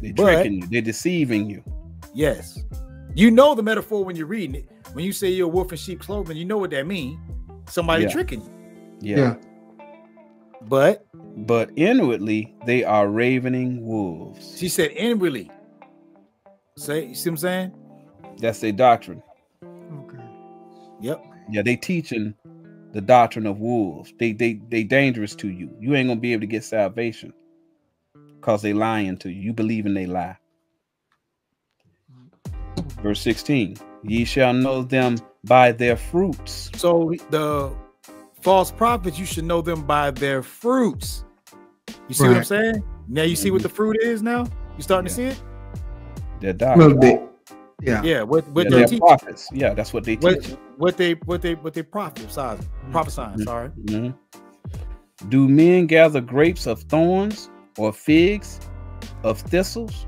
they're but- tricking you, they're deceiving you. Yes. You know the metaphor when you're reading it. When you say you're a wolf in sheep clothing, you know what that means. Somebody Yeah. tricking you. Yeah. Yeah. But But inwardly, they are ravening wolves. she said inwardly. Say, you see what I'm saying? That's their doctrine. Okay. Yep. Yeah, they teaching the doctrine of wolves. They they they dangerous to you. You ain't gonna be able to get salvation because they lying to you. You believe in they lie. Verse 16, ye shall know them by their fruits. So the false prophets, you should know them by their fruits. You see what I'm saying? Now you see what the mm-hmm. fruit is now? You starting to see it? Their A doctrine. Little bit. Yeah. Yeah, what what Yeah, they they're prophets. Yeah, that's what they what, teach. what they what they what they prophesy, prophesying, Mhm. sorry. Mhm. Do men gather grapes of thorns or figs of thistles?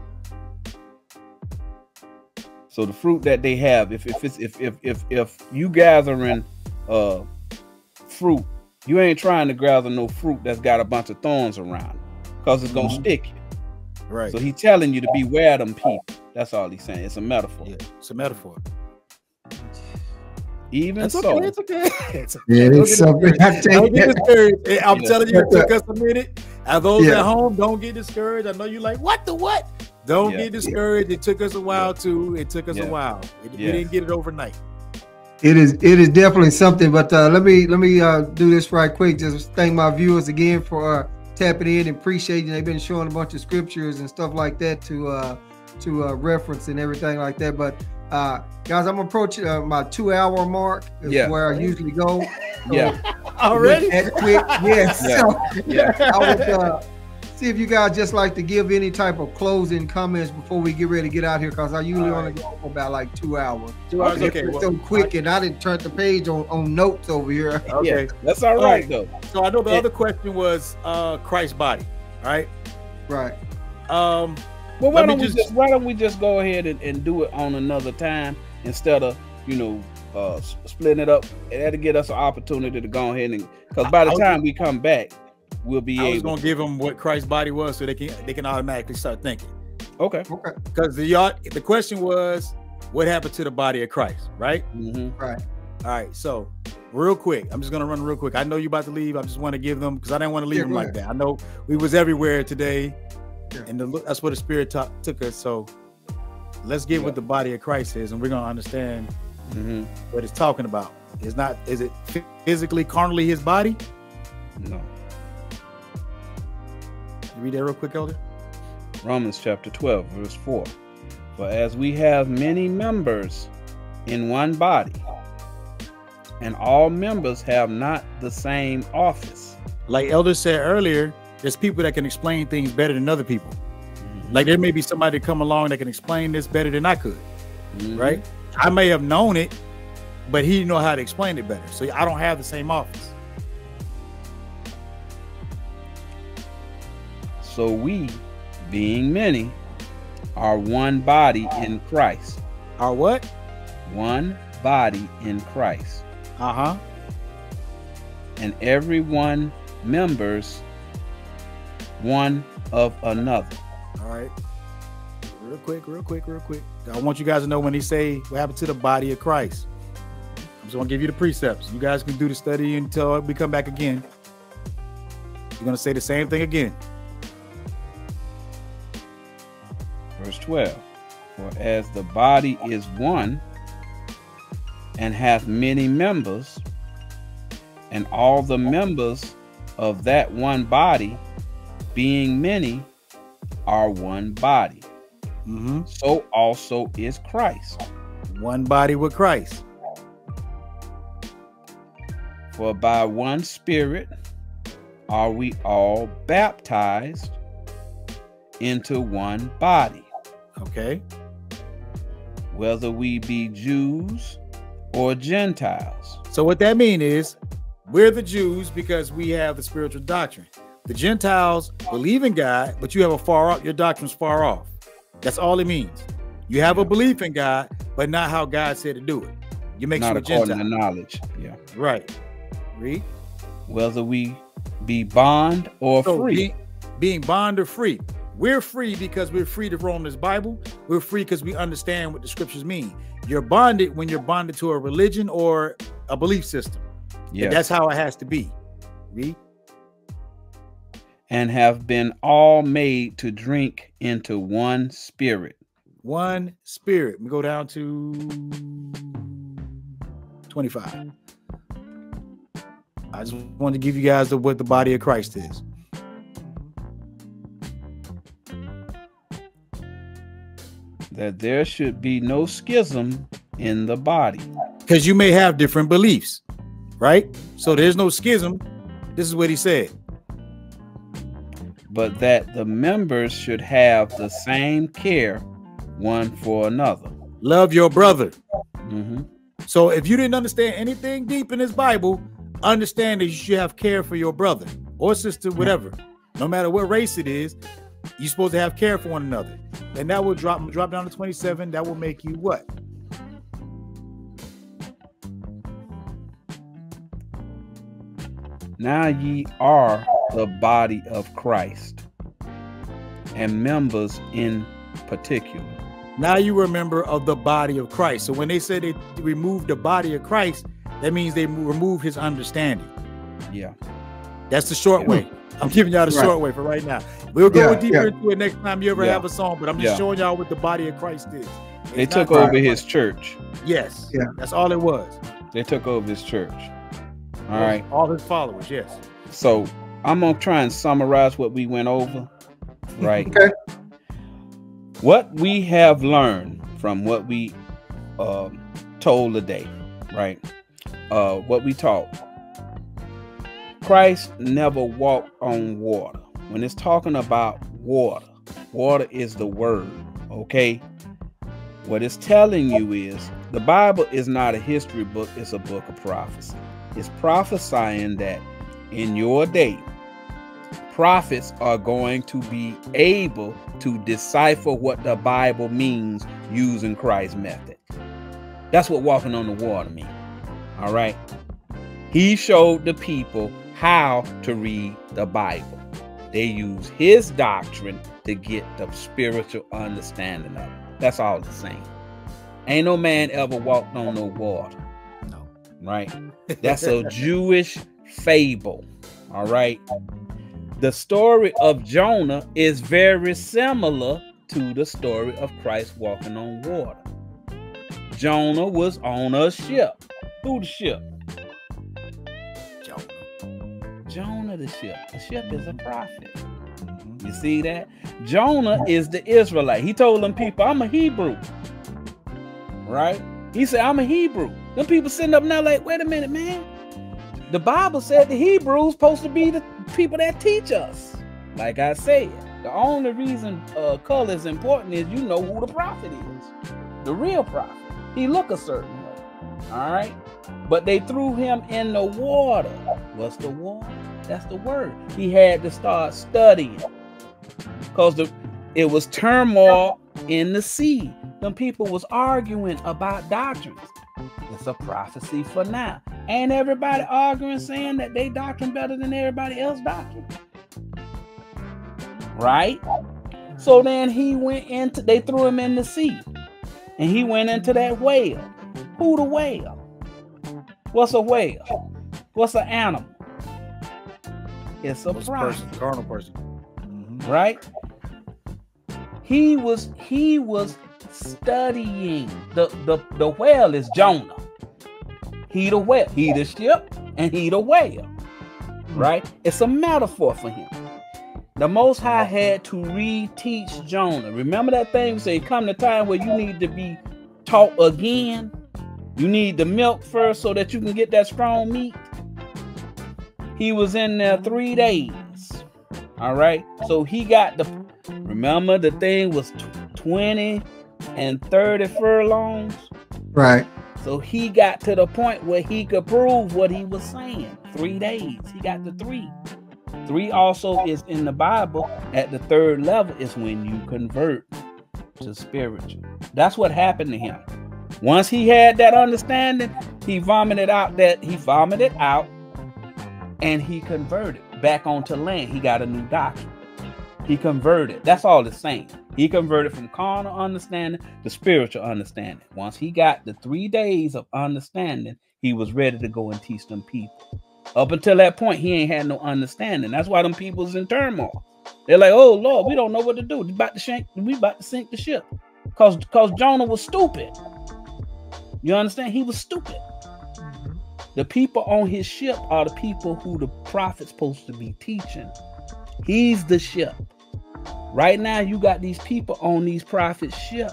So the fruit that they have, if if it's if if if if you gathering uh fruit, you ain't trying to gather no fruit that's got a bunch of thorns around because it's gonna Mhm. stick you. Right. So he's telling you to beware them people. That's all he's saying. It's a metaphor. yeah, it's a metaphor. Even That's so, okay. It's okay. [LAUGHS] It's okay. Yeah, Don't it's get something. I discouraged. Don't take get it. discouraged. I'm Yeah. telling you, it took us a minute. And those Yeah. at home, don't get discouraged. I know you're like, what the what? Don't Yeah. get discouraged. It took us a while too. It took us Yeah. a while. It- We didn't get it overnight. It is it is definitely something, but uh, let me let me uh, do this right quick. Just thank my viewers again for uh, tapping in and appreciating. They've been showing a bunch of scriptures and stuff like that to uh, to uh, reference and everything like that. But uh, guys, I'm approaching uh, my two hour mark. Is Yeah. where I usually go. yeah, [LAUGHS] Already? That quick, yes. Yeah. So, [LAUGHS] yeah. I would uh, see if you guys just like to give any type of closing comments before we get ready to get out here, because I usually All only go for about like two hours. Two hours. It's Okay. well, so quick, and I didn't turn the page on, on notes over here. okay. Yeah, that's all All right right. though. So I know the Yeah. other question was uh Christ's body, right? Right. Um, Well, why don't we just- just why don't we just go ahead and, and do it on another time instead of you know uh splitting it up? That'll get us an opportunity to go ahead and because by the was- time we come back, we'll be I was able. gonna give them what Christ's body was, so they can they can automatically start thinking. Okay. Okay. Because the y'all, the question was, what happened to the body of Christ, right? hmm Right. All right, so real quick, I'm just gonna run real quick. I know you're about to leave. I just want to give them because I didn't want to leave Yeah, them like ahead. that. I know we was everywhere today, Yeah. and the, that's where the Spirit ta- took us. So let's get Yeah. what the body of Christ is, and we're gonna understand hmm what it's talking about. It's not is it physically, carnally his body? No. Read that real quick, Elder. Romans chapter 12, verse 4. For as we have many members in one body, and all members have not the same office. Like Elder said earlier, there's people that can explain things better than other people. Like there may be somebody come along that can explain this better than I could. Mhm. right? I may have known it, but he didn't know how to explain it better. So I don't have the same office. So we, being many, are one body in Christ. Or what? One body in Christ. Uh huh. And every one members one of another. All right. Real quick, real quick, real quick. I want you guys to know when they say what happened to the body of Christ. I'm just gonna give you the precepts. You guys can do the study until we come back again. You're gonna say the same thing again. Verse 12. For as the body is one and hath many members, and all the members of that one body, being many, are one body. Mm-hmm. So also is Christ. One body with Christ. For by one Spirit are we all baptized into one body, Okay. whether we be Jews or Gentiles. So what that mean is we're the Jews because we have the spiritual doctrine. The Gentiles believe in God, but you have a far off, your doctrine's far off. That's all it means. You have a belief in God, but not how God said to do it. You make Not some according Gentile. to knowledge. Yeah. Right. Read. Whether we be bond or So free. being, being bond or free. We're free because we're free to roam this Bible. We're free because we understand what the scriptures mean. You're bonded when you're bonded to a religion or a belief system. yes. That's how it has to be. Read. and have been all made to drink into one spirit. One spirit. We go down to 25. I just wanted to give you guys the, what the body of Christ is. That there should be no schism in the body. Because you may have different beliefs, right? So there's no schism. This is what he said. but that the members should have the same care one for another. Love your brother. Mhm. So if you didn't understand anything deep in this Bible, understand that you should have care for your brother or sister, whatever. No matter what race it is, you're supposed to have care for one another. And that will drop drop down to 27. That will make you what? Now ye are the body of Christ, and members in particular. Now you are a member of the body of Christ. So when they say they remove the body of Christ, that means they remove his understanding. Yeah. That's the short way. I'm giving y'all the Right. short way for right now. We'll go Yeah, deeper yeah. into it next time you ever Yeah. have a song, but I'm just Yeah. showing y'all what the body of Christ is. They took not- over his church. Yes. Yeah. That's all it was. They took over his church. All right. All his followers. Yes. So I'm gonna try and summarize what we went over. [LAUGHS] Right. Okay. What we have learned from what we um, told today, right? Uh, what we taught. Christ never walked on water. When it's talking about water, water is the word. Okay. What it's telling you is the Bible is not a history book, it's a book of prophecy. It's prophesying that in your day, prophets are going to be able to decipher what the Bible means using Christ's method. That's what walking on the water means. All right. He showed the people how to read the Bible. They use his doctrine to get the spiritual understanding of it. That's all the same. Ain't no man ever walked on no water, No. right? [LAUGHS] That's a Jewish fable. All right. The story of Jonah is very similar to the story of Christ walking on water. Jonah was on a ship. Who the ship? Jonah the ship. The ship is a prophet. Mhm. You see that? Jonah is the Israelite. He told them people, I'm a Hebrew. Right? He said, I'm a Hebrew. Them people sitting up now like, wait a minute, man. The Bible said the Hebrews supposed to be the people that teach us. Like I said, the only reason uh, color is important is you know who the prophet is. The real prophet. He look a certain way. All right? But they threw him in the water. What's the water? That's the word. He had to start studying because the it was turmoil in the sea. Them people was arguing about doctrines. It's a prophecy for now. Ain't everybody arguing saying that they doctrine better than everybody else doctrine? Right? So then he went into they threw him in the sea. And he went into that whale. Who the whale? What's a whale? What's an animal? It's a Most prophet person, carnal person. Mhm. right he was he was studying the the the whale is jonah he the whale, he the ship, and he the whale. Right? It's a metaphor for him. The Most High had to reteach Jonah. Remember that thing? We say, come the time where you need to be taught again. You need the milk first so that you can get that strong meat. He was in there three days. All right. So he got the, remember the thing was 20 and 30 furlongs. Right. So he got to the point where he could prove what he was saying. Three days. He got the three. Three also is in the Bible. At the third level is when you convert to spiritual. That's what happened to him. Once he had that understanding, he vomited out that he vomited out and he converted back onto land. He got a new doctrine. He converted. That's all it's saying. He converted from carnal understanding to spiritual understanding. Once he got the three days of understanding, he was ready to go and teach them people. Up until that point, he ain't had no understanding. That's why them people's in turmoil. They're like, "Oh Lord, we don't know what to do. We about to sink. We about to sink the ship." Cause, cause Jonah was stupid. You understand? He was stupid. The people on his ship are the people who the prophet's supposed to be teaching. He's the ship. Right now, you got these people on these prophets' ship,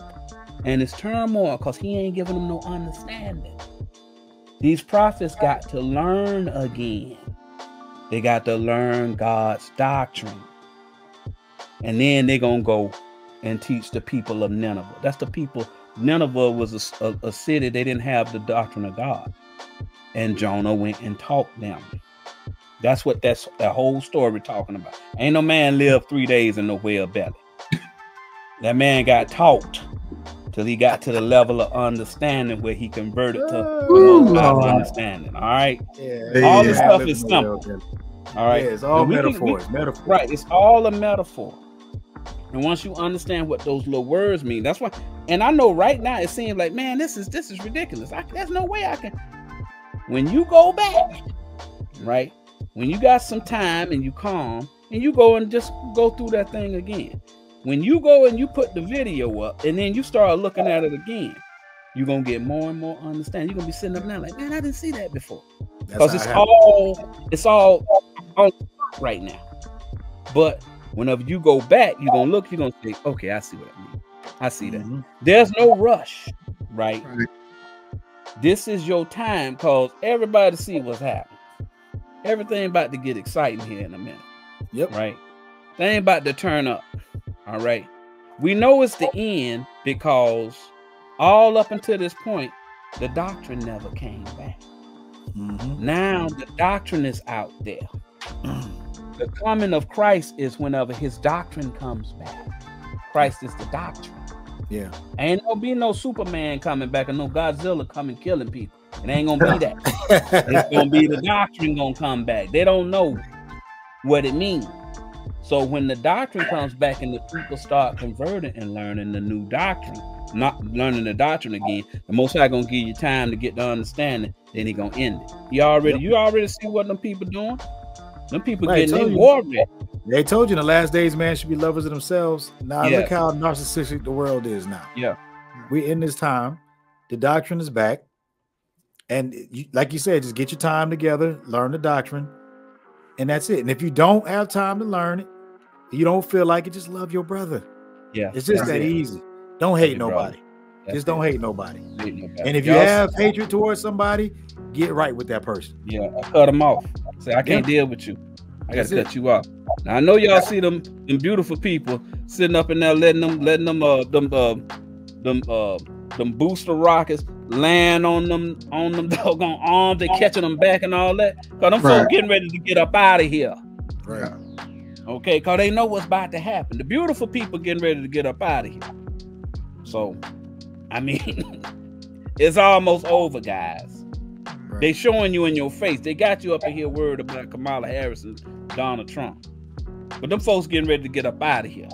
and it's turmoil because he ain't giving them no understanding. These prophets got to learn again. They got to learn God's doctrine. And then they're going to go and teach the people of Nineveh. That's the people. Nineveh was a, a, a city, they didn't have the doctrine of God. And Jonah went and taught them. That's what that's that whole story talking about. Ain't no man lived three days in the whale belly. That man got taught till he got to the level of understanding where he converted to Ooh, understanding. All right. Yeah, All this stuff is simple. All right. Yeah, it's all metaphor. we can- metaphors. metaphors. Right. It's all a metaphor. And once you understand what those little words mean, that's why. And I know right now it seems like, man, this is this is ridiculous. I, there's no way I can. When you go back, right? When you got some time and you calm and you go and just go through that thing again. When you go and you put the video up and then you start looking at it again, you're gonna get more and more understanding. You're gonna be sitting up now like, man, I didn't see that before because it's all it's all on right now. But whenever you go back, you're gonna look, you're gonna say, okay, I see what I mean. I see that. Mhm. There's no rush, right? Right. This is your time because everybody see what's happening. Everything about to get exciting here in a minute, Yep. right? They ain't about to turn up. All right. We know it's the end because all up until this point, the doctrine never came back. Mhm. Now the doctrine is out there. [CLEARS THROAT] The coming of Christ is whenever his doctrine comes back. Christ is the doctrine. Yeah. Ain't gonna be no Superman coming back and no Godzilla coming killing people. It ain't gonna be that. [LAUGHS] it's gonna be the doctrine gonna come back. They don't know what it means. So when the doctrine comes back and the people start converting and learning the new doctrine, not learning the doctrine again, the most high gonna give you time to get the understanding, then he gonna end it. You already you already see what them people doing. Them people Right, getting told war ready. They told you in the last days, man, should be lovers of themselves. Now Yeah. look how narcissistic the world is now. Yeah. we're in this time. The doctrine is back, and you, like you said, just get your time together, learn the doctrine, and that's it. And if you don't have time to learn it, you don't feel like it, just love your brother. Yeah. It's just that it. easy. Don't hate nobody. That's just don't hate nobody. Hate nobody. And if you have hatred towards somebody, get right with that person. Yeah, I cut them off. Say I can't deal with you. I gotta it. cut you off. Now I know y'all see them them beautiful people sitting up in there letting them letting them uh them uh them uh them booster rockets land on them on them [LAUGHS] doggone arms, they catching them back and all that. Cause them Right. folks getting ready to get up out of here. Right. Okay, cause they know what's about to happen. The beautiful people getting ready to get up out of here. So, I mean, [LAUGHS] it's almost over, guys. They showing you in your face. They got you up in here worried about Kamala Harris and Donald Trump. But them folks getting ready to get up out of here.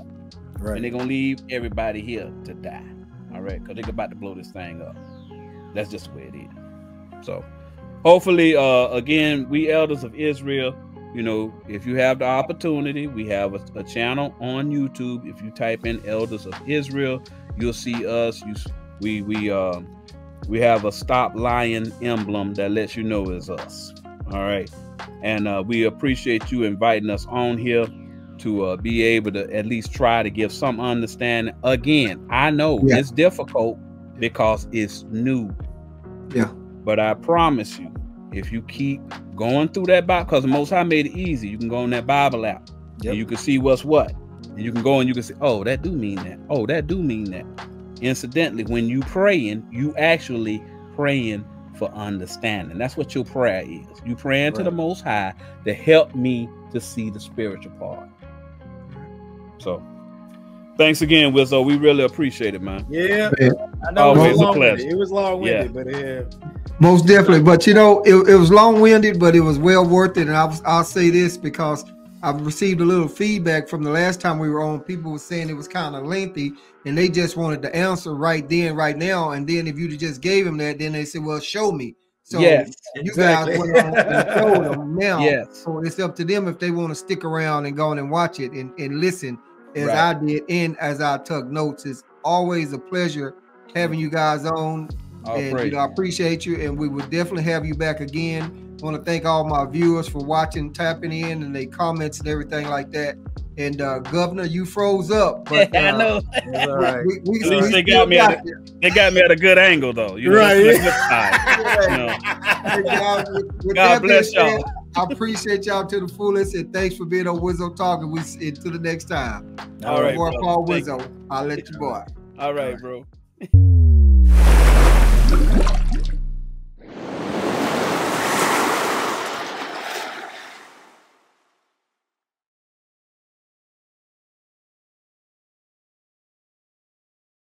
And they're gonna leave everybody here to die. All right, because they're about to blow this thing up. That's just the way it is. So hopefully, uh again, we elders of Israel, you know, if you have the opportunity, we have a, a channel on YouTube. If you type in elders of Israel, you'll see us. You we we um we have a stop lying emblem that lets you know it's us. All right. And uh, we appreciate you inviting us on here to uh, be able to at least try to give some understanding. Again, I know yeah. it's difficult because it's new. Yeah. But I promise you, if you keep going through that Bible, because the Most High made it easy, you can go on that Bible app yep. and you can see what's what. And you can go and you can say, oh, that do mean that. Oh, that do mean that. Incidentally, when you praying, you actually praying for understanding. That's what your prayer is. You praying right. to the Most High to help me to see the spiritual part. So, thanks again, Wizzo. We really appreciate it, man. Yeah, I know always a pleasure. It was long winded, yeah. but yeah. Most definitely, but you know, it, it was long winded, but it was well worth it. And I'll, I'll say this because I've received a little feedback from the last time we were on. People were saying it was kind of lengthy, and they just wanted the answer right then, right now. And then if you just gave them that, then they said, "Well, show me." So yes, you exactly. guys went on and showed them [LAUGHS] now. Yes. So it's up to them if they want to stick around and go on and watch it and, and listen as right. I did and as I took notes. It's always a pleasure having mm. you guys on. and you know, I appreciate you, and we will definitely have you back again I want to thank all my viewers for watching, tapping in, and they comments and everything like that. And uh, Governor, you froze up. [LAUGHS] But, uh, I know. Right. We, we, we, we they got me. At a, they got me at a good angle, though. You know, right. yeah. [LAUGHS] with, with God bless y'all. I appreciate y'all to the fullest, and thanks for being on Wizzo Talking. We until the next time. All right, Paul Wizzo. I'll let you go. All right, bro.